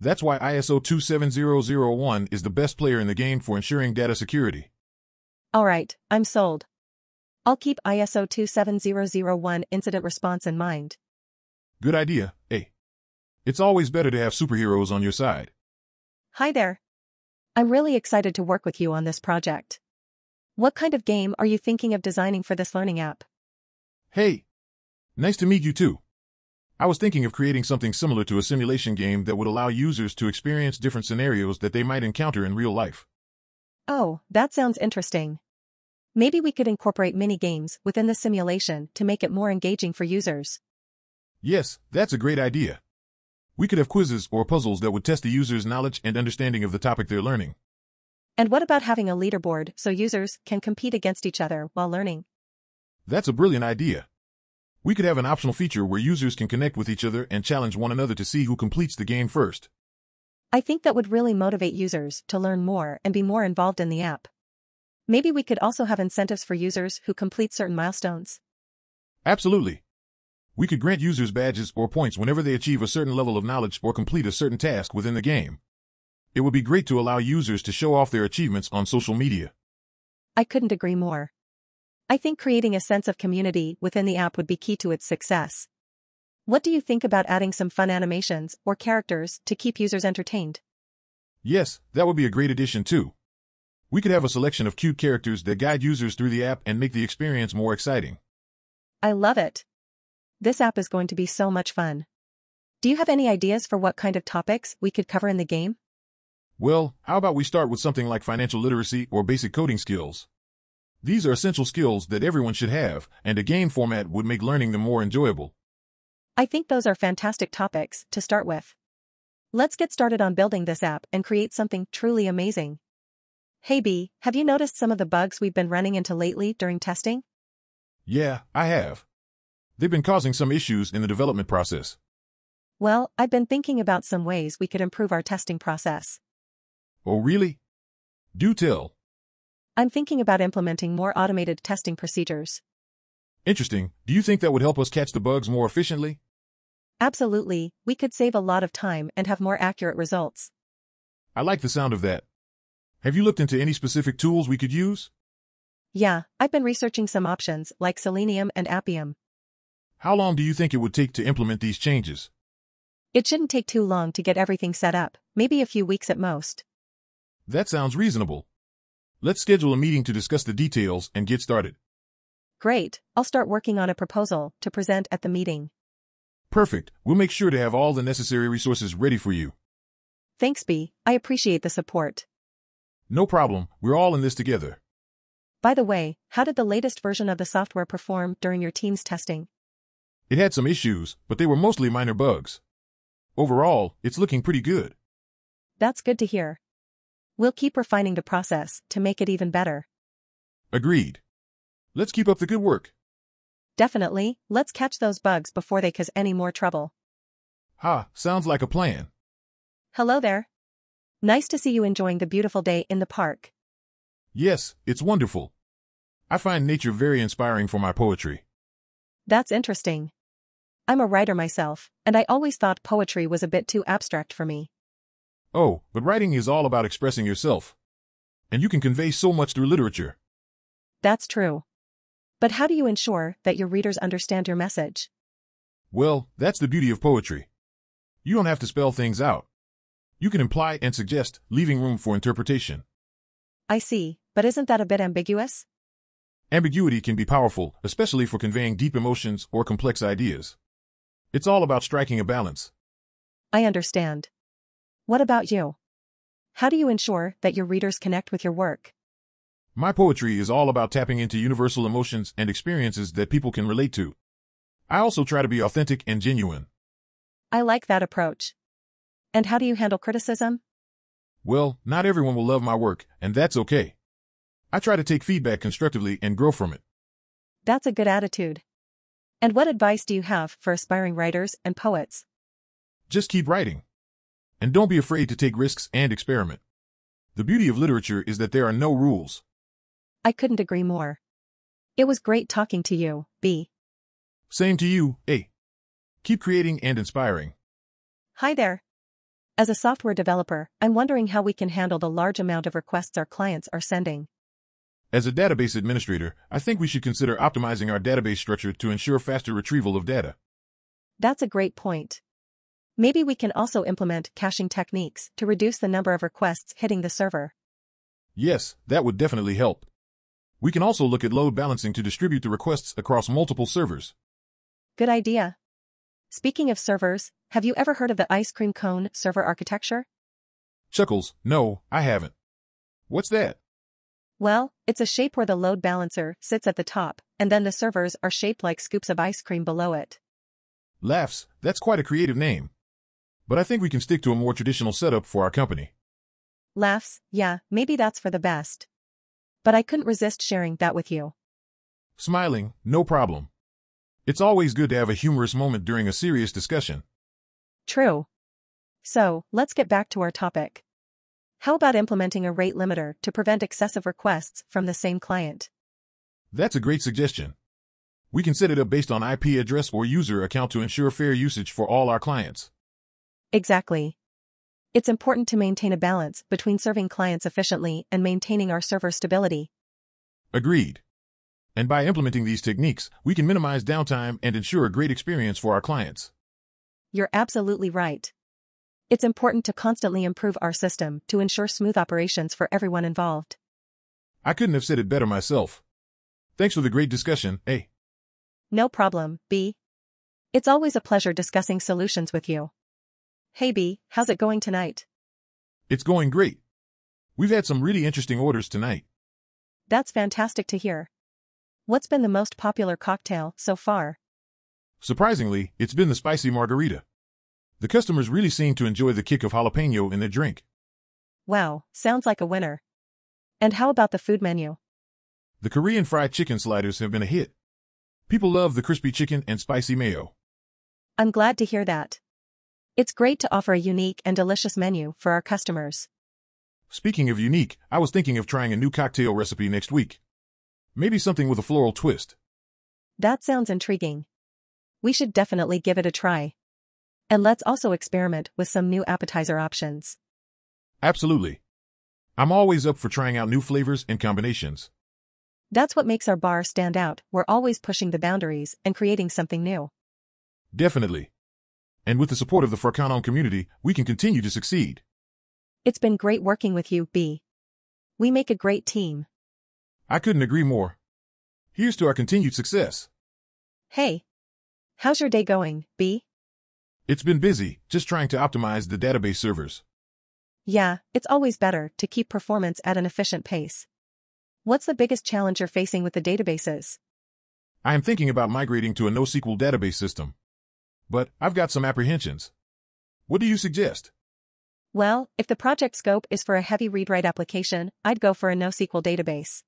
That's why ISO 27001 is the best player in the game for ensuring data security. Alright, I'm sold. I'll keep ISO 27001 incident response in mind. Good idea, hey. It's always better to have superheroes on your side. Hi there. I'm really excited to work with you on this project. What kind of game are you thinking of designing for this learning app? Hey. Nice to meet you too. I was thinking of creating something similar to a simulation game that would allow users to experience different scenarios that they might encounter in real life. Oh, that sounds interesting. Maybe we could incorporate mini games within the simulation to make it more engaging for users. Yes, that's a great idea. We could have quizzes or puzzles that would test the user's knowledge and understanding of the topic they're learning. And what about having a leaderboard so users can compete against each other while learning? That's a brilliant idea. We could have an optional feature where users can connect with each other and challenge one another to see who completes the game first. I think that would really motivate users to learn more and be more involved in the app. Maybe we could also have incentives for users who complete certain milestones. Absolutely. We could grant users badges or points whenever they achieve a certain level of knowledge or complete a certain task within the game. It would be great to allow users to show off their achievements on social media. I couldn't agree more. I think creating a sense of community within the app would be key to its success. What do you think about adding some fun animations or characters to keep users entertained? Yes, that would be a great addition too. We could have a selection of cute characters that guide users through the app and make the experience more exciting. I love it. This app is going to be so much fun. Do you have any ideas for what kind of topics we could cover in the game? Well, how about we start with something like financial literacy or basic coding skills? These are essential skills that everyone should have, and a game format would make learning them more enjoyable. I think those are fantastic topics to start with. Let's get started on building this app and create something truly amazing. Hey B, have you noticed some of the bugs we've been running into lately during testing? Yeah, I have. They've been causing some issues in the development process. Well, I've been thinking about some ways we could improve our testing process. Oh, really? Do tell. I'm thinking about implementing more automated testing procedures. Interesting. Do you think that would help us catch the bugs more efficiently? Absolutely, we could save a lot of time and have more accurate results. I like the sound of that. Have you looked into any specific tools we could use? Yeah, I've been researching some options like Selenium and Appium. How long do you think it would take to implement these changes? It shouldn't take too long to get everything set up, maybe a few weeks at most. That sounds reasonable. Let's schedule a meeting to discuss the details and get started. Great, I'll start working on a proposal to present at the meeting. Perfect. We'll make sure to have all the necessary resources ready for you. Thanks, B. I appreciate the support. No problem. We're all in this together. By the way, how did the latest version of the software perform during your team's testing? It had some issues, but they were mostly minor bugs. Overall, it's looking pretty good. That's good to hear. We'll keep refining the process to make it even better. Agreed. Let's keep up the good work. Definitely, let's catch those bugs before they cause any more trouble. Ha, sounds like a plan. Hello there. Nice to see you enjoying the beautiful day in the park. Yes, it's wonderful. I find nature very inspiring for my poetry. That's interesting. I'm a writer myself, and I always thought poetry was a bit too abstract for me. Oh, but writing is all about expressing yourself. And you can convey so much through literature. That's true. But how do you ensure that your readers understand your message? Well, that's the beauty of poetry. You don't have to spell things out. You can imply and suggest, leaving room for interpretation. I see, but isn't that a bit ambiguous? Ambiguity can be powerful, especially for conveying deep emotions or complex ideas. It's all about striking a balance. I understand. What about you? How do you ensure that your readers connect with your work? My poetry is all about tapping into universal emotions and experiences that people can relate to. I also try to be authentic and genuine. I like that approach. And how do you handle criticism? Well, not everyone will love my work, and that's okay. I try to take feedback constructively and grow from it. That's a good attitude. And what advice do you have for aspiring writers and poets? Just keep writing. And don't be afraid to take risks and experiment. The beauty of literature is that there are no rules. I couldn't agree more. It was great talking to you, B. Same to you, A. Keep creating and inspiring. Hi there. As a software developer, I'm wondering how we can handle the large amount of requests our clients are sending. As a database administrator, I think we should consider optimizing our database structure to ensure faster retrieval of data. That's a great point. Maybe we can also implement caching techniques to reduce the number of requests hitting the server. Yes, that would definitely help. We can also look at load balancing to distribute the requests across multiple servers. Good idea. Speaking of servers, have you ever heard of the ice cream cone server architecture? Chuckles, no, I haven't. What's that? Well, it's a shape where the load balancer sits at the top, and then the servers are shaped like scoops of ice cream below it. Laughs, that's quite a creative name. But I think we can stick to a more traditional setup for our company. Laughs, yeah, maybe that's for the best. But I couldn't resist sharing that with you. Smiling, no problem. It's always good to have a humorous moment during a serious discussion. True. So, let's get back to our topic. How about implementing a rate limiter to prevent excessive requests from the same client? That's a great suggestion. We can set it up based on IP address or user account to ensure fair usage for all our clients. Exactly. It's important to maintain a balance between serving clients efficiently and maintaining our server stability. Agreed. And by implementing these techniques, we can minimize downtime and ensure a great experience for our clients. You're absolutely right. It's important to constantly improve our system to ensure smooth operations for everyone involved. I couldn't have said it better myself. Thanks for the great discussion, A. No problem, B. It's always a pleasure discussing solutions with you. Hey B, how's it going tonight? It's going great. We've had some really interesting orders tonight. That's fantastic to hear. What's been the most popular cocktail so far? Surprisingly, it's been the spicy margarita. The customers really seem to enjoy the kick of jalapeno in their drink. Wow, sounds like a winner. And how about the food menu? The Korean fried chicken sliders have been a hit. People love the crispy chicken and spicy mayo. I'm glad to hear that. It's great to offer a unique and delicious menu for our customers. Speaking of unique, I was thinking of trying a new cocktail recipe next week. Maybe something with a floral twist. That sounds intriguing. We should definitely give it a try. And let's also experiment with some new appetizer options. Absolutely. I'm always up for trying out new flavors and combinations. That's what makes our bar stand out. We're always pushing the boundaries and creating something new. Definitely. And with the support of the Frakanon community, we can continue to succeed. It's been great working with you, B. We make a great team. I couldn't agree more. Here's to our continued success. Hey. How's your day going, B? It's been busy, just trying to optimize the database servers. Yeah, it's always better to keep performance at an efficient pace. What's the biggest challenge you're facing with the databases? I am thinking about migrating to a NoSQL database system. But I've got some apprehensions. What do you suggest? Well, if the project scope is for a heavy read-write application, I'd go for a NoSQL database.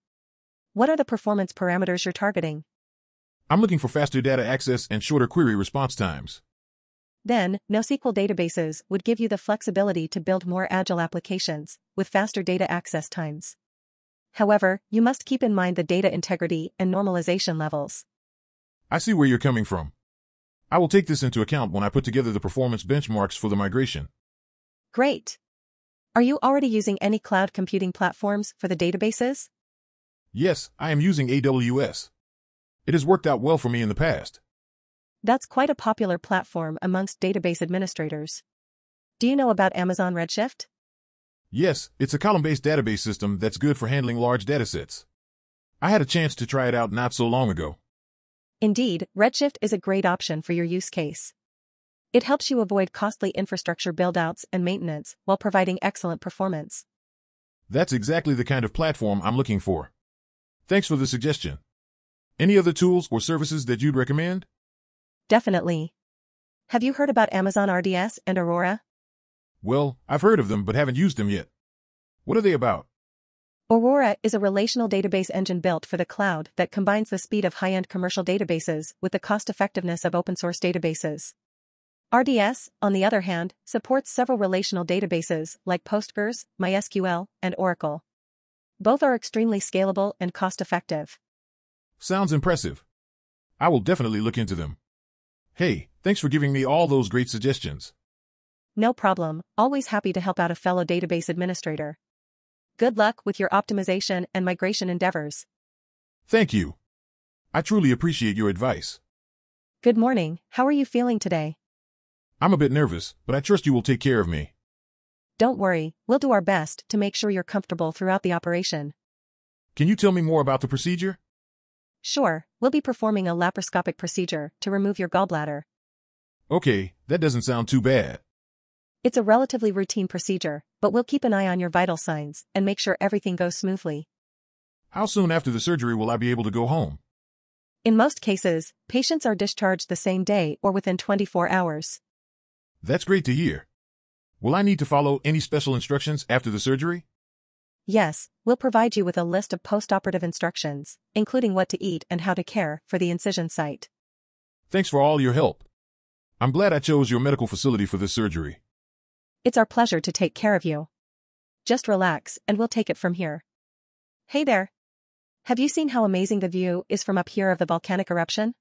What are the performance parameters you're targeting? I'm looking for faster data access and shorter query response times. Then, NoSQL databases would give you the flexibility to build more agile applications with faster data access times. However, you must keep in mind the data integrity and normalization levels. I see where you're coming from. I will take this into account when I put together the performance benchmarks for the migration. Great. Are you already using any cloud computing platforms for the databases? Yes, I am using AWS. It has worked out well for me in the past. That's quite a popular platform amongst database administrators. Do you know about Amazon Redshift? Yes, it's a column-based database system that's good for handling large datasets. I had a chance to try it out not so long ago. Indeed, Redshift is a great option for your use case. It helps you avoid costly infrastructure buildouts and maintenance while providing excellent performance. That's exactly the kind of platform I'm looking for. Thanks for the suggestion. Any other tools or services that you'd recommend? Definitely. Have you heard about Amazon RDS and Aurora? Well, I've heard of them but haven't used them yet. What are they about? Aurora is a relational database engine built for the cloud that combines the speed of high-end commercial databases with the cost-effectiveness of open-source databases. RDS, on the other hand, supports several relational databases like Postgres, MySQL, and Oracle. Both are extremely scalable and cost-effective. Sounds impressive. I will definitely look into them. Hey, thanks for giving me all those great suggestions. No problem, always happy to help out a fellow database administrator. Good luck with your optimization and migration endeavors. Thank you. I truly appreciate your advice. Good morning, how are you feeling today? I'm a bit nervous, but I trust you will take care of me. Don't worry, we'll do our best to make sure you're comfortable throughout the operation. Can you tell me more about the procedure? Sure, we'll be performing a laparoscopic procedure to remove your gallbladder. Okay, that doesn't sound too bad. It's a relatively routine procedure, but we'll keep an eye on your vital signs and make sure everything goes smoothly. How soon after the surgery will I be able to go home? In most cases, patients are discharged the same day or within 24 hours. That's great to hear. Will I need to follow any special instructions after the surgery? Yes, we'll provide you with a list of post-operative instructions, including what to eat and how to care for the incision site. Thanks for all your help. I'm glad I chose your medical facility for this surgery. It's our pleasure to take care of you. Just relax and we'll take it from here. Hey there. Have you seen how amazing the view is from up here of the volcanic eruption?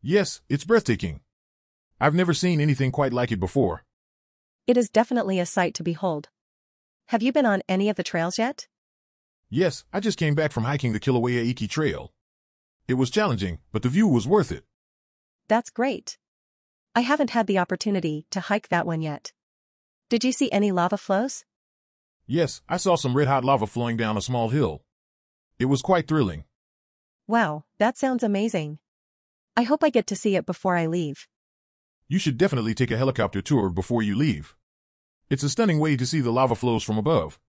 Yes, it's breathtaking. I've never seen anything quite like it before. It is definitely a sight to behold. Have you been on any of the trails yet? Yes, I just came back from hiking the Kilauea Iki Trail. It was challenging, but the view was worth it. That's great. I haven't had the opportunity to hike that one yet. Did you see any lava flows? Yes, I saw some red hot lava flowing down a small hill. It was quite thrilling. Wow, that sounds amazing. I hope I get to see it before I leave. You should definitely take a helicopter tour before you leave. It's a stunning way to see the lava flows from above.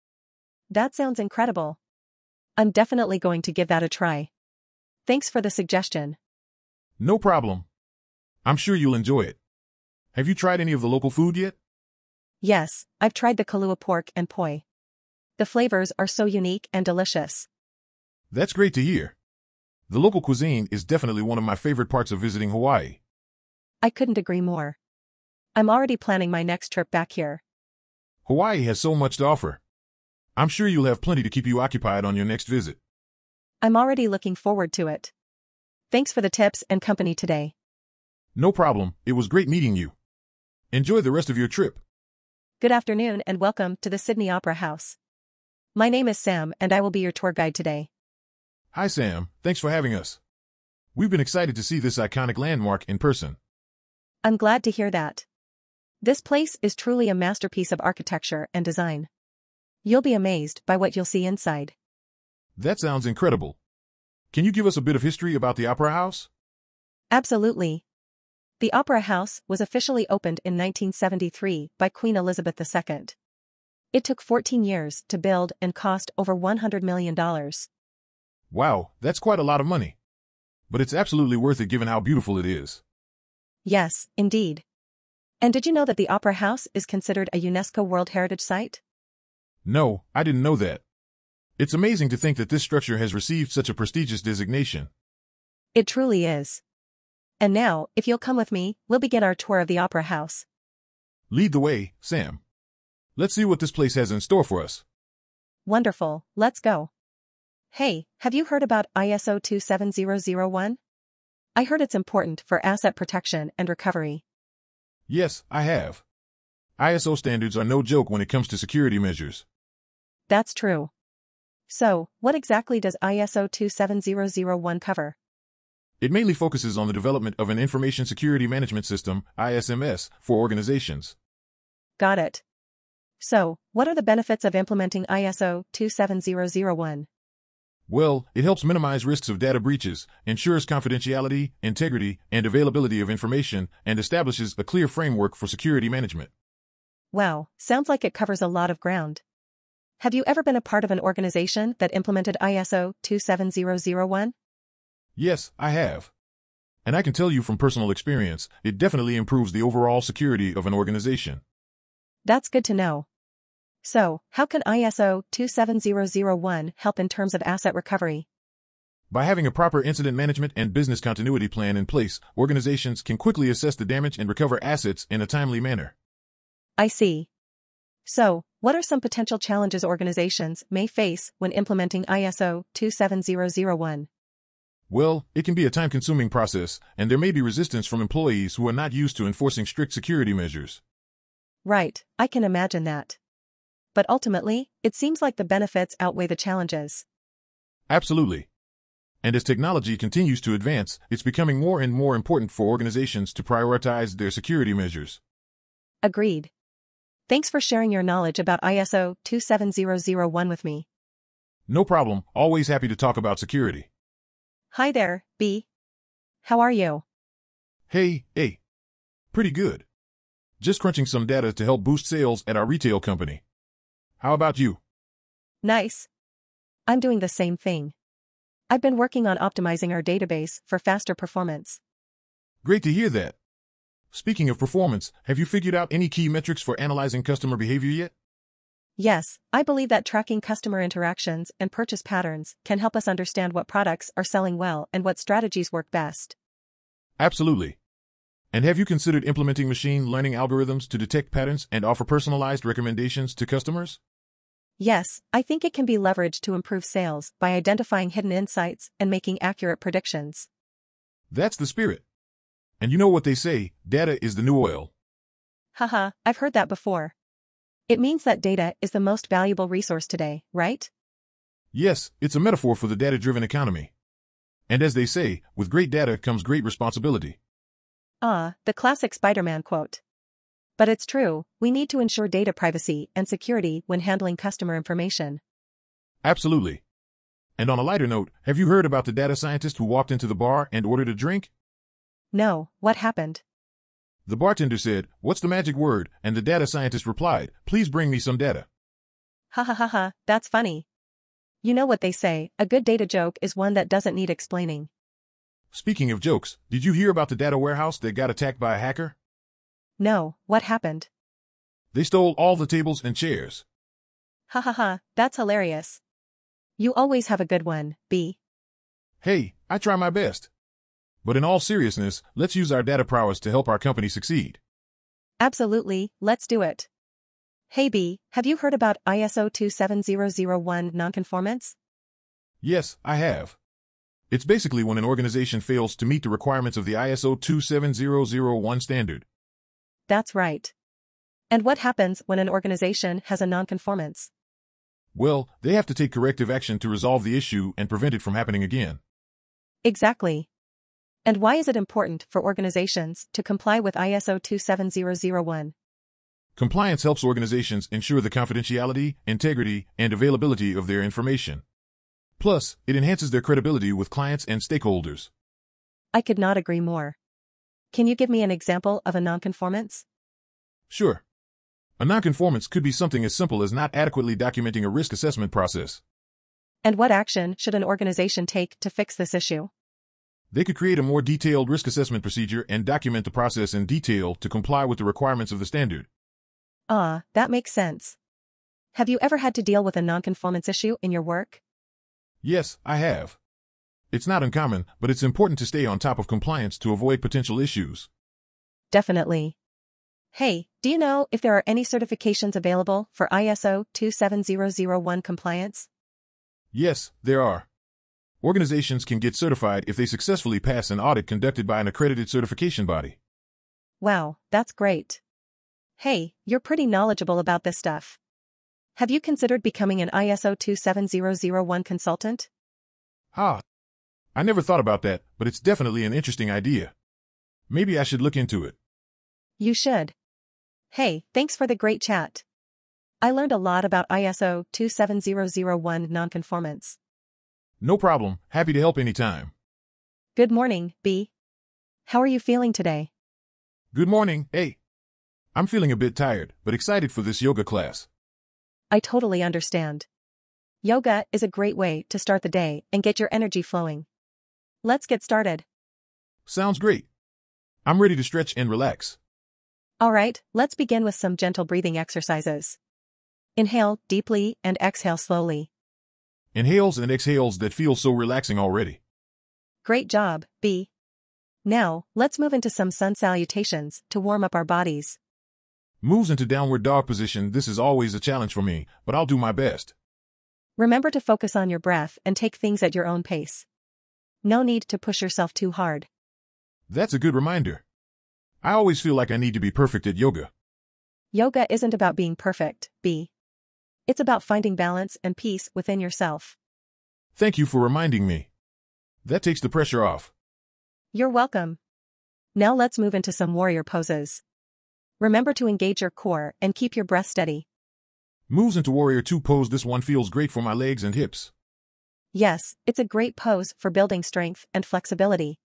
That sounds incredible. I'm definitely going to give that a try. Thanks for the suggestion. No problem. I'm sure you'll enjoy it. Have you tried any of the local food yet? Yes, I've tried the Kalua pork and poi. The flavors are so unique and delicious. That's great to hear. The local cuisine is definitely one of my favorite parts of visiting Hawaii. I couldn't agree more. I'm already planning my next trip back here. Hawaii has so much to offer. I'm sure you'll have plenty to keep you occupied on your next visit. I'm already looking forward to it. Thanks for the tips and company today. No problem, it was great meeting you. Enjoy the rest of your trip. Good afternoon and welcome to the Sydney Opera House. My name is Sam and I will be your tour guide today. Hi Sam, thanks for having us. We've been excited to see this iconic landmark in person. I'm glad to hear that. This place is truly a masterpiece of architecture and design. You'll be amazed by what you'll see inside. That sounds incredible. Can you give us a bit of history about the Opera House? Absolutely. The Opera House was officially opened in 1973 by Queen Elizabeth II. It took 14 years to build and cost over $100 million. Wow, that's quite a lot of money. But it's absolutely worth it given how beautiful it is. Yes, indeed. And did you know that the Opera House is considered a UNESCO World Heritage Site? No, I didn't know that. It's amazing to think that this structure has received such a prestigious designation. It truly is. And now, if you'll come with me, we'll begin our tour of the Opera House. Lead the way, Sam. Let's see what this place has in store for us. Wonderful, let's go. Hey, have you heard about ISO 27001? I heard it's important for asset protection and recovery. Yes, I have. ISO standards are no joke when it comes to security measures. That's true. So, what exactly does ISO 27001 cover? It mainly focuses on the development of an information security management system, ISMS, for organizations. Got it. So, what are the benefits of implementing ISO 27001? Well, it helps minimize risks of data breaches, ensures confidentiality, integrity, and availability of information, and establishes a clear framework for security management. Wow, sounds like it covers a lot of ground. Have you ever been a part of an organization that implemented ISO 27001? Yes, I have. And I can tell you from personal experience, it definitely improves the overall security of an organization. That's good to know. So, how can ISO 27001 help in terms of asset recovery? By having a proper incident management and business continuity plan in place, organizations can quickly assess the damage and recover assets in a timely manner. I see. So, what are some potential challenges organizations may face when implementing ISO 27001? Well, it can be a time consuming process, and there may be resistance from employees who are not used to enforcing strict security measures. Right, I can imagine that but ultimately, it seems like the benefits outweigh the challenges. Absolutely. And as technology continues to advance, it's becoming more and more important for organizations to prioritize their security measures. Agreed. Thanks for sharing your knowledge about ISO 27001 with me. No problem, always happy to talk about security. Hi there, B. How are you? Hey, A. Pretty good. Just crunching some data to help boost sales at our retail company. How about you? Nice. I'm doing the same thing. I've been working on optimizing our database for faster performance. Great to hear that. Speaking of performance, have you figured out any key metrics for analyzing customer behavior yet? Yes, I believe that tracking customer interactions and purchase patterns can help us understand what products are selling well and what strategies work best. Absolutely. And have you considered implementing machine learning algorithms to detect patterns and offer personalized recommendations to customers? Yes, I think it can be leveraged to improve sales by identifying hidden insights and making accurate predictions. That's the spirit. And you know what they say, data is the new oil. Haha, I've heard that before. It means that data is the most valuable resource today, right? Yes, it's a metaphor for the data-driven economy. And as they say, with great data comes great responsibility. Ah, the classic Spider-Man quote. But it's true, we need to ensure data privacy and security when handling customer information. Absolutely. And on a lighter note, have you heard about the data scientist who walked into the bar and ordered a drink? No, what happened? The bartender said, What's the magic word? And the data scientist replied, Please bring me some data. Ha ha ha ha, that's funny. You know what they say, a good data joke is one that doesn't need explaining. Speaking of jokes, did you hear about the data warehouse that got attacked by a hacker? No, what happened? They stole all the tables and chairs. Ha ha ha, that's hilarious. You always have a good one, B. Hey, I try my best. But in all seriousness, let's use our data prowess to help our company succeed. Absolutely, let's do it. Hey B, have you heard about ISO 27001 nonconformance? Yes, I have. It's basically when an organization fails to meet the requirements of the ISO 27001 standard. That's right. And what happens when an organization has a nonconformance? Well, they have to take corrective action to resolve the issue and prevent it from happening again. Exactly. And why is it important for organizations to comply with ISO 27001? Compliance helps organizations ensure the confidentiality, integrity, and availability of their information. Plus, it enhances their credibility with clients and stakeholders. I could not agree more. Can you give me an example of a nonconformance? Sure. A nonconformance could be something as simple as not adequately documenting a risk assessment process. And what action should an organization take to fix this issue? They could create a more detailed risk assessment procedure and document the process in detail to comply with the requirements of the standard. Ah, that makes sense. Have you ever had to deal with a nonconformance issue in your work? Yes, I have. It's not uncommon, but it's important to stay on top of compliance to avoid potential issues. Definitely. Hey, do you know if there are any certifications available for ISO 27001 compliance? Yes, there are. Organizations can get certified if they successfully pass an audit conducted by an accredited certification body. Wow, that's great. Hey, you're pretty knowledgeable about this stuff. Have you considered becoming an ISO 27001 consultant? Ha! I never thought about that, but it's definitely an interesting idea. Maybe I should look into it. You should. Hey, thanks for the great chat. I learned a lot about ISO 27001 nonconformance. No problem, happy to help anytime. Good morning, B. How are you feeling today? Good morning, A. I'm feeling a bit tired, but excited for this yoga class. I totally understand. Yoga is a great way to start the day and get your energy flowing. Let's get started. Sounds great. I'm ready to stretch and relax. Alright, let's begin with some gentle breathing exercises. Inhale deeply and exhale slowly. Inhales and exhales that feel so relaxing already. Great job, B. Now, let's move into some sun salutations to warm up our bodies. Moves into downward dog position. This is always a challenge for me, but I'll do my best. Remember to focus on your breath and take things at your own pace. No need to push yourself too hard. That's a good reminder. I always feel like I need to be perfect at yoga. Yoga isn't about being perfect, B. It's about finding balance and peace within yourself. Thank you for reminding me. That takes the pressure off. You're welcome. Now let's move into some warrior poses. Remember to engage your core and keep your breath steady. Moves into warrior 2 pose. This one feels great for my legs and hips. Yes, it's a great pose for building strength and flexibility.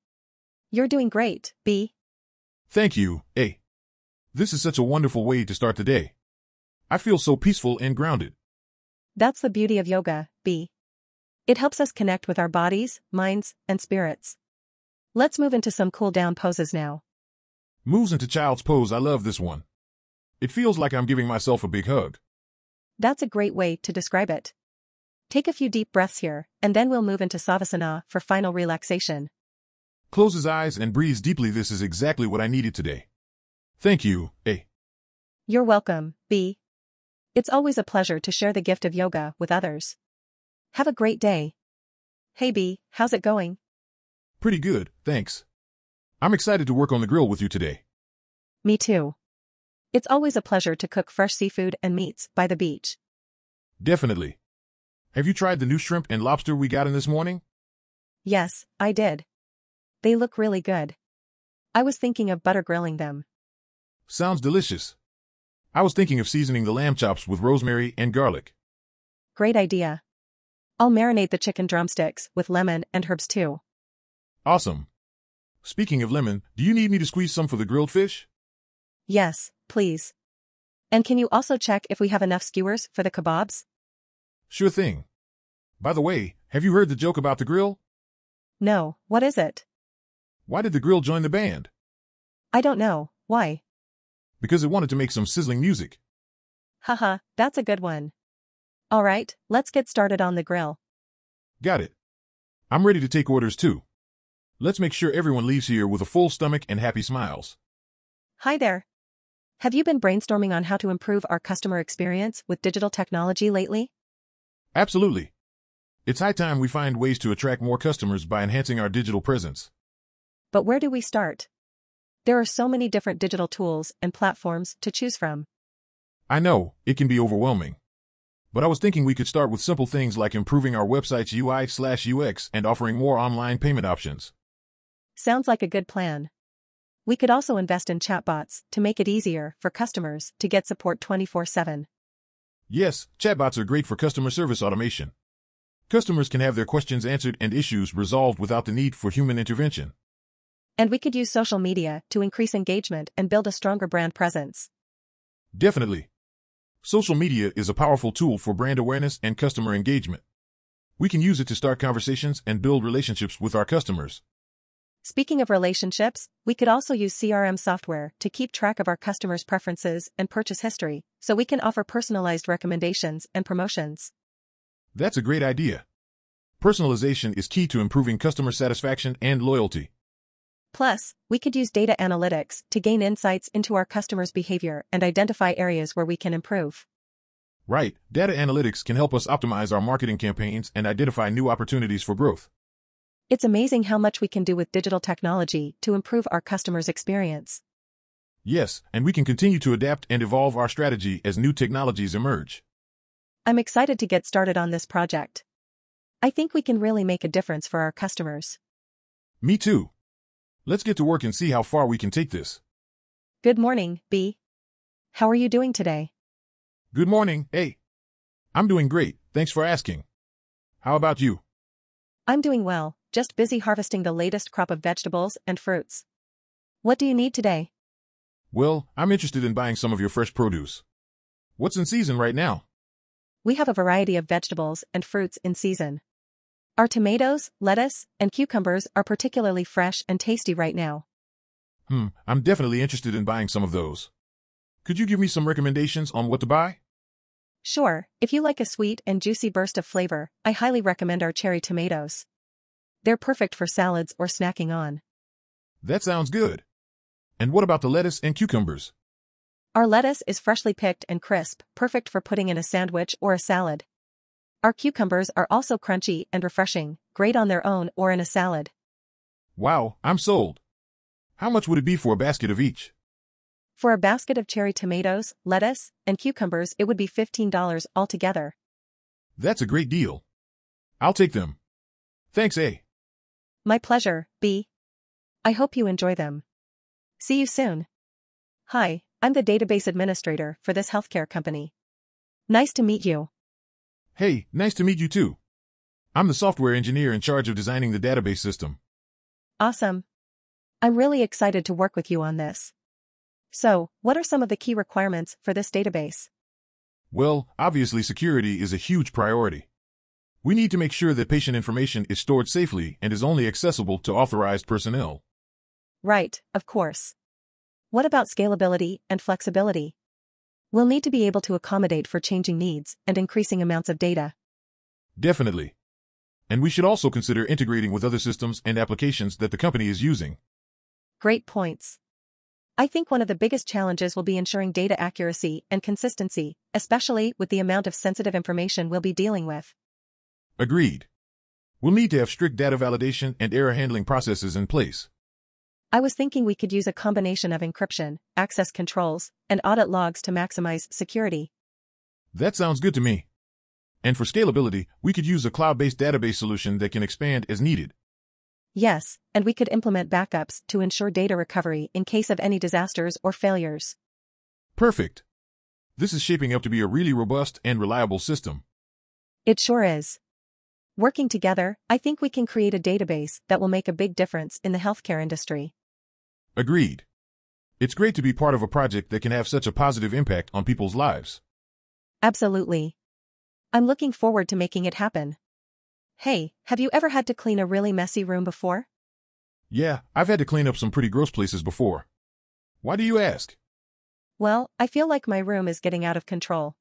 You're doing great, B. Thank you, A. This is such a wonderful way to start the day. I feel so peaceful and grounded. That's the beauty of yoga, B. It helps us connect with our bodies, minds, and spirits. Let's move into some cool down poses now. Moves into child's pose. I love this one. It feels like I'm giving myself a big hug. That's a great way to describe it. Take a few deep breaths here, and then we'll move into Savasana for final relaxation. Close his eyes and breathe deeply. This is exactly what I needed today. Thank you, A. You're welcome, B. It's always a pleasure to share the gift of yoga with others. Have a great day. Hey B, how's it going? Pretty good, thanks. I'm excited to work on the grill with you today. Me too. It's always a pleasure to cook fresh seafood and meats by the beach. Definitely. Have you tried the new shrimp and lobster we got in this morning? Yes, I did. They look really good. I was thinking of butter grilling them. Sounds delicious. I was thinking of seasoning the lamb chops with rosemary and garlic. Great idea. I'll marinate the chicken drumsticks with lemon and herbs too. Awesome. Speaking of lemon, do you need me to squeeze some for the grilled fish? Yes, please. And can you also check if we have enough skewers for the kebabs? Sure thing. By the way, have you heard the joke about the grill? No, what is it? Why did the grill join the band? I don't know, why? Because it wanted to make some sizzling music. Haha, that's a good one. Alright, let's get started on the grill. Got it. I'm ready to take orders too. Let's make sure everyone leaves here with a full stomach and happy smiles. Hi there. Have you been brainstorming on how to improve our customer experience with digital technology lately? Absolutely. It's high time we find ways to attract more customers by enhancing our digital presence. But where do we start? There are so many different digital tools and platforms to choose from. I know, it can be overwhelming. But I was thinking we could start with simple things like improving our website's UI slash UX and offering more online payment options. Sounds like a good plan. We could also invest in chatbots to make it easier for customers to get support 24 7. Yes, chatbots are great for customer service automation. Customers can have their questions answered and issues resolved without the need for human intervention. And we could use social media to increase engagement and build a stronger brand presence. Definitely. Social media is a powerful tool for brand awareness and customer engagement. We can use it to start conversations and build relationships with our customers. Speaking of relationships, we could also use CRM software to keep track of our customers' preferences and purchase history, so we can offer personalized recommendations and promotions. That's a great idea. Personalization is key to improving customer satisfaction and loyalty. Plus, we could use data analytics to gain insights into our customers' behavior and identify areas where we can improve. Right, data analytics can help us optimize our marketing campaigns and identify new opportunities for growth. It's amazing how much we can do with digital technology to improve our customers' experience. Yes, and we can continue to adapt and evolve our strategy as new technologies emerge. I'm excited to get started on this project. I think we can really make a difference for our customers. Me too. Let's get to work and see how far we can take this. Good morning, B. How are you doing today? Good morning, A. I'm doing great, thanks for asking. How about you? I'm doing well, just busy harvesting the latest crop of vegetables and fruits. What do you need today? Well, I'm interested in buying some of your fresh produce. What's in season right now? We have a variety of vegetables and fruits in season. Our tomatoes, lettuce, and cucumbers are particularly fresh and tasty right now. Hmm, I'm definitely interested in buying some of those. Could you give me some recommendations on what to buy? Sure, if you like a sweet and juicy burst of flavor, I highly recommend our cherry tomatoes. They're perfect for salads or snacking on. That sounds good. And what about the lettuce and cucumbers? Our lettuce is freshly picked and crisp, perfect for putting in a sandwich or a salad. Our cucumbers are also crunchy and refreshing, great on their own or in a salad. Wow, I'm sold. How much would it be for a basket of each? For a basket of cherry tomatoes, lettuce, and cucumbers, it would be $15 altogether. That's a great deal. I'll take them. Thanks, A. My pleasure, B. I hope you enjoy them. See you soon. Hi, I'm the database administrator for this healthcare company. Nice to meet you. Hey, nice to meet you too. I'm the software engineer in charge of designing the database system. Awesome. I'm really excited to work with you on this. So, what are some of the key requirements for this database? Well, obviously security is a huge priority. We need to make sure that patient information is stored safely and is only accessible to authorized personnel. Right, of course. What about scalability and flexibility? We'll need to be able to accommodate for changing needs and increasing amounts of data. Definitely. And we should also consider integrating with other systems and applications that the company is using. Great points. I think one of the biggest challenges will be ensuring data accuracy and consistency, especially with the amount of sensitive information we'll be dealing with. Agreed. We'll need to have strict data validation and error handling processes in place. I was thinking we could use a combination of encryption, access controls, and audit logs to maximize security. That sounds good to me. And for scalability, we could use a cloud-based database solution that can expand as needed. Yes, and we could implement backups to ensure data recovery in case of any disasters or failures. Perfect. This is shaping up to be a really robust and reliable system. It sure is. Working together, I think we can create a database that will make a big difference in the healthcare industry. Agreed. It's great to be part of a project that can have such a positive impact on people's lives. Absolutely. I'm looking forward to making it happen. Hey, have you ever had to clean a really messy room before? Yeah, I've had to clean up some pretty gross places before. Why do you ask? Well, I feel like my room is getting out of control.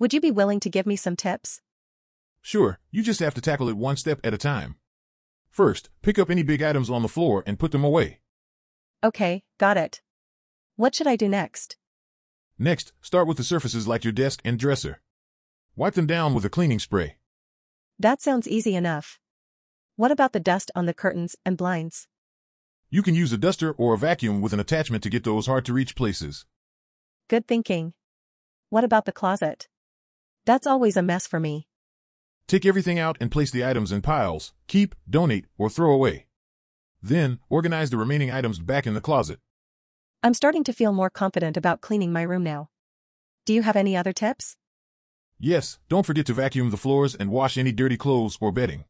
Would you be willing to give me some tips? Sure, you just have to tackle it one step at a time. First, pick up any big items on the floor and put them away. Okay, got it. What should I do next? Next, start with the surfaces like your desk and dresser. Wipe them down with a cleaning spray. That sounds easy enough. What about the dust on the curtains and blinds? You can use a duster or a vacuum with an attachment to get those hard to reach places. Good thinking. What about the closet? That's always a mess for me. Take everything out and place the items in piles, keep, donate, or throw away. Then, organize the remaining items back in the closet. I'm starting to feel more confident about cleaning my room now. Do you have any other tips? Yes, don't forget to vacuum the floors and wash any dirty clothes or bedding.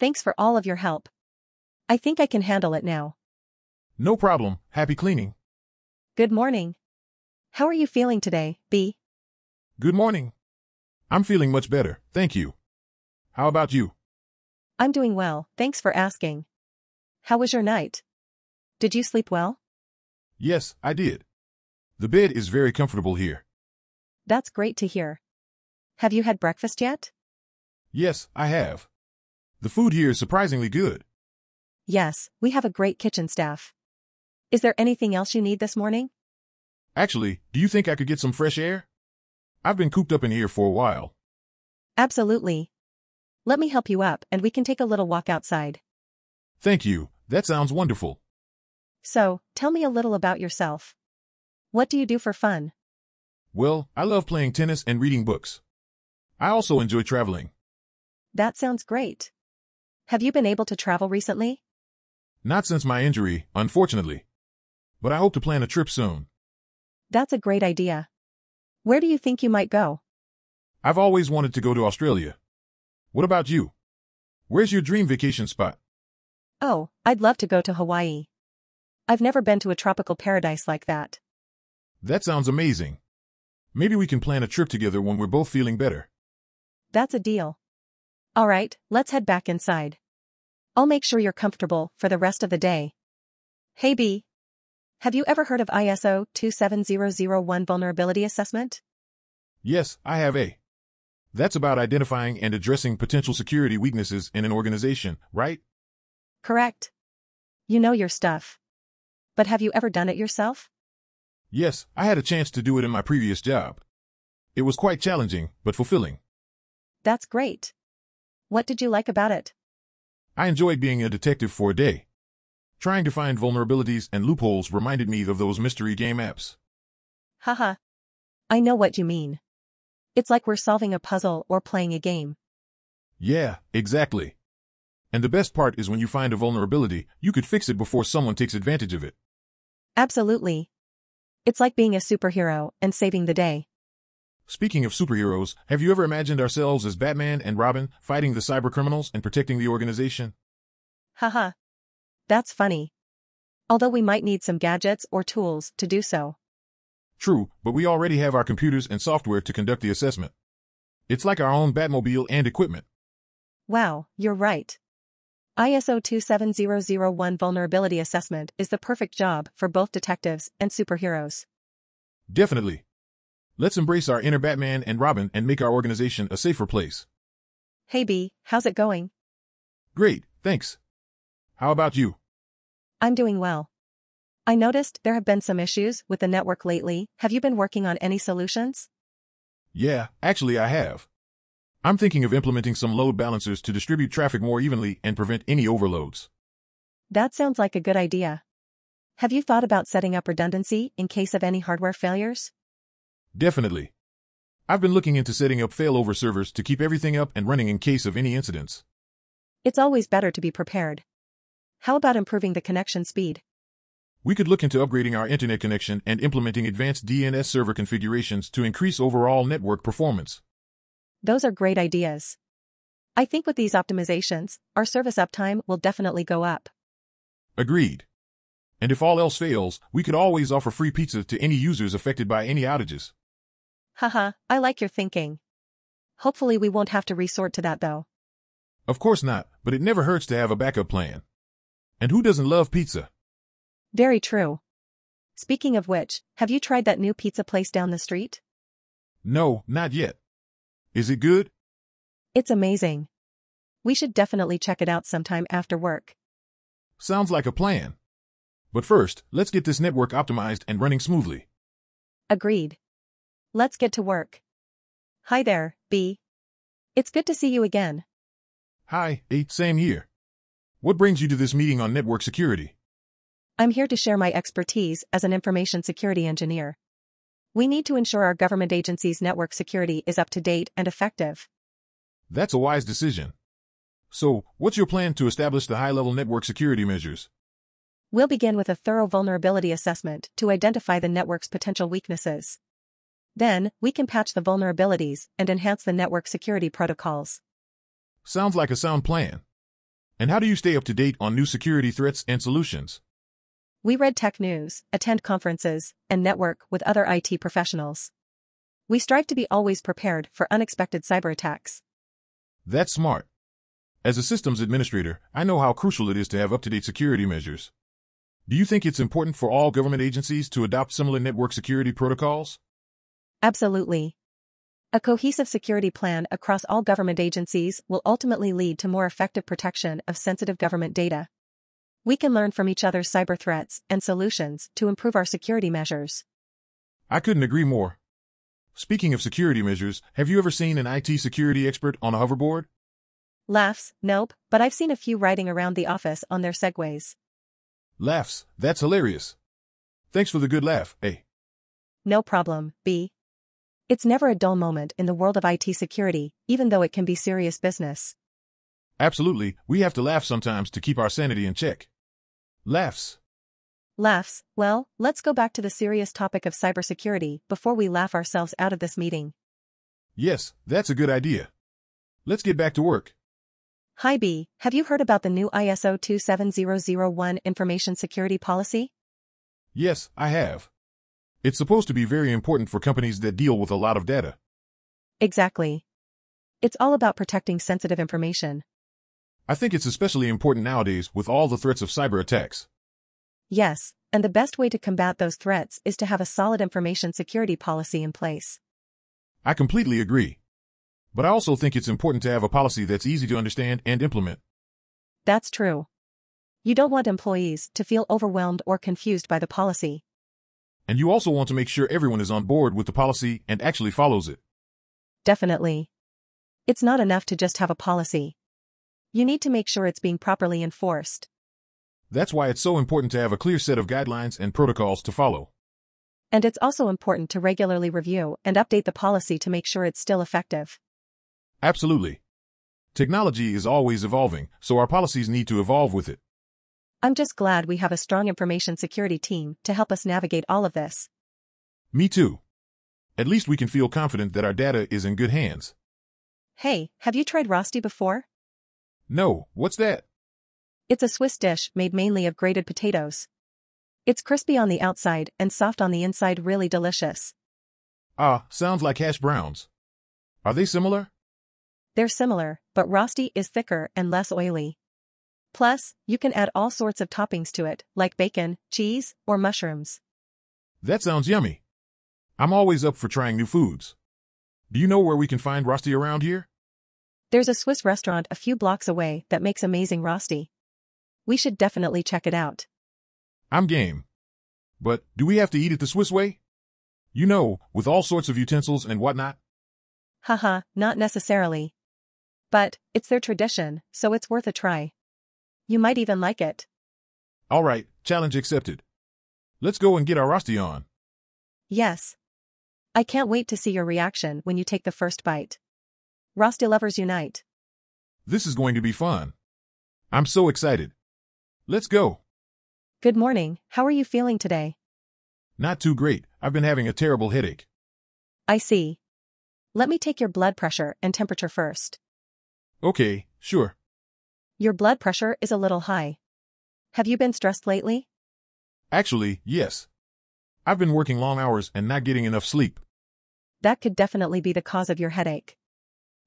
Thanks for all of your help. I think I can handle it now. No problem, happy cleaning. Good morning. How are you feeling today, B? Good morning. I'm feeling much better, thank you. How about you? I'm doing well, thanks for asking. How was your night? Did you sleep well? Yes, I did. The bed is very comfortable here. That's great to hear. Have you had breakfast yet? Yes, I have. The food here is surprisingly good. Yes, we have a great kitchen staff. Is there anything else you need this morning? Actually, do you think I could get some fresh air? I've been cooped up in here for a while. Absolutely. Let me help you up and we can take a little walk outside. Thank you, that sounds wonderful. So, tell me a little about yourself. What do you do for fun? Well, I love playing tennis and reading books. I also enjoy traveling. That sounds great. Have you been able to travel recently? Not since my injury, unfortunately. But I hope to plan a trip soon. That's a great idea. Where do you think you might go? I've always wanted to go to Australia. What about you? Where's your dream vacation spot? Oh, I'd love to go to Hawaii. I've never been to a tropical paradise like that. That sounds amazing. Maybe we can plan a trip together when we're both feeling better. That's a deal. Alright, let's head back inside. I'll make sure you're comfortable for the rest of the day. Hey B. Have you ever heard of ISO 27001 vulnerability assessment? Yes, I have a. That's about identifying and addressing potential security weaknesses in an organization, right? Correct. You know your stuff. But have you ever done it yourself? Yes, I had a chance to do it in my previous job. It was quite challenging, but fulfilling. That's great. What did you like about it? I enjoyed being a detective for a day. Trying to find vulnerabilities and loopholes reminded me of those mystery game apps. Haha. I know what you mean. It's like we're solving a puzzle or playing a game. Yeah, exactly. And the best part is when you find a vulnerability, you could fix it before someone takes advantage of it. Absolutely. It's like being a superhero and saving the day. Speaking of superheroes, have you ever imagined ourselves as Batman and Robin fighting the cybercriminals and protecting the organization? Haha. That's funny. Although we might need some gadgets or tools to do so. True, but we already have our computers and software to conduct the assessment. It's like our own Batmobile and equipment. Wow, you're right. ISO 27001 vulnerability assessment is the perfect job for both detectives and superheroes. Definitely. Let's embrace our inner Batman and Robin and make our organization a safer place. Hey B, how's it going? Great, thanks. How about you? I'm doing well. I noticed there have been some issues with the network lately. Have you been working on any solutions? Yeah, actually I have. I'm thinking of implementing some load balancers to distribute traffic more evenly and prevent any overloads. That sounds like a good idea. Have you thought about setting up redundancy in case of any hardware failures? Definitely. I've been looking into setting up failover servers to keep everything up and running in case of any incidents. It's always better to be prepared. How about improving the connection speed? We could look into upgrading our internet connection and implementing advanced DNS server configurations to increase overall network performance. Those are great ideas. I think with these optimizations, our service uptime will definitely go up. Agreed. And if all else fails, we could always offer free pizza to any users affected by any outages. Haha, I like your thinking. Hopefully we won't have to resort to that though. Of course not, but it never hurts to have a backup plan. And who doesn't love pizza? Very true. Speaking of which, have you tried that new pizza place down the street? No, not yet. Is it good? It's amazing. We should definitely check it out sometime after work. Sounds like a plan. But first, let's get this network optimized and running smoothly. Agreed. Let's get to work. Hi there, B. It's good to see you again. Hi, A, same here. What brings you to this meeting on network security? I'm here to share my expertise as an information security engineer. We need to ensure our government agency's network security is up to date and effective. That's a wise decision. So, what's your plan to establish the high-level network security measures? We'll begin with a thorough vulnerability assessment to identify the network's potential weaknesses. Then, we can patch the vulnerabilities and enhance the network security protocols. Sounds like a sound plan. And how do you stay up to date on new security threats and solutions? We read tech news, attend conferences, and network with other IT professionals. We strive to be always prepared for unexpected cyber attacks. That's smart. As a systems administrator, I know how crucial it is to have up-to-date security measures. Do you think it's important for all government agencies to adopt similar network security protocols? Absolutely. A cohesive security plan across all government agencies will ultimately lead to more effective protection of sensitive government data. We can learn from each other's cyber threats and solutions to improve our security measures. I couldn't agree more. Speaking of security measures, have you ever seen an IT security expert on a hoverboard? Laughs, nope, but I've seen a few riding around the office on their segways. Laughs, that's hilarious. Thanks for the good laugh, A. No problem, B. It's never a dull moment in the world of IT security, even though it can be serious business. Absolutely, we have to laugh sometimes to keep our sanity in check. Laughs. Laughs, well, let's go back to the serious topic of cybersecurity before we laugh ourselves out of this meeting. Yes, that's a good idea. Let's get back to work. Hi B, have you heard about the new ISO 27001 information security policy? Yes, I have. It's supposed to be very important for companies that deal with a lot of data. Exactly. It's all about protecting sensitive information. I think it's especially important nowadays with all the threats of cyber attacks. Yes, and the best way to combat those threats is to have a solid information security policy in place. I completely agree. But I also think it's important to have a policy that's easy to understand and implement. That's true. You don't want employees to feel overwhelmed or confused by the policy. And you also want to make sure everyone is on board with the policy and actually follows it. Definitely. It's not enough to just have a policy. You need to make sure it's being properly enforced. That's why it's so important to have a clear set of guidelines and protocols to follow. And it's also important to regularly review and update the policy to make sure it's still effective. Absolutely. Technology is always evolving, so our policies need to evolve with it. I'm just glad we have a strong information security team to help us navigate all of this. Me too. At least we can feel confident that our data is in good hands. Hey, have you tried Rosti before? No, what's that? It's a Swiss dish made mainly of grated potatoes. It's crispy on the outside and soft on the inside really delicious. Ah, sounds like hash browns. Are they similar? They're similar, but Rosti is thicker and less oily. Plus, you can add all sorts of toppings to it, like bacon, cheese, or mushrooms. That sounds yummy. I'm always up for trying new foods. Do you know where we can find Rosti around here? There's a Swiss restaurant a few blocks away that makes amazing rosti. We should definitely check it out. I'm game. But do we have to eat it the Swiss way? You know, with all sorts of utensils and whatnot? Haha, not necessarily. But, it's their tradition, so it's worth a try. You might even like it. All right, challenge accepted. Let's go and get our Rosti on. Yes. I can't wait to see your reaction when you take the first bite. Rosti lovers unite. This is going to be fun. I'm so excited. Let's go. Good morning, how are you feeling today? Not too great. I've been having a terrible headache. I see. Let me take your blood pressure and temperature first. Okay, sure. Your blood pressure is a little high. Have you been stressed lately? Actually, yes. I've been working long hours and not getting enough sleep. That could definitely be the cause of your headache.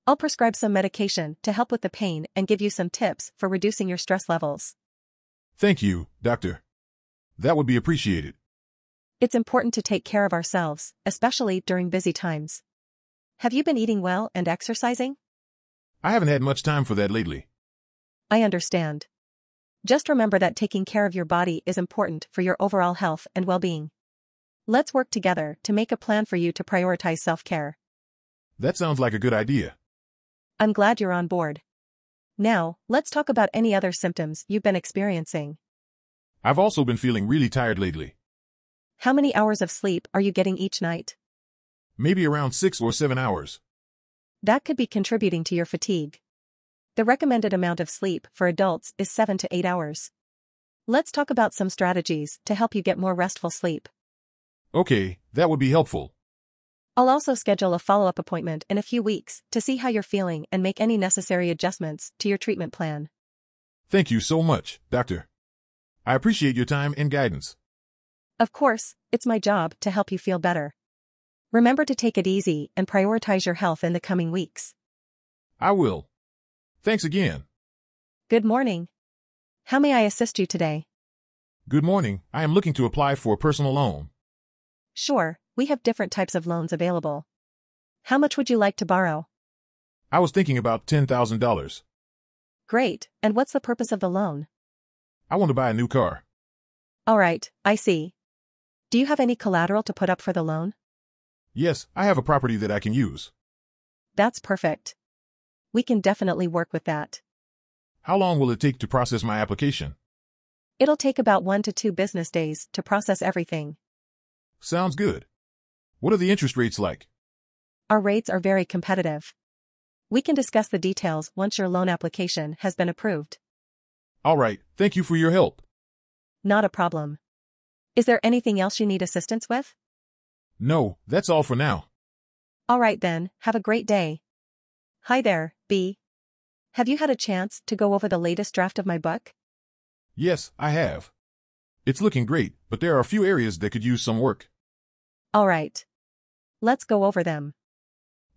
I'll prescribe some medication to help with the pain and give you some tips for reducing your stress levels. Thank you, doctor. That would be appreciated. It's important to take care of ourselves, especially during busy times. Have you been eating well and exercising? I haven't had much time for that lately. I understand. Just remember that taking care of your body is important for your overall health and well-being. Let's work together to make a plan for you to prioritize self-care. That sounds like a good idea. I'm glad you're on board. Now, let's talk about any other symptoms you've been experiencing. I've also been feeling really tired lately. How many hours of sleep are you getting each night? Maybe around six or seven hours. That could be contributing to your fatigue. The recommended amount of sleep for adults is 7 to 8 hours. Let's talk about some strategies to help you get more restful sleep. Okay, that would be helpful. I'll also schedule a follow-up appointment in a few weeks to see how you're feeling and make any necessary adjustments to your treatment plan. Thank you so much, doctor. I appreciate your time and guidance. Of course, it's my job to help you feel better. Remember to take it easy and prioritize your health in the coming weeks. I will. Thanks again. Good morning. How may I assist you today? Good morning. I am looking to apply for a personal loan. Sure, we have different types of loans available. How much would you like to borrow? I was thinking about $10,000. Great, and what's the purpose of the loan? I want to buy a new car. Alright, I see. Do you have any collateral to put up for the loan? Yes, I have a property that I can use. That's perfect. We can definitely work with that. How long will it take to process my application? It'll take about one to two business days to process everything. Sounds good. What are the interest rates like? Our rates are very competitive. We can discuss the details once your loan application has been approved. All right, thank you for your help. Not a problem. Is there anything else you need assistance with? No, that's all for now. Alright then, have a great day. Hi there, B. Have you had a chance to go over the latest draft of my book? Yes, I have. It's looking great, but there are a few areas that could use some work. Alright. Let's go over them.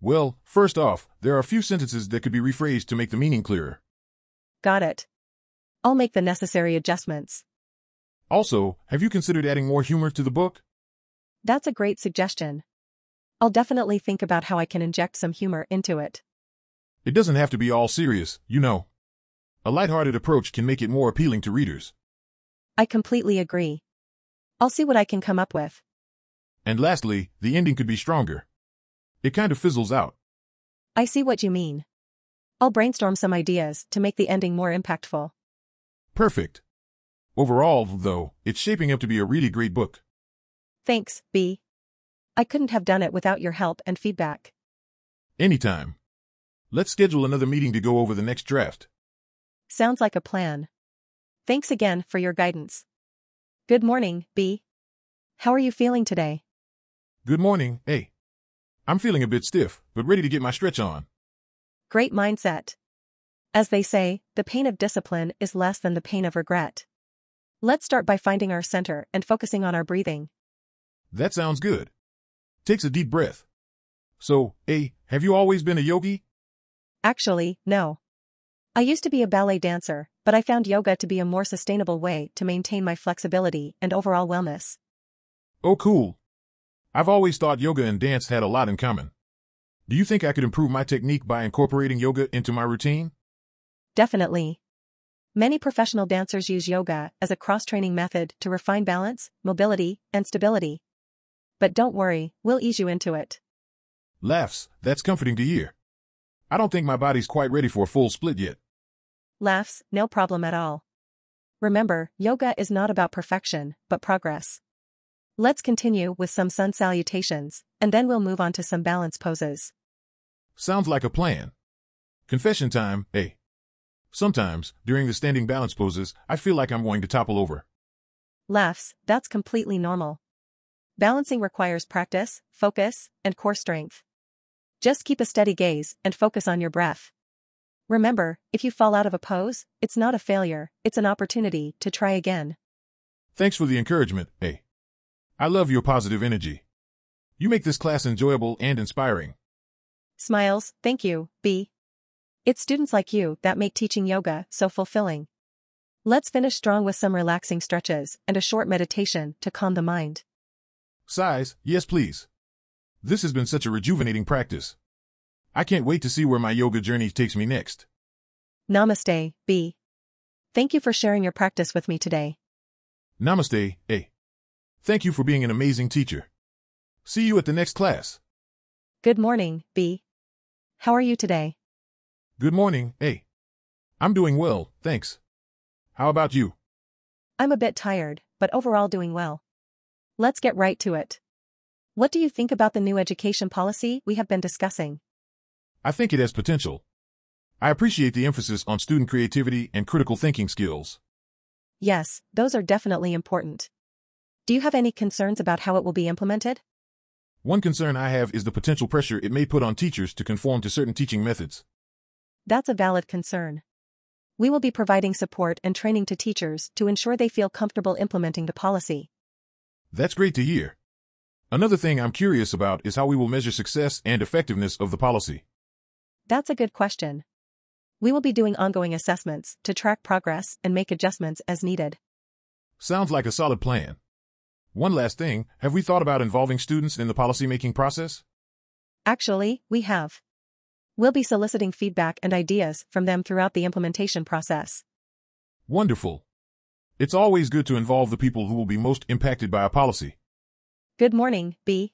Well, first off, there are a few sentences that could be rephrased to make the meaning clearer. Got it. I'll make the necessary adjustments. Also, have you considered adding more humor to the book? That's a great suggestion. I'll definitely think about how I can inject some humor into it. It doesn't have to be all serious, you know. A lighthearted approach can make it more appealing to readers. I completely agree. I'll see what I can come up with. And lastly, the ending could be stronger. It kind of fizzles out. I see what you mean. I'll brainstorm some ideas to make the ending more impactful. Perfect. Overall, though, it's shaping up to be a really great book. Thanks, B. I couldn't have done it without your help and feedback. Anytime. Let's schedule another meeting to go over the next draft. Sounds like a plan. Thanks again for your guidance. Good morning, B. How are you feeling today? Good morning, A. I'm feeling a bit stiff, but ready to get my stretch on. Great mindset. As they say, the pain of discipline is less than the pain of regret. Let's start by finding our center and focusing on our breathing. That sounds good. Takes a deep breath. So, A, have you always been a yogi? Actually, no. I used to be a ballet dancer, but I found yoga to be a more sustainable way to maintain my flexibility and overall wellness. Oh, cool. I've always thought yoga and dance had a lot in common. Do you think I could improve my technique by incorporating yoga into my routine? Definitely. Many professional dancers use yoga as a cross-training method to refine balance, mobility, and stability. But don't worry, we'll ease you into it. Laughs, that's comforting to hear. I don't think my body's quite ready for a full split yet. Laughs, no problem at all. Remember, yoga is not about perfection, but progress. Let's continue with some sun salutations, and then we'll move on to some balance poses. Sounds like a plan. Confession time, eh? Sometimes, during the standing balance poses, I feel like I'm going to topple over. Laughs, that's completely normal. Balancing requires practice, focus, and core strength. Just keep a steady gaze and focus on your breath. Remember, if you fall out of a pose, it's not a failure, it's an opportunity to try again. Thanks for the encouragement, eh? I love your positive energy. You make this class enjoyable and inspiring. Smiles, thank you, B. It's students like you that make teaching yoga so fulfilling. Let's finish strong with some relaxing stretches and a short meditation to calm the mind. Sighs, yes please. This has been such a rejuvenating practice. I can't wait to see where my yoga journey takes me next. Namaste, B. Thank you for sharing your practice with me today. Namaste, A. Thank you for being an amazing teacher. See you at the next class. Good morning, B. How are you today? Good morning, A. I'm doing well, thanks. How about you? I'm a bit tired, but overall doing well. Let's get right to it. What do you think about the new education policy we have been discussing? I think it has potential. I appreciate the emphasis on student creativity and critical thinking skills. Yes, those are definitely important. Do you have any concerns about how it will be implemented? One concern I have is the potential pressure it may put on teachers to conform to certain teaching methods. That's a valid concern. We will be providing support and training to teachers to ensure they feel comfortable implementing the policy. That's great to hear. Another thing I'm curious about is how we will measure success and effectiveness of the policy. That's a good question. We will be doing ongoing assessments to track progress and make adjustments as needed. Sounds like a solid plan. One last thing, have we thought about involving students in the policymaking process? Actually, we have. We'll be soliciting feedback and ideas from them throughout the implementation process. Wonderful. It's always good to involve the people who will be most impacted by a policy. Good morning, B.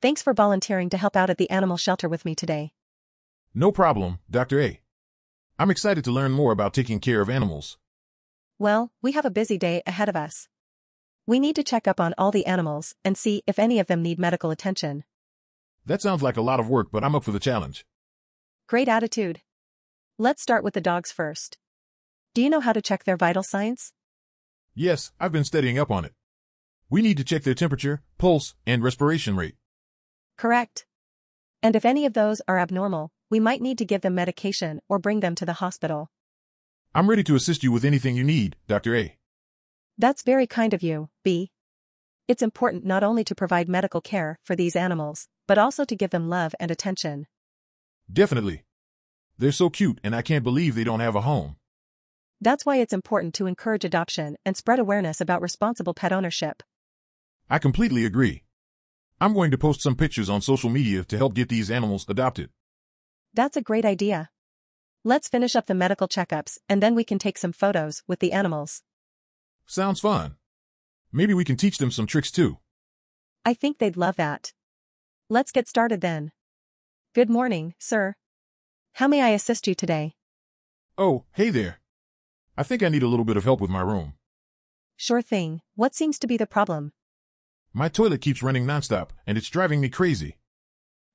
Thanks for volunteering to help out at the animal shelter with me today. No problem, Dr. A. I'm excited to learn more about taking care of animals. Well, we have a busy day ahead of us. We need to check up on all the animals and see if any of them need medical attention. That sounds like a lot of work, but I'm up for the challenge. Great attitude. Let's start with the dogs first. Do you know how to check their vital signs? Yes, I've been studying up on it. We need to check their temperature, pulse, and respiration rate. Correct. And if any of those are abnormal, we might need to give them medication or bring them to the hospital. I'm ready to assist you with anything you need, Dr. A. That's very kind of you, B. It's important not only to provide medical care for these animals, but also to give them love and attention. Definitely. They're so cute and I can't believe they don't have a home. That's why it's important to encourage adoption and spread awareness about responsible pet ownership. I completely agree. I'm going to post some pictures on social media to help get these animals adopted. That's a great idea. Let's finish up the medical checkups and then we can take some photos with the animals. Sounds fun. Maybe we can teach them some tricks too. I think they'd love that. Let's get started then. Good morning, sir. How may I assist you today? Oh, hey there. I think I need a little bit of help with my room. Sure thing. What seems to be the problem? My toilet keeps running nonstop, and it's driving me crazy.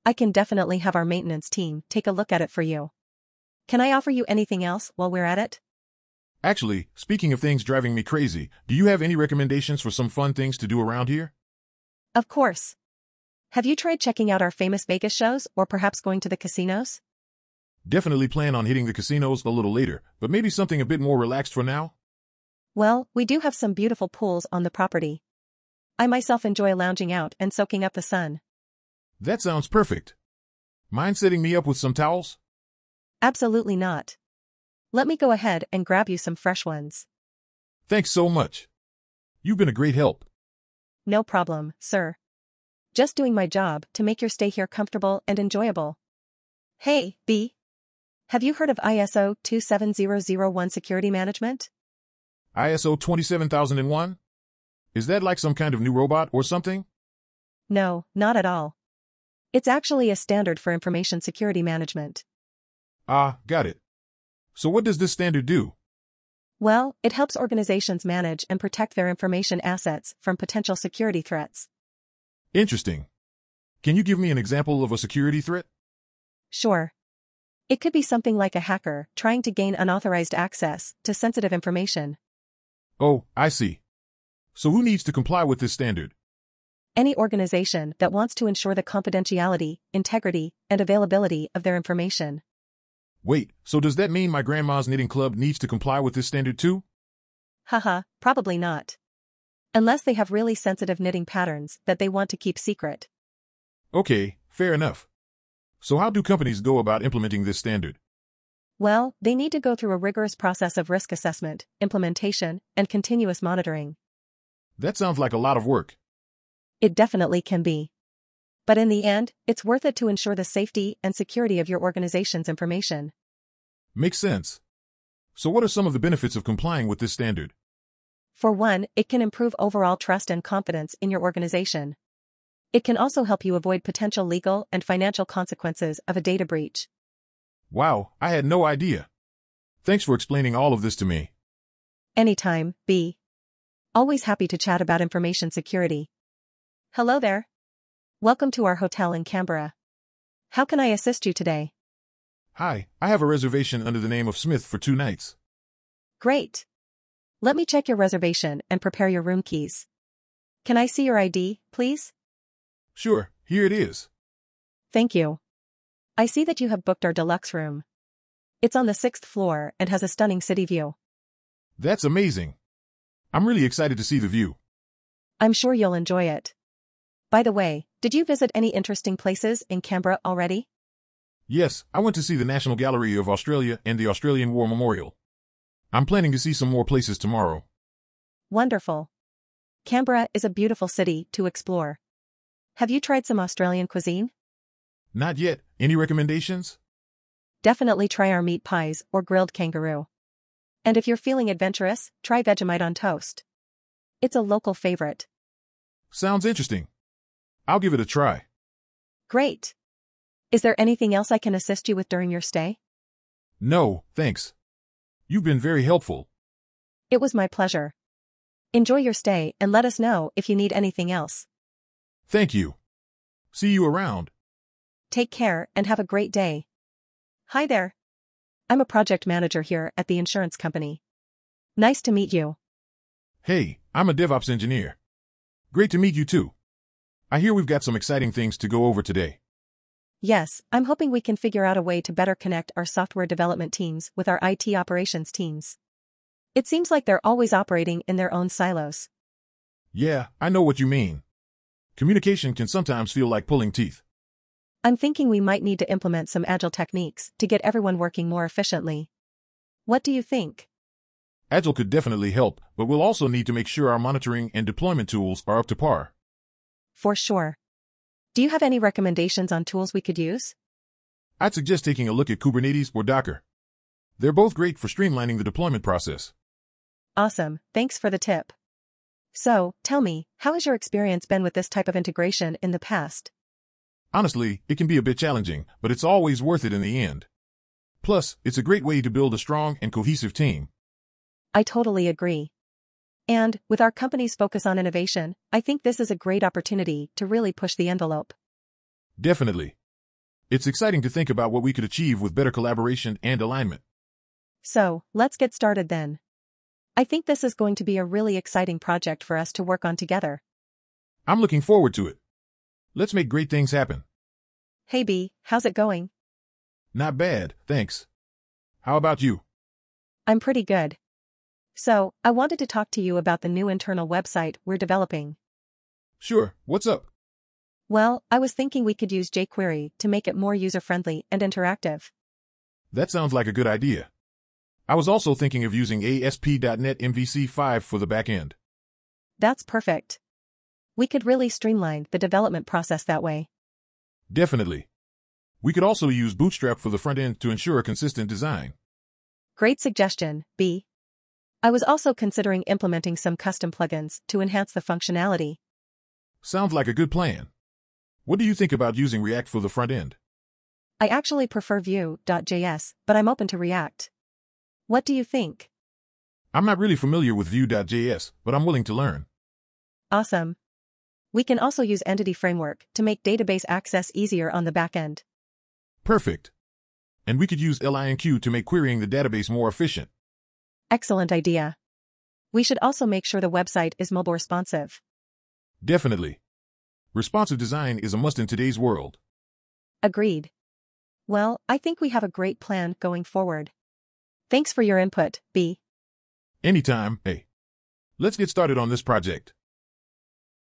I can definitely have our maintenance team take a look at it for you. Can I offer you anything else while we're at it? Actually, speaking of things driving me crazy, do you have any recommendations for some fun things to do around here? Of course. Have you tried checking out our famous Vegas shows or perhaps going to the casinos? Definitely plan on hitting the casinos a little later, but maybe something a bit more relaxed for now? Well, we do have some beautiful pools on the property. I myself enjoy lounging out and soaking up the sun. That sounds perfect. Mind setting me up with some towels? Absolutely not. Let me go ahead and grab you some fresh ones. Thanks so much. You've been a great help. No problem, sir. Just doing my job to make your stay here comfortable and enjoyable. Hey, B. Have you heard of ISO 27001 security management? ISO 27001? Is that like some kind of new robot or something? No, not at all. It's actually a standard for information security management. Ah, got it. So what does this standard do? Well, it helps organizations manage and protect their information assets from potential security threats. Interesting. Can you give me an example of a security threat? Sure. It could be something like a hacker trying to gain unauthorized access to sensitive information. Oh, I see. So who needs to comply with this standard? Any organization that wants to ensure the confidentiality, integrity, and availability of their information. Wait, so does that mean my grandma's knitting club needs to comply with this standard too? Haha, probably not. Unless they have really sensitive knitting patterns that they want to keep secret. Okay, fair enough. So how do companies go about implementing this standard? Well, they need to go through a rigorous process of risk assessment, implementation, and continuous monitoring. That sounds like a lot of work. It definitely can be. But in the end, it's worth it to ensure the safety and security of your organization's information. Makes sense. So what are some of the benefits of complying with this standard? For one, it can improve overall trust and confidence in your organization. It can also help you avoid potential legal and financial consequences of a data breach. Wow, I had no idea. Thanks for explaining all of this to me. Anytime, B. Always happy to chat about information security. Hello there. Welcome to our hotel in Canberra. How can I assist you today? Hi, I have a reservation under the name of Smith for two nights. Great. Let me check your reservation and prepare your room keys. Can I see your ID, please? Sure, here it is. Thank you. I see that you have booked our deluxe room. It's on the sixth floor and has a stunning city view. That's amazing. I'm really excited to see the view. I'm sure you'll enjoy it. By the way, did you visit any interesting places in Canberra already? Yes, I went to see the National Gallery of Australia and the Australian War Memorial. I'm planning to see some more places tomorrow. Wonderful. Canberra is a beautiful city to explore. Have you tried some Australian cuisine? Not yet. Any recommendations? Definitely try our meat pies or grilled kangaroo. And if you're feeling adventurous, try Vegemite on toast. It's a local favorite. Sounds interesting. I'll give it a try. Great. Is there anything else I can assist you with during your stay? No, thanks. You've been very helpful. It was my pleasure. Enjoy your stay and let us know if you need anything else. Thank you. See you around. Take care and have a great day. Hi there. I'm a project manager here at the insurance company. Nice to meet you. Hey, I'm a DevOps engineer. Great to meet you too. I hear we've got some exciting things to go over today. Yes, I'm hoping we can figure out a way to better connect our software development teams with our IT operations teams. It seems like they're always operating in their own silos. Yeah, I know what you mean. Communication can sometimes feel like pulling teeth. I'm thinking we might need to implement some agile techniques to get everyone working more efficiently. What do you think? Agile could definitely help, but we'll also need to make sure our monitoring and deployment tools are up to par. For sure. Do you have any recommendations on tools we could use? I'd suggest taking a look at Kubernetes or Docker. They're both great for streamlining the deployment process. Awesome, thanks for the tip. So, tell me, how has your experience been with this type of integration in the past? Honestly, it can be a bit challenging, but it's always worth it in the end. Plus, it's a great way to build a strong and cohesive team. I totally agree. And, with our company's focus on innovation, I think this is a great opportunity to really push the envelope. Definitely. It's exciting to think about what we could achieve with better collaboration and alignment. So, let's get started then. I think this is going to be a really exciting project for us to work on together. I'm looking forward to it. Let's make great things happen. Hey B, how's it going? Not bad, thanks. How about you? I'm pretty good. So, I wanted to talk to you about the new internal website we're developing. Sure, what's up? Well, I was thinking we could use jQuery to make it more user-friendly and interactive. That sounds like a good idea. I was also thinking of using ASP.NET MVC5 for the backend. That's perfect. We could really streamline the development process that way. Definitely. We could also use Bootstrap for the front end to ensure a consistent design. Great suggestion, B. I was also considering implementing some custom plugins to enhance the functionality. Sounds like a good plan. What do you think about using React for the front end? I actually prefer Vue.js, but I'm open to React. What do you think? I'm not really familiar with Vue.js, but I'm willing to learn. Awesome. We can also use Entity Framework to make database access easier on the backend. Perfect. And we could use LINQ to make querying the database more efficient. Excellent idea. We should also make sure the website is mobile responsive. Definitely. Responsive design is a must in today's world. Agreed. Well, I think we have a great plan going forward. Thanks for your input, B. Anytime, hey. Let's get started on this project.